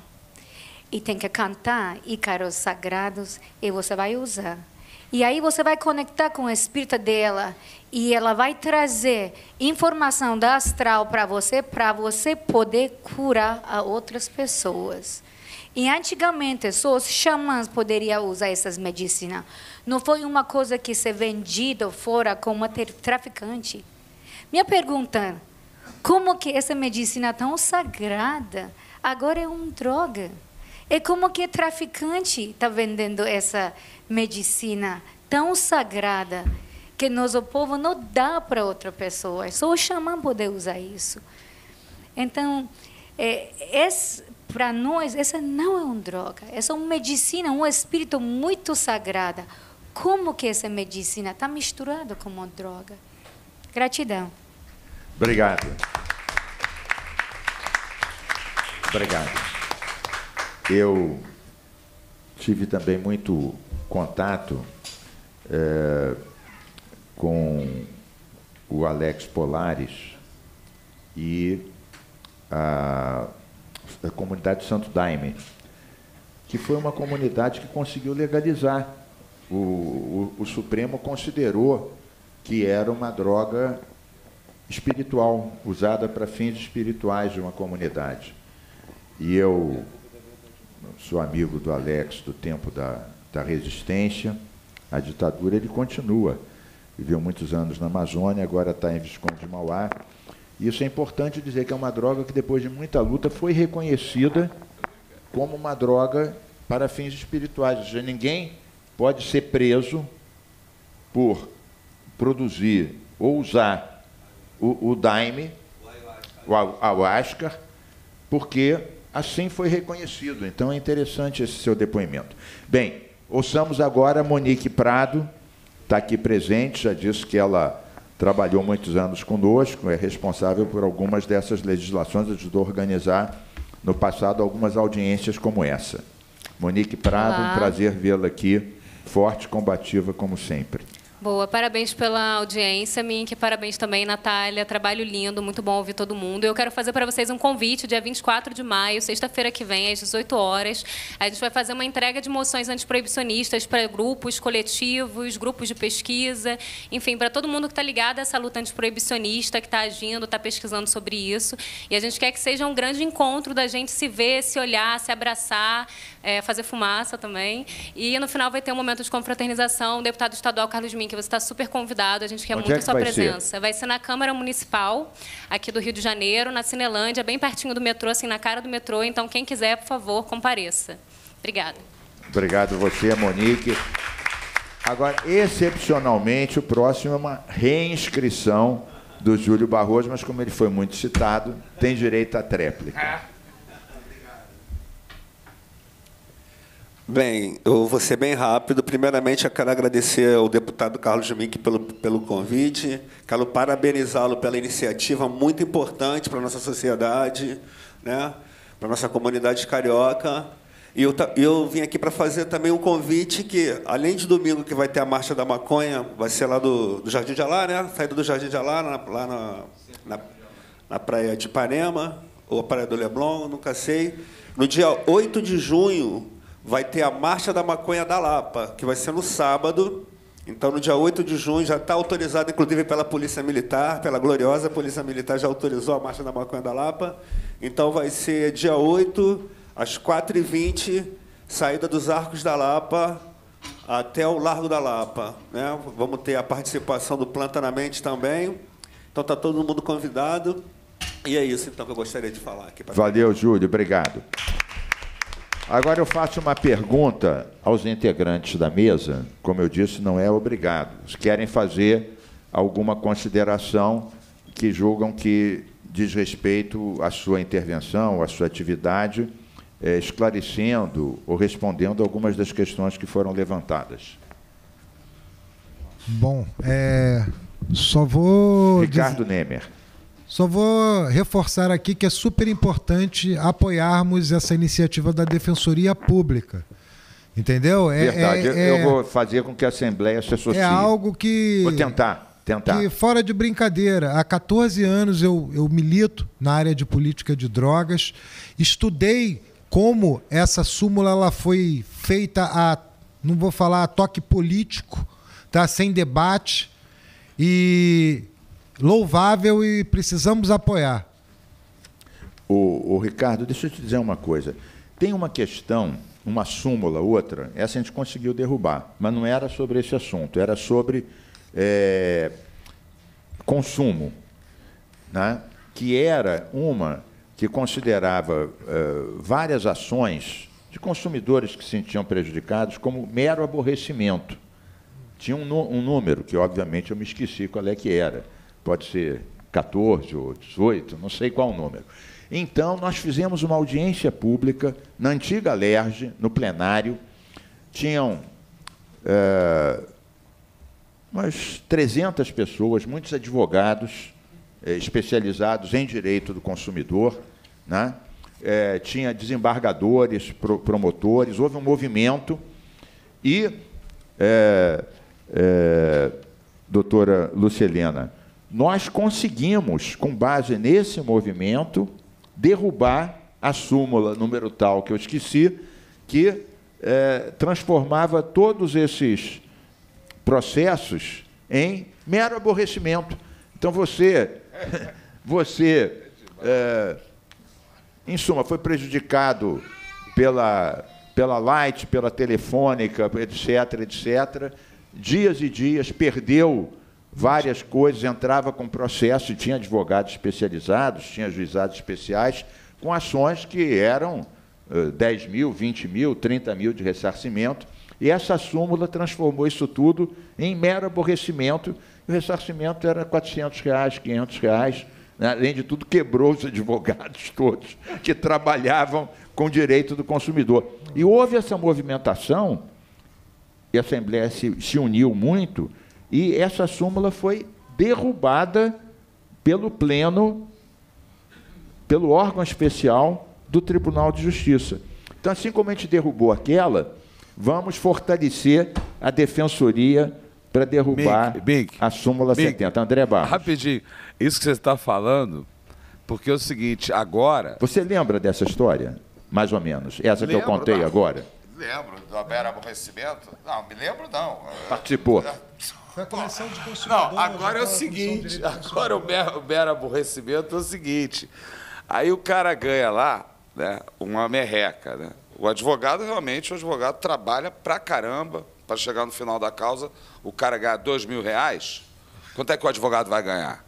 E tem que cantar ícaros sagrados e você vai usar. E aí você vai conectar com o espírito dela e ela vai trazer informação da astral para você, para você poder curar a outras pessoas. E antigamente só os xamãs poderiam usar essas medicinas. Não foi uma coisa que se vendida fora como traficante. Minha pergunta, como que essa medicina tão sagrada agora é uma droga? E como que traficante está vendendo essa medicina tão sagrada que nosso povo não dá para outra pessoa? Só o xamã poder usar isso. Então, é, para nós, essa não é uma droga. Essa é uma medicina, um espírito muito sagrada. Como que essa medicina está misturada com uma droga? Gratidão. Obrigado. Obrigado. Eu tive também muito contato eh, com o Alex Polares e a, a comunidade Santo Daime, que foi uma comunidade que conseguiu legalizar. O, o, o Supremo considerou que era uma droga espiritual, usada para fins espirituais de uma comunidade. E eu sou amigo do Alex do tempo da, da resistência, a ditadura, ele continua. Viveu muitos anos na Amazônia, agora está em Visconde de Mauá. Isso é importante dizer que é uma droga que, depois de muita luta, foi reconhecida como uma droga para fins espirituais. Ou seja, ninguém pode ser preso por produzir ou usar o, o daime, o ayahuasca, porque assim foi reconhecido. Então é interessante esse seu depoimento. Bem, ouçamos agora a Monique Prado, está aqui presente, já disse que ela trabalhou muitos anos conosco, é responsável por algumas dessas legislações, ajudou a organizar no passado algumas audiências como essa. Monique Prado, Olá. um prazer vê-la aqui, forte, combativa como sempre. Boa, parabéns pela audiência, Mink. Parabéns também, Natália. Trabalho lindo, muito bom ouvir todo mundo. Eu quero fazer para vocês um convite, dia 24 de maio, sexta-feira que vem, às 18 horas. A gente vai fazer uma entrega de moções antiproibicionistas para grupos coletivos, grupos de pesquisa, enfim, para todo mundo que está ligado a essa luta antiproibicionista, que está agindo, está pesquisando sobre isso. E a gente quer que seja um grande encontro da gente se ver, se olhar, se abraçar, é, fazer fumaça também. E no final vai ter um momento de confraternização. O deputado estadual Carlos Mink, você está super convidado. A gente quer Onde muito é a que sua vai ser? presença. Vai ser na Câmara Municipal, aqui do Rio de Janeiro, na Cinelândia, bem pertinho do metrô, assim, na cara do metrô. Então, quem quiser, por favor, compareça. Obrigada. Obrigado você, Monique. Agora, excepcionalmente, o próximo é uma reinscrição do Júlio Barroso, mas como ele foi muito citado, tem direito à tréplica. Bem, eu vou ser bem rápido. Primeiramente, eu quero agradecer ao deputado Carlos Mink pelo, pelo convite. Quero parabenizá-lo pela iniciativa muito importante para a nossa sociedade, né? para a nossa comunidade carioca. E eu, eu vim aqui para fazer também um convite que, além de domingo, que vai ter a Marcha da Maconha, vai ser lá do, do Jardim de Alá, né? Saída do Jardim de Alá, na- lá na, na, na praia de Ipanema, ou a praia do Leblon, nunca sei. No dia 8 de junho, vai ter a Marcha da Maconha da Lapa, que vai ser no sábado. Então, no dia 8 de junho, já está autorizado, inclusive, pela Polícia Militar, pela gloriosa Polícia Militar já autorizou a Marcha da Maconha da Lapa. Então, vai ser dia 8, às 4h20, saída dos Arcos da Lapa, até o Largo da Lapa. Né? Vamos ter a participação do Planta na Mente também. Então está todo mundo convidado. E é isso então que eu gostaria de falar aqui. Valeu, Júlio, obrigado. Agora eu faço uma pergunta aos integrantes da mesa. Como eu disse, não é obrigado. Se querem fazer alguma consideração que julgam que diz respeito à sua intervenção, à sua atividade, eh, esclarecendo ou respondendo algumas das questões que foram levantadas. Bom, é, só vou. Ricardo Nemer. Só vou reforçar aqui que é super importante apoiarmos essa iniciativa da Defensoria Pública. Entendeu? É, Verdade. é- eu- eu é- vou fazer com que a Assembleia se associe. É algo que. Vou tentar, tentar. Que fora de brincadeira, há 14 anos eu, eu milito na área de política de drogas, estudei como essa súmula ela foi feita a, não vou falar a toque político, tá? sem debate, e louvável e precisamos apoiar. O, o Ricardo, deixa eu te dizer uma coisa. Tem uma questão, uma súmula, outra, essa a gente conseguiu derrubar, mas não era sobre esse assunto, era sobre eh, consumo, né? que era uma que considerava eh, várias ações de consumidores que se sentiam prejudicados como mero aborrecimento. Tinha um, um número, que obviamente eu me esqueci qual é que era. Pode ser 14 ou 18, não sei qual o número. Então, nós fizemos uma audiência pública na antiga Lerge, no plenário. Tinham eh, umas 300 pessoas, muitos advogados eh, especializados em direito do consumidor, né? Eh, tinha desembargadores, pro- promotores, houve um movimento e, eh, doutora Lucelena, nós conseguimos, com base nesse movimento, derrubar a súmula número tal que eu esqueci, que eh, transformava todos esses processos em mero aborrecimento. Então você, você, é, em suma, foi prejudicado pela, pela Light, pela Telefônica, etc., etc. Dias e dias, perdeu várias coisas, entrava com processo, e tinha advogados especializados, tinha juizados especiais, com ações que eram eh, 10 mil, 20 mil, 30 mil de ressarcimento, e essa súmula transformou isso tudo em mero aborrecimento, o ressarcimento era 400 reais, 500 reais, né? além de tudo, quebrou os advogados todos que trabalhavam com o direito do consumidor. E houve essa movimentação, e a Assembleia se, se uniu muito, e essa súmula foi derrubada pelo Pleno, pelo órgão especial do Tribunal de Justiça. Então, assim como a gente derrubou aquela, vamos fortalecer a defensoria para derrubar a súmula Mick, 70. André Barros. Rapidinho, isso que você está falando, porque é o seguinte, agora. Você lembra dessa história? Mais ou menos. Essa que eu Lembro, contei não. agora. Lembro do mero aborrecimento? Não, me lembro não. Participou. Foi a comissão de consumidor. Não, agora é o seguinte, agora o mero, o mero aborrecimento é o seguinte. Aí o cara ganha lá, né, uma merreca, né? O advogado realmente, o advogado trabalha pra caramba para chegar no final da causa, o cara ganha dois mil reais. Quanto é que o advogado vai ganhar?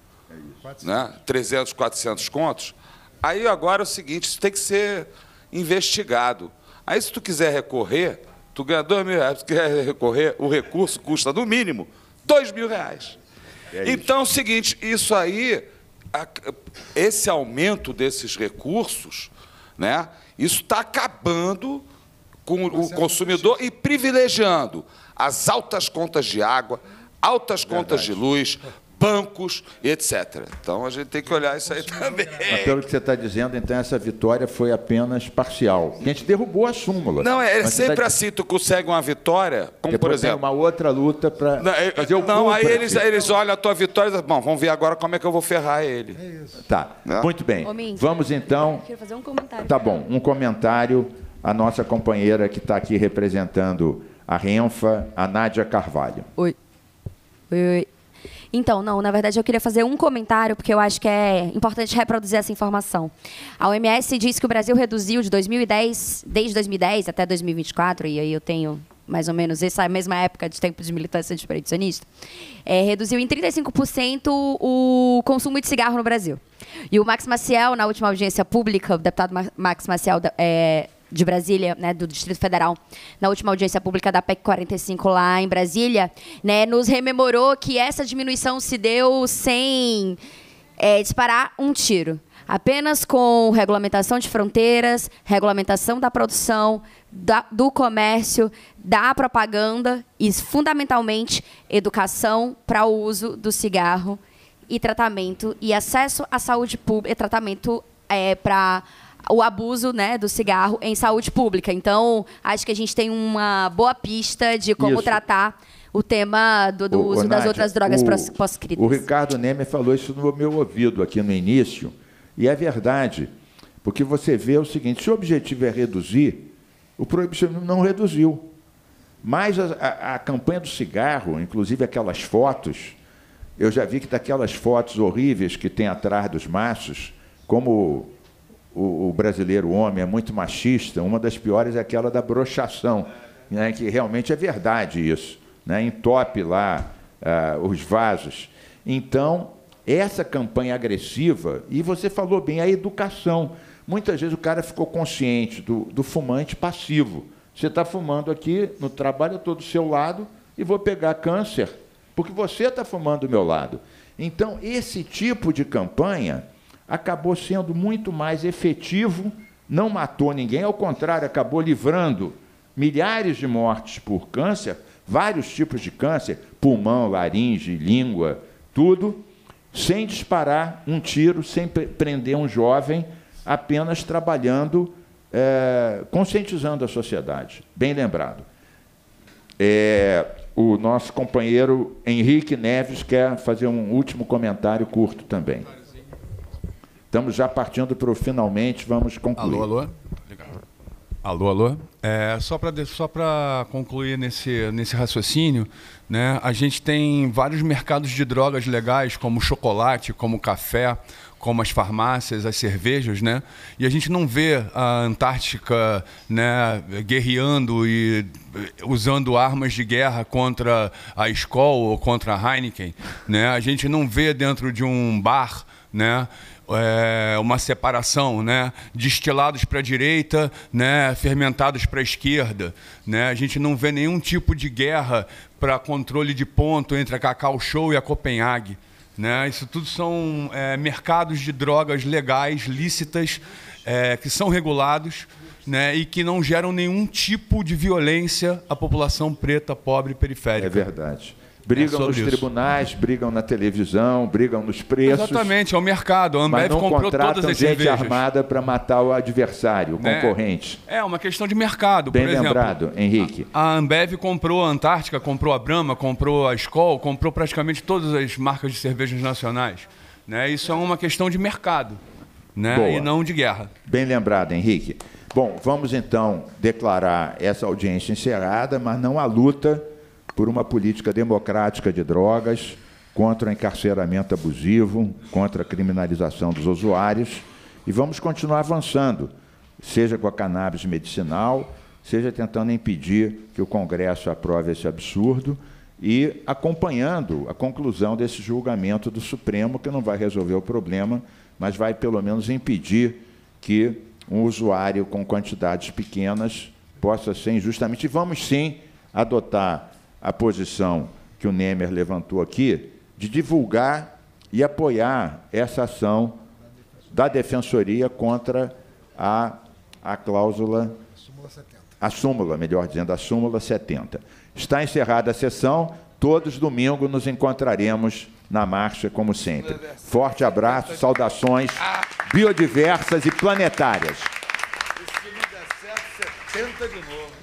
Né? 300, 400 contos. Aí agora é o seguinte, isso tem que ser investigado. Aí se tu quiser recorrer, tu ganha dois mil reais. Se tu quiser recorrer, o recurso custa no mínimo dois mil reais. então é o seguinte, isso aí, esse aumento desses recursos, né, isso está acabando com o consumidor e privilegiando as altas contas de água, altas contas de luz, bancos, etc. Então a gente tem que olhar isso aí também. Mas pelo que você está dizendo, então essa vitória foi apenas parcial. Porque a gente derrubou a súmula. Não, é, Mas você sempre tá- assim, tu consegue uma vitória, como Depois por tem exemplo. uma outra luta para Não, é- fazer o não, aí eles, eles olham a tua vitória e dizem, bom, vamos ver agora como é que eu vou ferrar ele. Tá, muito bem. Ô, Mink, Vamos então. Quero fazer um comentário. Tá bom, um comentário. A nossa companheira que está aqui representando a Renfa, a Nádia Carvalho. Oi. Oi, oi. Então, não, na verdade eu queria fazer um comentário, porque eu acho que é importante reproduzir essa informação. A OMS diz que o Brasil reduziu de 2010, desde 2010 até 2024, e aí eu tenho mais ou menos essa mesma época de tempo de militância antiproibicionista, é, reduziu em 35% o consumo de cigarro no Brasil. E o Max Maciel, na última audiência pública, o deputado Max Maciel é, de Brasília, né, do Distrito Federal, na última audiência pública da PEC 45 lá em Brasília, né, nos rememorou que essa diminuição se deu sem é, disparar um tiro. Apenas com regulamentação de fronteiras, regulamentação da produção, da, do comércio, da propaganda e, fundamentalmente, educação para o uso do cigarro e tratamento e acesso à saúde pública, tratamento é, para o abuso né, do cigarro em saúde pública. Então, acho que a gente tem uma boa pista de como Isso. tratar o tema do, do ô, uso das Nádia, outras drogas o- pós-escritas. O Ricardo Nemer falou isso no meu ouvido aqui no início, e é verdade, porque você vê o seguinte: se o objetivo é reduzir, o proibicionismo não reduziu. Mas a, a- a campanha do cigarro, inclusive aquelas fotos, eu já vi que daquelas fotos horríveis que tem atrás dos maços, como o, o brasileiro homem é muito machista, uma das piores é aquela da brochação, né, que realmente é verdade isso. Né, entope lá ah, os vasos. Então, essa campanha agressiva, e você falou bem, a educação. Muitas vezes o cara ficou consciente do, do fumante passivo. Você está fumando aqui no trabalho, estou do seu lado e vou pegar câncer, porque você está fumando do meu lado. Então, esse tipo de campanha acabou sendo muito mais efetivo, não matou ninguém, ao contrário, acabou livrando milhares de mortes por câncer, vários tipos de câncer, pulmão, laringe, língua, tudo, sem disparar um tiro, sem pre- prender um jovem, apenas trabalhando, eh, conscientizando a sociedade. Bem lembrado. É, o nosso companheiro Henrique Neves quer fazer um último comentário curto também. Estamos já partindo para o finalmente, vamos concluir. Alô, alô? Alô, alô? É, só para só concluir nesse, nesse raciocínio, né, a gente tem vários mercados de drogas legais, como chocolate, como café, como as farmácias, as cervejas, né? E a gente não vê a Antártica né, guerreando e eh, usando armas de guerra contra a Skol ou contra a Heineken, né? A gente não vê dentro de um bar, né? É, uma separação, né? Destilados para a direita, né? Fermentados para a esquerda, né? A gente não vê nenhum tipo de guerra para controle de ponto entre a Cacau Show e a Copenhague, né? Isso tudo são é, mercados de drogas legais, lícitas, é, que são regulados. Né, e que não geram nenhum tipo de violência à população preta, pobre e periférica. É verdade. Brigam É nos isso. tribunais, brigam na televisão, brigam nos preços. Exatamente, é o mercado. A mas Ambev não comprou todas as gente cervejas. armada para matar o adversário, o Né? concorrente. É uma questão de mercado, Bem por exemplo. lembrado, Henrique. A Ambev comprou a Antártica, comprou a Brahma, comprou a Skol, comprou praticamente todas as marcas de cervejas nacionais. Né? Isso é uma questão de mercado né? Boa. e não de guerra. Bem lembrado, Henrique. Bom, vamos então declarar essa audiência encerrada, mas não a luta por uma política democrática de drogas, contra o encarceramento abusivo, contra a criminalização dos usuários, e vamos continuar avançando, seja com a cannabis medicinal, seja tentando impedir que o Congresso aprove esse absurdo e acompanhando a conclusão desse julgamento do Supremo, que não vai resolver o problema, mas vai pelo menos impedir que um usuário com quantidades pequenas possa ser injustamente. E vamos sim adotar a posição que o Nemer levantou aqui, de divulgar e apoiar essa ação da Defensoria contra a, a cláusula, a súmula, melhor dizendo, a súmula 70. Está encerrada a sessão, todos domingo nos encontraremos na marcha, como sempre. Forte abraço, saudações biodiversas e planetárias. Tenta de novo.